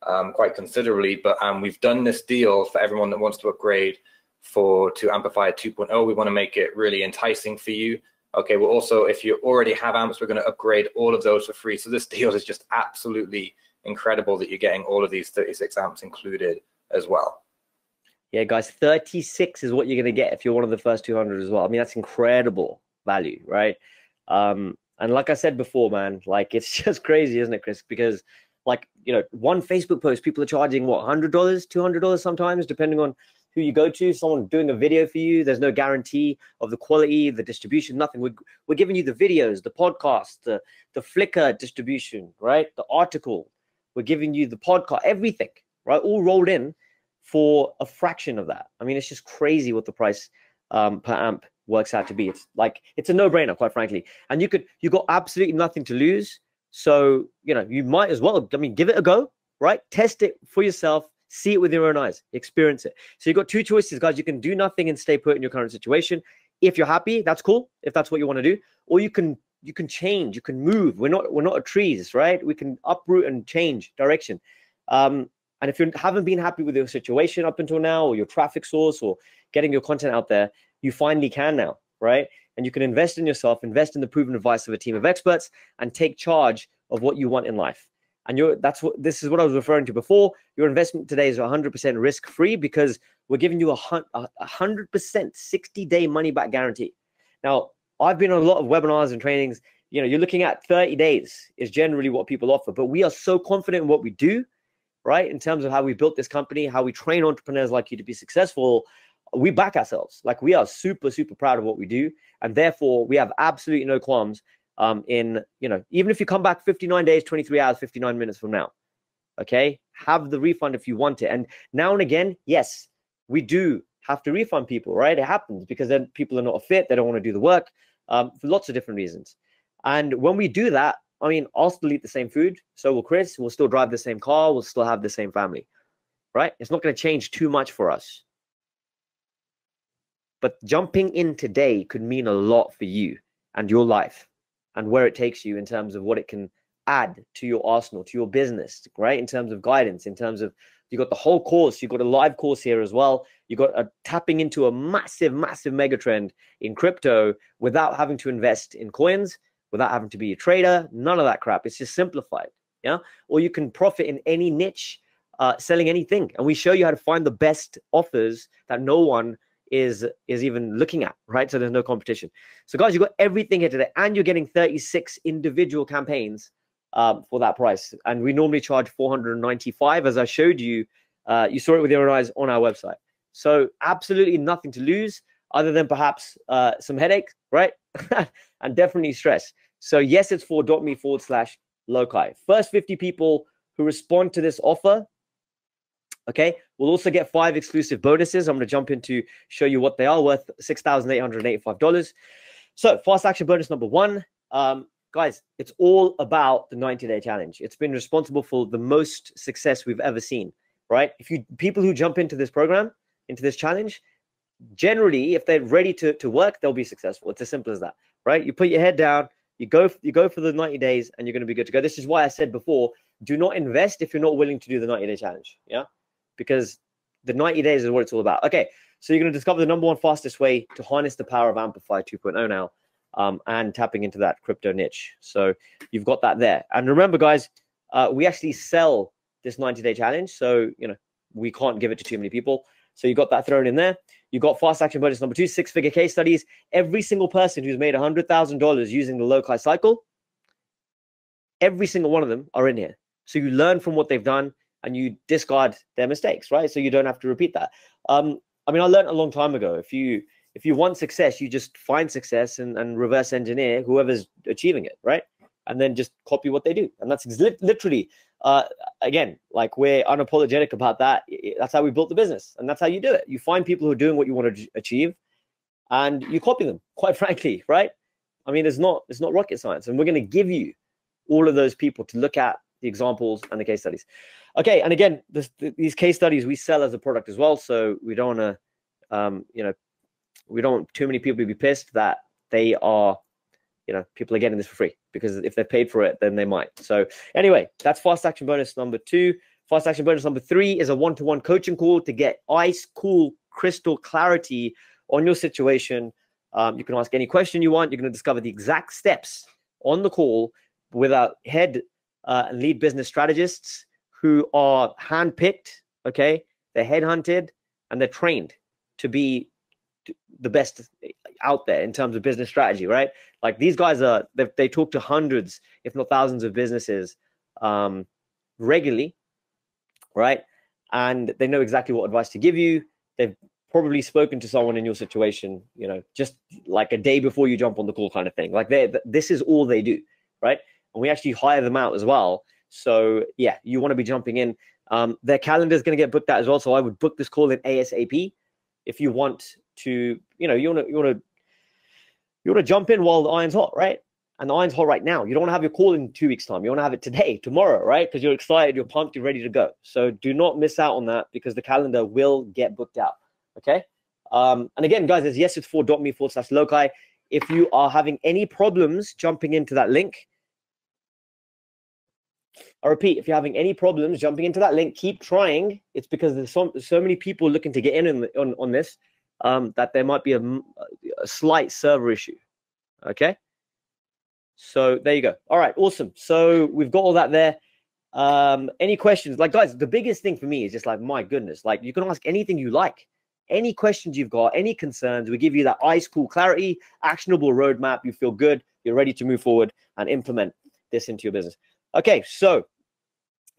um, quite considerably, but um, we've done this deal for everyone that wants to upgrade for to AmpiFire 2.0. We want to make it really enticing for you. Okay, well, also, if you already have amps, we're going to upgrade all of those for free. So this deal is just absolutely incredible that you're getting all of these 36 amps included as well. Yeah, guys, 36 is what you're going to get if you're one of the first 200 as well. I mean, that's incredible value, right? Um, and like I said before, man, like it's just crazy, isn't it, Chris? Because like you know, one Facebook post, people are charging what hundred dollars, two hundred dollars sometimes, depending on who you go to. Someone doing a video for you. There's no guarantee of the quality, the distribution, nothing. We're, we're giving you the videos, the podcast, the the Flickr distribution, right? The article, we're giving you the podcast, everything, right? All rolled in for a fraction of that. I mean, it's just crazy what the price um, per amp works out to be. It's like it's a no-brainer, quite frankly. And you could you got absolutely nothing to lose. So, you know, you might as well, I mean, give it a go, right? Test it for yourself, see it with your own eyes, experience it. So you've got two choices, guys. You can do nothing and stay put in your current situation. If you're happy, that's cool. If that's what you want to do, or you can you can change, you can move. We're not we're not a trees, right? We can uproot and change direction. Um, and if you haven't been happy with your situation up until now, or your traffic source, or getting your content out there, you finally can now, right? And you can invest in yourself, invest in the proven advice of a team of experts, and take charge of what you want in life. And you're that's what this is what I was referring to before. Your investment today is 100% risk free because we're giving you a 100% 60 day money back guarantee. Now, I've been on a lot of webinars and trainings. You know, you're looking at 30 days is generally what people offer, but we are so confident in what we do, right? In terms of how we built this company, how we train entrepreneurs like you to be successful, we back ourselves. Like we are super, super proud of what we do. And therefore, we have absolutely no qualms um, in, you know, even if you come back 59 days, 23 hours, 59 minutes from now, okay, have the refund if you want it. And now and again, yes, we do have to refund people, right? It happens because then people are not fit, they don't want to do the work um, for lots of different reasons. And when we do that, I mean, I'll still eat the same food. So will Chris. We'll still drive the same car. We'll still have the same family, right? It's not going to change too much for us. But jumping in today could mean a lot for you and your life and where it takes you in terms of what it can add to your arsenal, to your business, right? In terms of guidance, in terms of you got the whole course, you got a live course here as well. You got a tapping into a massive, massive mega trend in crypto without having to invest in coins, without having to be a trader, none of that crap. It's just simplified. Yeah. Or you can profit in any niche, uh, selling anything. And we show you how to find the best offers that no one is is even looking at, right? So there's no competition. So guys, you've got everything here today, and you're getting 36 individual campaigns um, for that price. And we normally charge 495, as I showed you. Uh, you saw it with your eyes on our website. So absolutely nothing to lose other than perhaps uh, some headache, right? and definitely stress. So yes, it's for .me forward slash loci. First 50 people who respond to this offer, okay, we'll also get five exclusive bonuses. I'm going to jump into show you what they are worth $6,885. So fast action bonus number one, um, guys, it's all about the 90 day challenge. It's been responsible for the most success we've ever seen, right? If you people who jump into this program, into this challenge, generally, if they're ready to, to work, they'll be successful. It's as simple as that, right? You put your head down, you go, you go for the 90 days and you're going to be good to go. This is why I said before, do not invest if you're not willing to do the 90 day challenge. Yeah. Because the 90 days is what it's all about. Okay. So you're going to discover the number one fastest way to harness the power of AmpiFire 2.0 now um, and tapping into that crypto niche. So you've got that there. And remember, guys, uh, we actually sell this 90 day challenge. So, you know, we can't give it to too many people. So you got that thrown in there. You got fast action bonus number two, six figure case studies. Every single person who's made $100,000 using the Loci cycle, every single one of them are in here. So you learn from what they've done and you discard their mistakes, right? So you don't have to repeat that. Um, I mean, I learned a long time ago. If you if you want success, you just find success and, and reverse engineer whoever's achieving it, right? And then just copy what they do. And that's li- literally, uh, again, like we're unapologetic about that. That's how we built the business. And that's how you do it. You find people who are doing what you want to achieve and you copy them, quite frankly, right? I mean, it's not, it's not rocket science. And we're going to give you all of those people to look at the examples and the case studies. Okay. And again, this, these case studies we sell as a product as well. So we don't want to, um, you know, we don't want too many people to be pissed that they are you know people are getting this for free because if they're paid for it then they might so anyway that's fast action bonus number two fast action bonus number three is a one-to-one coaching call to get ice cool crystal clarity on your situation um, you can ask any question you want you're going to discover the exact steps on the call with our head uh, and lead business strategists who are handpicked okay they're headhunted and they're trained to be the best out there in terms of business strategy, right? Like these guys are they, they talk to hundreds, if not thousands, of businesses um, regularly, right? And they know exactly what advice to give you. They've probably spoken to someone in your situation, you know, just like a day before you jump on the call, kind of thing. Like they, this is all they do, right? And we actually hire them out as well. So yeah, you want to be jumping in. Um, their calendar is going to get booked out as well. So I would book this call in ASAP if you want to, you know, you want to you want to you want to jump in while the iron's hot, right? and the iron's hot right now. You don't want to have your call in two weeks' time. You want to have it today, tomorrow, right? Because you're excited, you're pumped, you're ready to go. So do not miss out on that because the calendar will get booked out. Okay. Um, and again, guys, there's yes, it's for.me forward slash loci. If you are having any problems jumping into that link, I repeat, if you're having any problems jumping into that link, keep trying. It's because there's so, so many people looking to get in on, on, on this um, that there might be a, a slight server issue. Okay. So there you go. All right, awesome. So we've got all that there. Um, any questions? Like, guys, the biggest thing for me is just like, my goodness, like you can ask anything you like, any questions you've got, any concerns. We give you that ice cool clarity, actionable roadmap. You feel good, you're ready to move forward and implement this into your business. Okay, so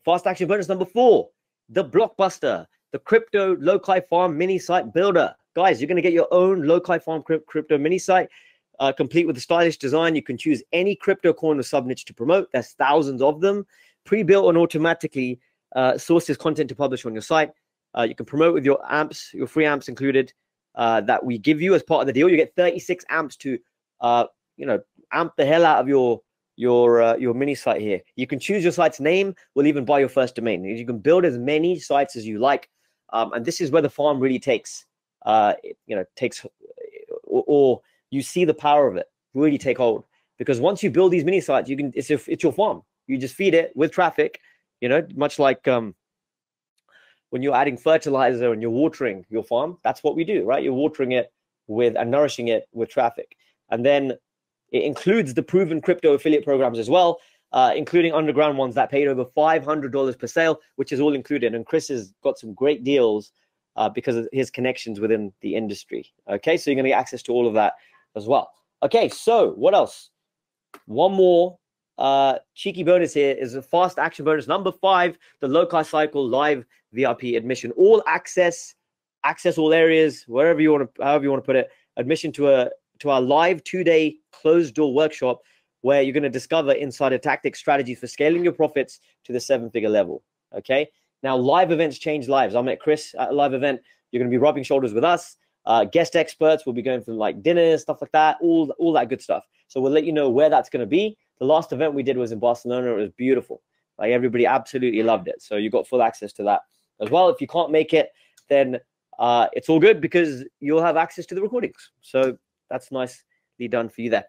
fast action bonus number four, the blockbuster, the crypto loci farm mini site builder. Guys, you're going to get your own loci farm crypto mini site uh, complete with a stylish design. You can choose any crypto coin or sub niche to promote. There's thousands of them, pre-built and automatically uh, sources content to publish on your site. Uh, you can promote with your amps, your free amps included uh, that we give you as part of the deal. You get 36 amps to, uh, you know, amp the hell out of your your uh, your mini site here. You can choose your site's name. We'll even buy your first domain. You can build as many sites as you like, um, and this is where the farm really takes, uh, you know, takes or, or you see the power of it really take hold. Because once you build these mini sites, you can it's your, it's your farm. You just feed it with traffic, you know, much like um, when you're adding fertilizer and you're watering your farm. That's what we do, right? You're watering it with and nourishing it with traffic, and then it includes the proven crypto affiliate programs as well, uh, including underground ones that paid over $500 per sale, which is all included. And Chris has got some great deals uh, because of his connections within the industry. Okay, so you're going to get access to all of that as well. Okay, so what else? One more uh, cheeky bonus here is a fast action bonus number five, the Loci Cycle live VIP admission, all access, access all areas, wherever you want to, however you want to put it, admission to a to our live two-day closed door workshop where you're going to discover insider tactics strategies for scaling your profits to the seven-figure level. Okay. Now, live events change lives. I met Chris at a live event. You're going to be rubbing shoulders with us. Uh, guest experts will be going for like dinners, stuff like that, all all that good stuff. So we'll let you know where that's going to be. The last event we did was in Barcelona. It was beautiful. Like everybody absolutely loved it. So you got full access to that as well. If you can't make it, then uh, it's all good because you'll have access to the recordings. So that's nicely done for you there.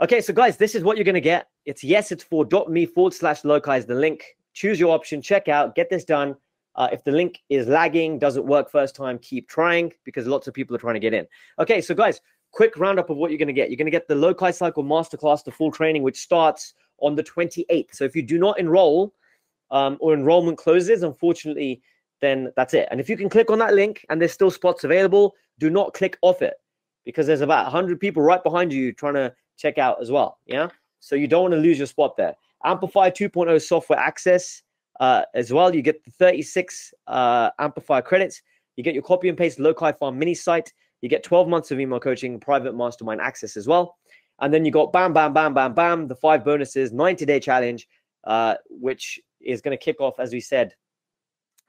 Okay, so guys, this is what you're going to get. It's yes, it's for .me forward slash loci is the link. Choose your option, check out, get this done. Uh, if the link is lagging, doesn't work first time, keep trying because lots of people are trying to get in. Okay, so guys, quick roundup of what you're going to get. You're going to get the Loci Cycle Masterclass, the full training, which starts on the 28th. So if you do not enroll um, or enrollment closes, unfortunately, then that's it. And if you can click on that link and there's still spots available, do not click off it because there's about 100 people right behind you trying to check out as well. Yeah. So you don't want to lose your spot there. AmpiFire 2.0 software access uh, as well. You get the 36 uh, AmpiFire credits. You get your copy and paste Loci Farm mini site. You get 12 months of email coaching, private mastermind access as well. And then you got bam, bam, bam, bam, bam, the five bonuses, 90 day challenge, uh, which is going to kick off, as we said,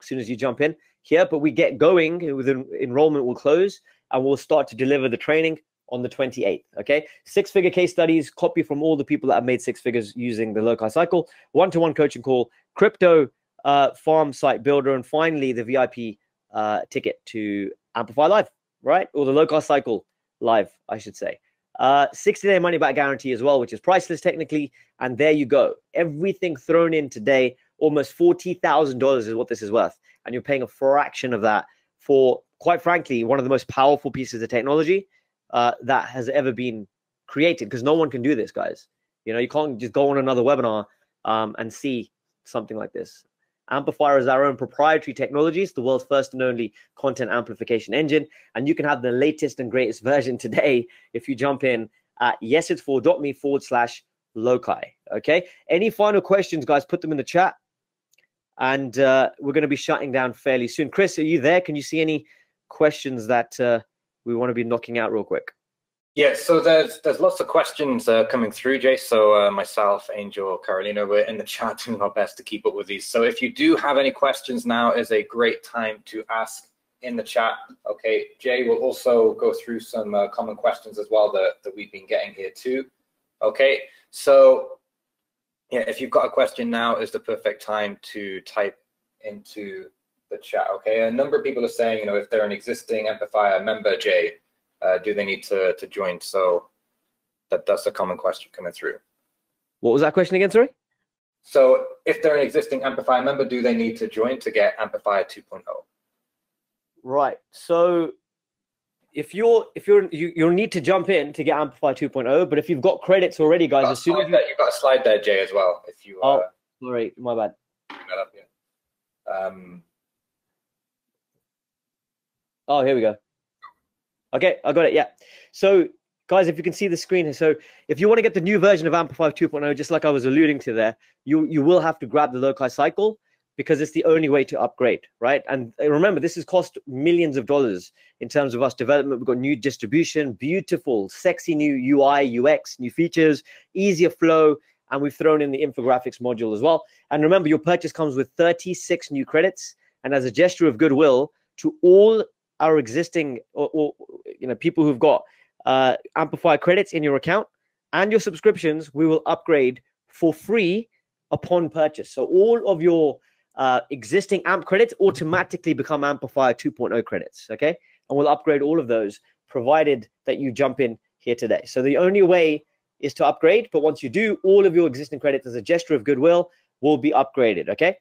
as soon as you jump in here. But we get going with enrollment will close and we'll start to deliver the training on the 28th. Okay. Six figure case studies, copy from all the people that have made six figures using the Loci Cycle, one to one coaching call, crypto uh, farm site builder, and finally the VIP uh, ticket to AmpiFire Live, right? Or the Loci Cycle live, I should say. Uh, 60 day money back guarantee as well, which is priceless technically. And there you go. Everything thrown in today, almost $40,000 is what this is worth. And you're paying a fraction of that for, quite frankly, one of the most powerful pieces of technology uh, that has ever been created because no one can do this, guys. You know, you can't just go on another webinar um, and see something like this. AmpiFire is our own proprietary technology. It's the world's first and only content amplification engine. And you can have the latest and greatest version today if you jump in at yesit's4.me forward slash loci. Okay. Any final questions, guys? Put them in the chat. And uh, we're going to be shutting down fairly soon. Chris, are you there? Can you see any questions that uh, we want to be knocking out real quick? Yeah, so there's there's lots of questions uh, coming through, Jay. So uh, myself, Angel, Carolina, we're in the chat doing our best to keep up with these. So if you do have any questions, now is a great time to ask in the chat. Okay, Jay will also go through some uh, common questions as well that, that we've been getting here too. Okay, So yeah, if you've got a question now is the perfect time to type into the chat. Okay, a number of people are saying, you know, if they're an existing AmpiFire member, Jay, uh, do they need to to join? So that that's a common question coming through. What was that question again? Sorry. So if they're an existing AmpiFire member, do they need to join to get AmpiFire 2.0? Right. So if you're if you're you, you'll need to jump in to get AmpiFire 2.0, but if you've got credits already, guys, as soon as you... have got a slide there, Jay, as well. If you oh, uh, sorry, my bad. Up, yeah. Um, oh, here we go. Okay, I got it. Yeah. So guys, if you can see the screen here, so if you want to get the new version of AmpiFire 2.0, just like I was alluding to there, you you will have to grab the Loci cycle because it's the only way to upgrade, right? And uh, remember, this has cost millions of dollars in terms of us development. We've got new distribution, beautiful, sexy new UI, UX, new features, easier flow, and we've thrown in the infographics module as well. And remember, your purchase comes with 36 new credits, and as a gesture of goodwill to all our existing or, or you know people who've got uh, AmpiFire credits in your account and your subscriptions, we will upgrade for free upon purchase. So all of your uh, existing AMP credits automatically become AmpiFire 2.0 credits. Okay. And we'll upgrade all of those provided that you jump in here today. So the only way is to upgrade. But once you do, all of your existing credits as a gesture of goodwill will be upgraded. Okay.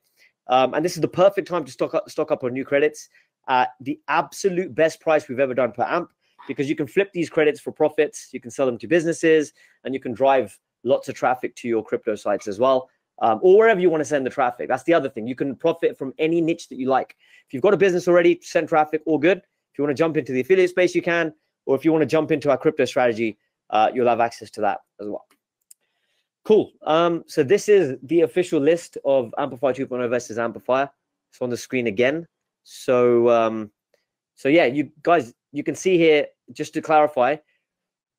Um, and this is the perfect time to stock up, stock up on new credits at the absolute best price we've ever done per amp because you can flip these credits for profits, you can sell them to businesses, and you can drive lots of traffic to your crypto sites as well, um, or wherever you want to send the traffic. That's the other thing. You can profit from any niche that you like. If you've got a business already, send traffic, all good. If you want to jump into the affiliate space, you can, or if you want to jump into our crypto strategy, uh, you'll have access to that as well. Cool. Um, so this is the official list of AmpiFire 2.0 versus AmpiFire. It's on the screen again. So um, so yeah, you guys, you can see here just to clarify,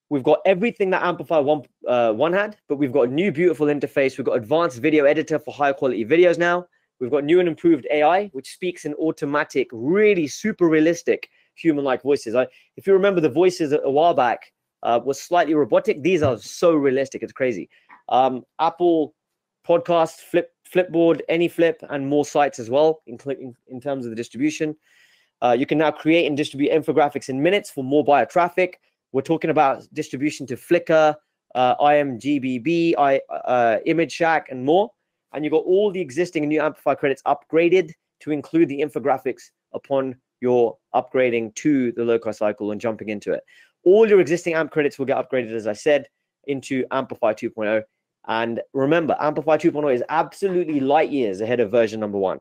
we've got everything that AmpiFire One uh, One had, but we've got a new beautiful interface. We've got advanced video editor for higher quality videos now. We've got new and improved AI, which speaks in automatic, really super realistic human-like voices. I, if you remember the voices a, while back uh, was slightly robotic. These are so realistic. It's crazy. Um, Apple Podcast, Flip, Flipboard, AnyFlip, and more sites as well, including in terms of the distribution. Uh, you can now create and distribute infographics in minutes for more buyer traffic. We're talking about distribution to Flickr, uh, IMGBB, I, uh, ImageShack, and more. And you've got all the existing new AmpiFire credits upgraded to include the infographics upon your upgrading to the Loci Cycle and jumping into it. All your existing AMP credits will get upgraded, as I said, into AmpiFire 2.0. And remember, AmpiFire 2.0 is absolutely light years ahead of version number one.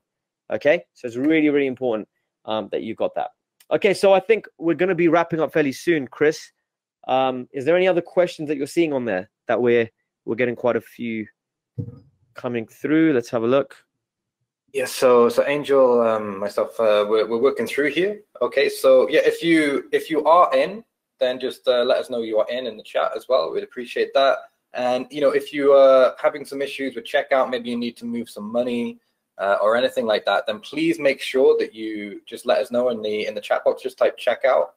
Okay, so it's really, really important um, that you got that. Okay, so I think we're going to be wrapping up fairly soon, Chris. Um, is there any other questions that you're seeing on there that we're we're getting quite a few coming through? Let's have a look. Yeah, so so Angel, um, myself, uh, we're we're working through here. Okay, so yeah, if you if you are in, then just uh, let us know you are in in the chat as well. We'd appreciate that. And you know, if you are having some issues with checkout, maybe you need to move some money uh, or anything like that, then please make sure that you just let us know in the in the chat box. Just type checkout,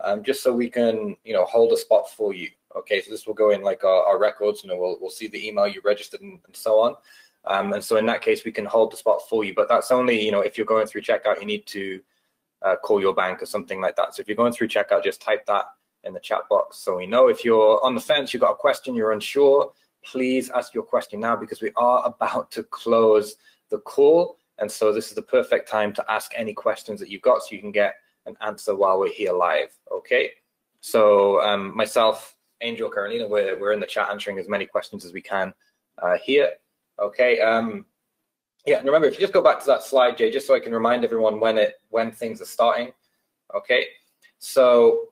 um, just so we can you know hold a spot for you. Okay, so this will go in like our, our records. You know, we'll we'll see the email you registered and, and so on. Um, and so in that case, we can hold the spot for you. But that's only you know if you're going through checkout, you need to uh, call your bank or something like that. So if you're going through checkout, just type that in the chat box so we know. If you're on the fence, you've got a question, you're unsure, please ask your question now because we are about to close the call. And so this is the perfect time to ask any questions that you've got so you can get an answer while we're here live. Okay. So um, myself, Angel, Carolina, we're, we're in the chat answering as many questions as we can uh, here. Okay. Um, yeah, and remember, if you just go back to that slide, Jay, just so I can remind everyone when it when things are starting. Okay. So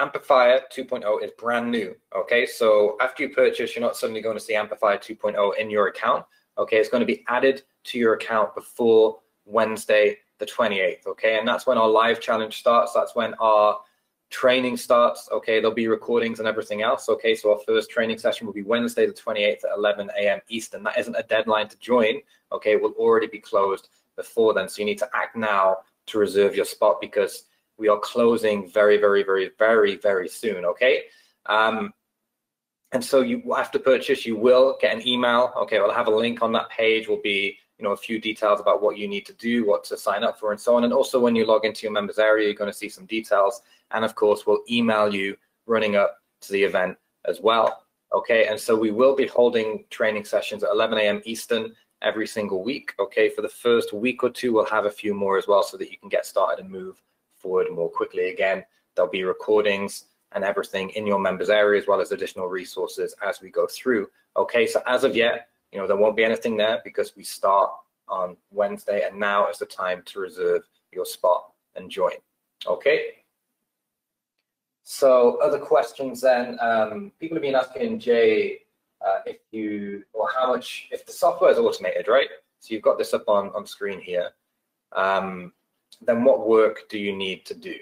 AmpiFire 2.0 is brand new. Okay. So after you purchase, you're not suddenly going to see AmpiFire 2.0 in your account Okay, it's going to be added to your account before Wednesday, the 28th. Okay, and that's when our live challenge starts. That's when our training starts. Okay, there'll be recordings and everything else. Okay, so our first training session will be Wednesday, the 28th at 11 a.m. Eastern. That isn't a deadline to join. Okay, it will already be closed before then. So you need to act now to reserve your spot because we are closing very, very, very, very, very soon. Okay. Um, And so you after purchase, you will get an email. Okay, we'll have a link on that page. Will be you know a few details about what you need to do, what to sign up for, and so on. And also when you log into your members area, you're going to see some details. And of course, we'll email you running up to the event as well. Okay, and so we will be holding training sessions at 11 a.m. Eastern every single week. Okay, for the first week or two, we'll have a few more as well so that you can get started and move forward more quickly. Again, there'll be recordings and everything in your members area as well as additional resources as we go through. Okay, so as of yet, you know, there won't be anything there because we start on Wednesday and now is the time to reserve your spot and join. Okay. So other questions then, um, people have been asking Jay uh, if you, or how much, if the software is automated, right? So you've got this up on, on screen here. Um, then what work do you need to do?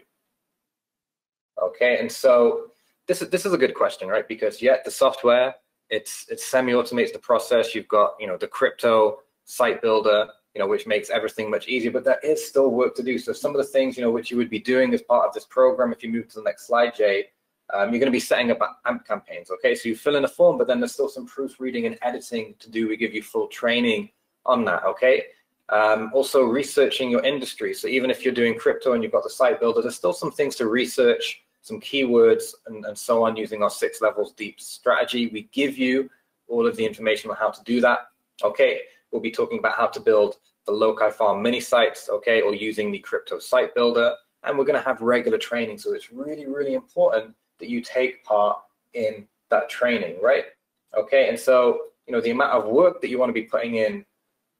Okay, and so this is this is a good question, right? Because yet the software it's it semi-automates the process. You've got you know the crypto site builder, you know, which makes everything much easier, but there is still work to do. So some of the things you know which you would be doing as part of this program, if you move to the next slide, Jay, um, you're going to be setting up AMP campaigns. Okay, so you fill in a form, but then there's still some proofreading and editing to do. We give you full training on that. Okay. Um, also researching your industry. So even if you're doing crypto and you've got the site builder, there's still some things to research, some keywords and, and so on using our six levels deep strategy. We give you all of the information on how to do that. Okay, we'll be talking about how to build the Loci Farm mini sites, okay, or using the crypto site builder. And we're going to have regular training. So it's really, really important that you take part in that training, right? Okay, and so, you know, the amount of work that you want to be putting in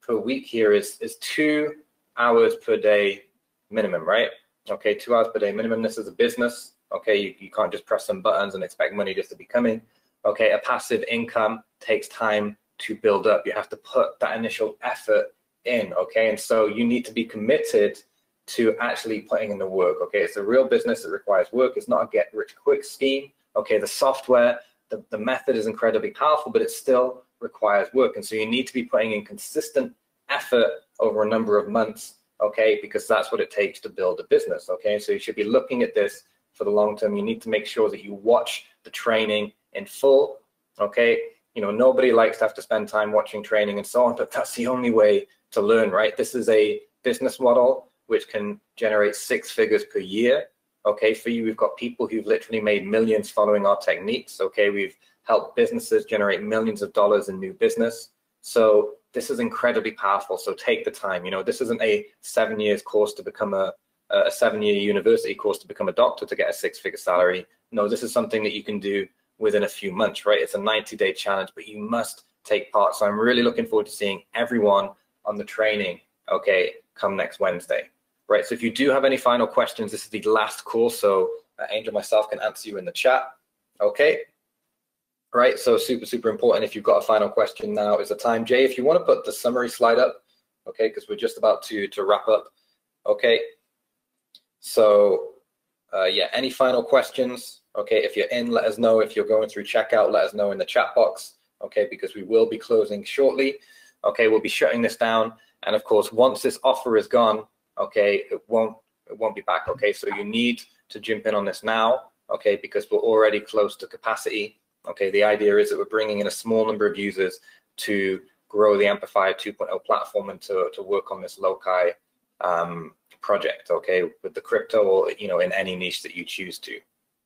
per week here is is two hours per day minimum, right? Okay, two hours per day minimum. This is a business. Okay, you, you can't just press some buttons and expect money just to be coming. Okay, a passive income takes time to build up. You have to put that initial effort in. Okay, and so you need to be committed to actually putting in the work. Okay, it's a real business that requires work. It's not a get rich quick scheme. Okay, the software, the, the method is incredibly powerful, but it's still requires work. And so you need to be putting in consistent effort over a number of months, okay, because that's what it takes to build a business, okay? So you should be looking at this for the long term. You need to make sure that you watch the training in full, okay? You know, nobody likes to have to spend time watching training and so on, but that's the only way to learn, right? This is a business model which can generate six figures per year. Okay, for you, we've got people who've literally made millions following our techniques. Okay, we've help businesses generate millions of dollars in new business. So this is incredibly powerful. So take the time. You know, this isn't a seven years course to become a a seven year university course to become a doctor to get a six figure salary. No, this is something that you can do within a few months, right? It's a 90 day challenge, but you must take part. So I'm really looking forward to seeing everyone on the training, okay, come next Wednesday, right? So if you do have any final questions, this is the last call. So uh, Angel myself can answer you in the chat, okay? Right? So super, super important. If you've got a final question now is the time. Jay, if you want to put the summary slide up, okay, because we're just about to, to wrap up. Okay, so uh, yeah, any final questions? Okay, if you're in, let us know. If you're going through checkout, let us know in the chat box, okay, because we will be closing shortly. Okay, we'll be shutting this down. And of course, once this offer is gone, okay, it won't it won't be back. Okay, so you need to jump in on this now, okay, because we're already close to capacity. Okay, the idea is that we're bringing in a small number of users to grow the AmpiFire 2.0 platform and to, to work on this Loci um, project, okay, with the crypto or, you know, in any niche that you choose to.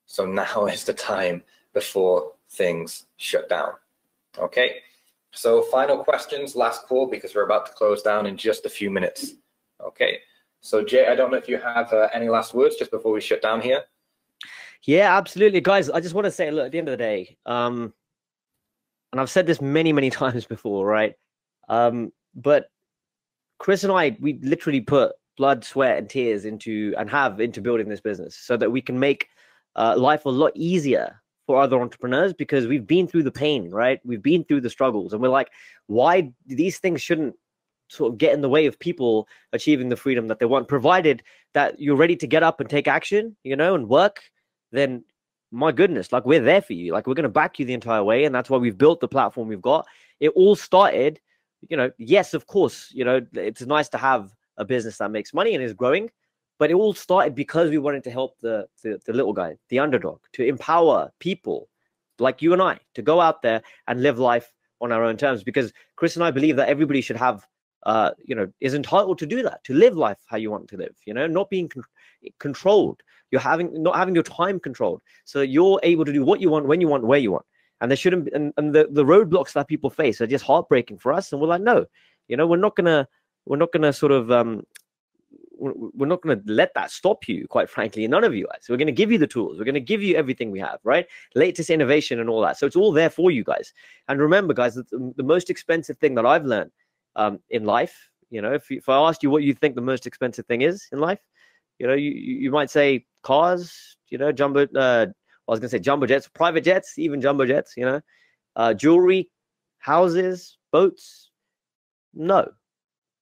So now is the time before things shut down, okay? So final questions, last call, because we're about to close down in just a few minutes, okay? So Jay, I don't know if you have uh, any last words just before we shut down here. Yeah, absolutely, guys. I just want to say, look, at the end of the day, um, and I've said this many, many times before, right? Um, but Chris and I, we literally put blood, sweat, and tears into and have into building this business so that we can make uh, life a lot easier for other entrepreneurs because we've been through the pain, right? We've been through the struggles, and we're like, why these things shouldn't sort of get in the way of people achieving the freedom that they want, provided that you're ready to get up and take action, you know, and work then my goodness, like we're there for you. Like we're going to back you the entire way. And that's why we've built the platform we've got. It all started, you know, yes, of course, you know, it's nice to have a business that makes money and is growing, but it all started because we wanted to help the, the, the little guy, the underdog, to empower people like you and I, to go out there and live life on our own terms. Because Chris and I believe that everybody should have, uh, you know, is entitled to do that, to live life how you want to live. You know, not being con- controlled. You're having not having your time controlled, so you're able to do what you want, when you want, where you want. And there shouldn't. Be, and, and the the roadblocks that people face are just heartbreaking for us. And we're like, no, you know, we're not gonna we're not gonna sort of um, we're not going to let that stop you quite frankly none of you guys we're going to give you the tools we're going to give you everything we have right latest innovation and all that so it's all there for you guys and remember guys the, most expensive thing that i've learned um, in life you know if, if i asked you what you think the most expensive thing is in life you know you, you might say cars you know jumbo uh, i was to say jumbo jets private jets even jumbo jets you know uh, jewelry houses boats no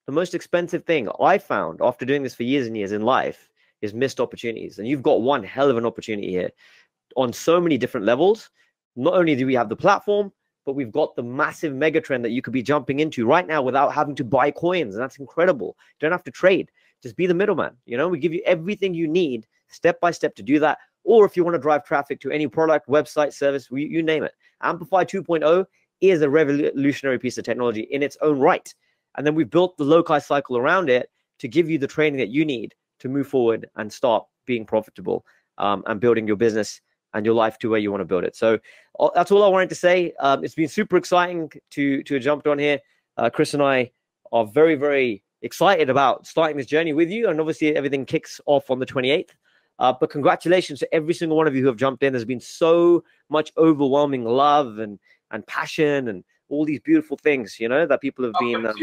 the most expensive thing I found after doing this for years and years in life is missed opportunities. And you've got one hell of an opportunity here on so many different levels. Not only do we have the platform, but we've got the massive mega trend that you could be jumping into right now without having to buy coins. And that's incredible. You don't have to trade. Just be the middleman. You know, we give you everything you need step by step to do that. Or if you want to drive traffic to any product, website, service, you, name it. AmpiFire 2.0 is a revolutionary piece of technology in its own right. And then we've built the Loci cycle around it to give you the training that you need to move forward and start being profitable um, and building your business and your life to where you want to build it. So uh, that's all I wanted to say. Um, it's been super exciting to to jump on here. Uh, Chris and I are very very excited about starting this journey with you, and obviously everything kicks off on the 28th. Uh, but congratulations to every single one of you who have jumped in. There's been so much overwhelming love and and passion and all these beautiful things, you know, that people have been. Um,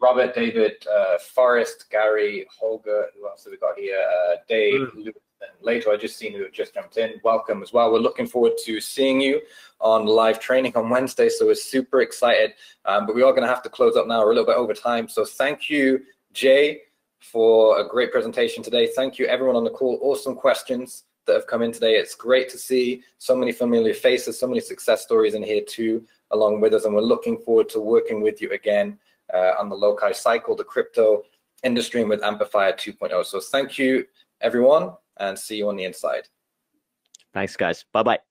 Robert, David, uh, Forrest, Gary, Holger, who else have we got here? Uh, Dave, mm. Luke, and later I just seen who just jumped in. Welcome as well. We're looking forward to seeing you on live training on Wednesday. So we're super excited. Um, but we are going to have to close up now. We're a little bit over time. So thank you, Jay, for a great presentation today. Thank you, everyone on the call. Awesome questions that have come in today. It's great to see so many familiar faces, so many success stories in here too along with us. And we're looking forward to working with you again uh, on the Loci cycle, the crypto industry, and with AmpiFire 2.0. So thank you, everyone, and see you on the inside. Thanks, guys. Bye bye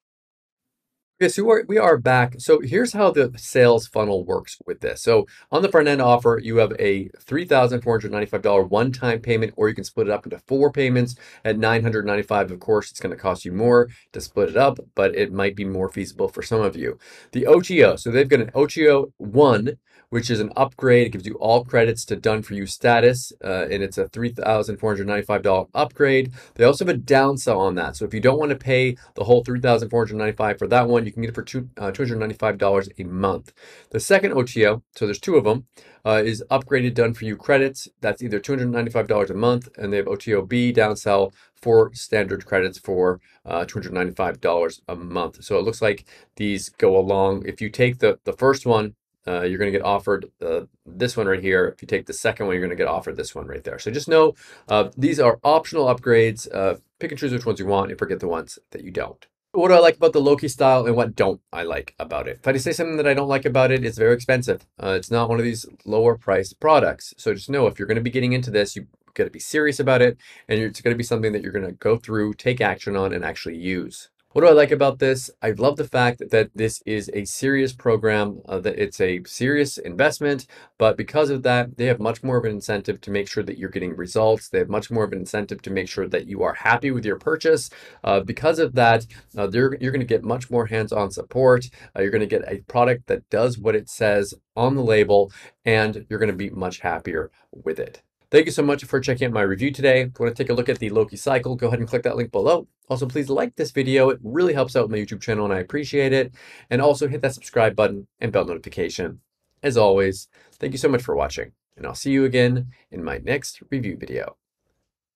Okay, so we're, we are back. So here's how the sales funnel works with this. So on the front end offer, you have a $3,495 one-time payment, or you can split it up into four payments at 995. Of course, it's going to cost you more to split it up, but it might be more feasible for some of you. The OTO, so they've got an OTO 1, which is an upgrade. It gives you all credits to done for you status, uh, and it's a $3,495 upgrade. They also have a downsell on that. So if you don't want to pay the whole 3,495 for that one, you can get it for two, uh, $295 a month. The second OTO, so there's two of them, uh, is upgraded done for you credits. That's either $295 a month, and they have OTO OTOB downsell for standard credits for uh, $295 a month. So it looks like these go along. If you take the, the first one, uh, you're going to get offered uh, this one right here. If you take the second one, you're going to get offered this one right there. So just know uh, these are optional upgrades. Uh, pick and choose which ones you want and forget the ones that you don't. What do I like about the Loci cycle and what don't I like about it? If I say something that I don't like about it, it's very expensive. Uh, it's not one of these lower priced products. So just know if you're going to be getting into this, you got to be serious about it and it's going to be something that you're going to go through, take action on, and actually use. What do I like about this? I love the fact that this is a serious program, uh, that it's a serious investment, but because of that, they have much more of an incentive to make sure that you're getting results. They have much more of an incentive to make sure that you are happy with your purchase. Uh, because of that, uh, you're going to get much more hands-on support. Uh, you're going to get a product that does what it says on the label, and you're going to be much happier with it. Thank you so much for checking out my review today. If you want to take a look at the Loci cycle, go ahead and click that link below. Also, please like this video. It really helps out my YouTube channel and I appreciate it. And also hit that subscribe button and bell notification. As always, thank you so much for watching and I'll see you again in my next review video.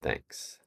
Thanks.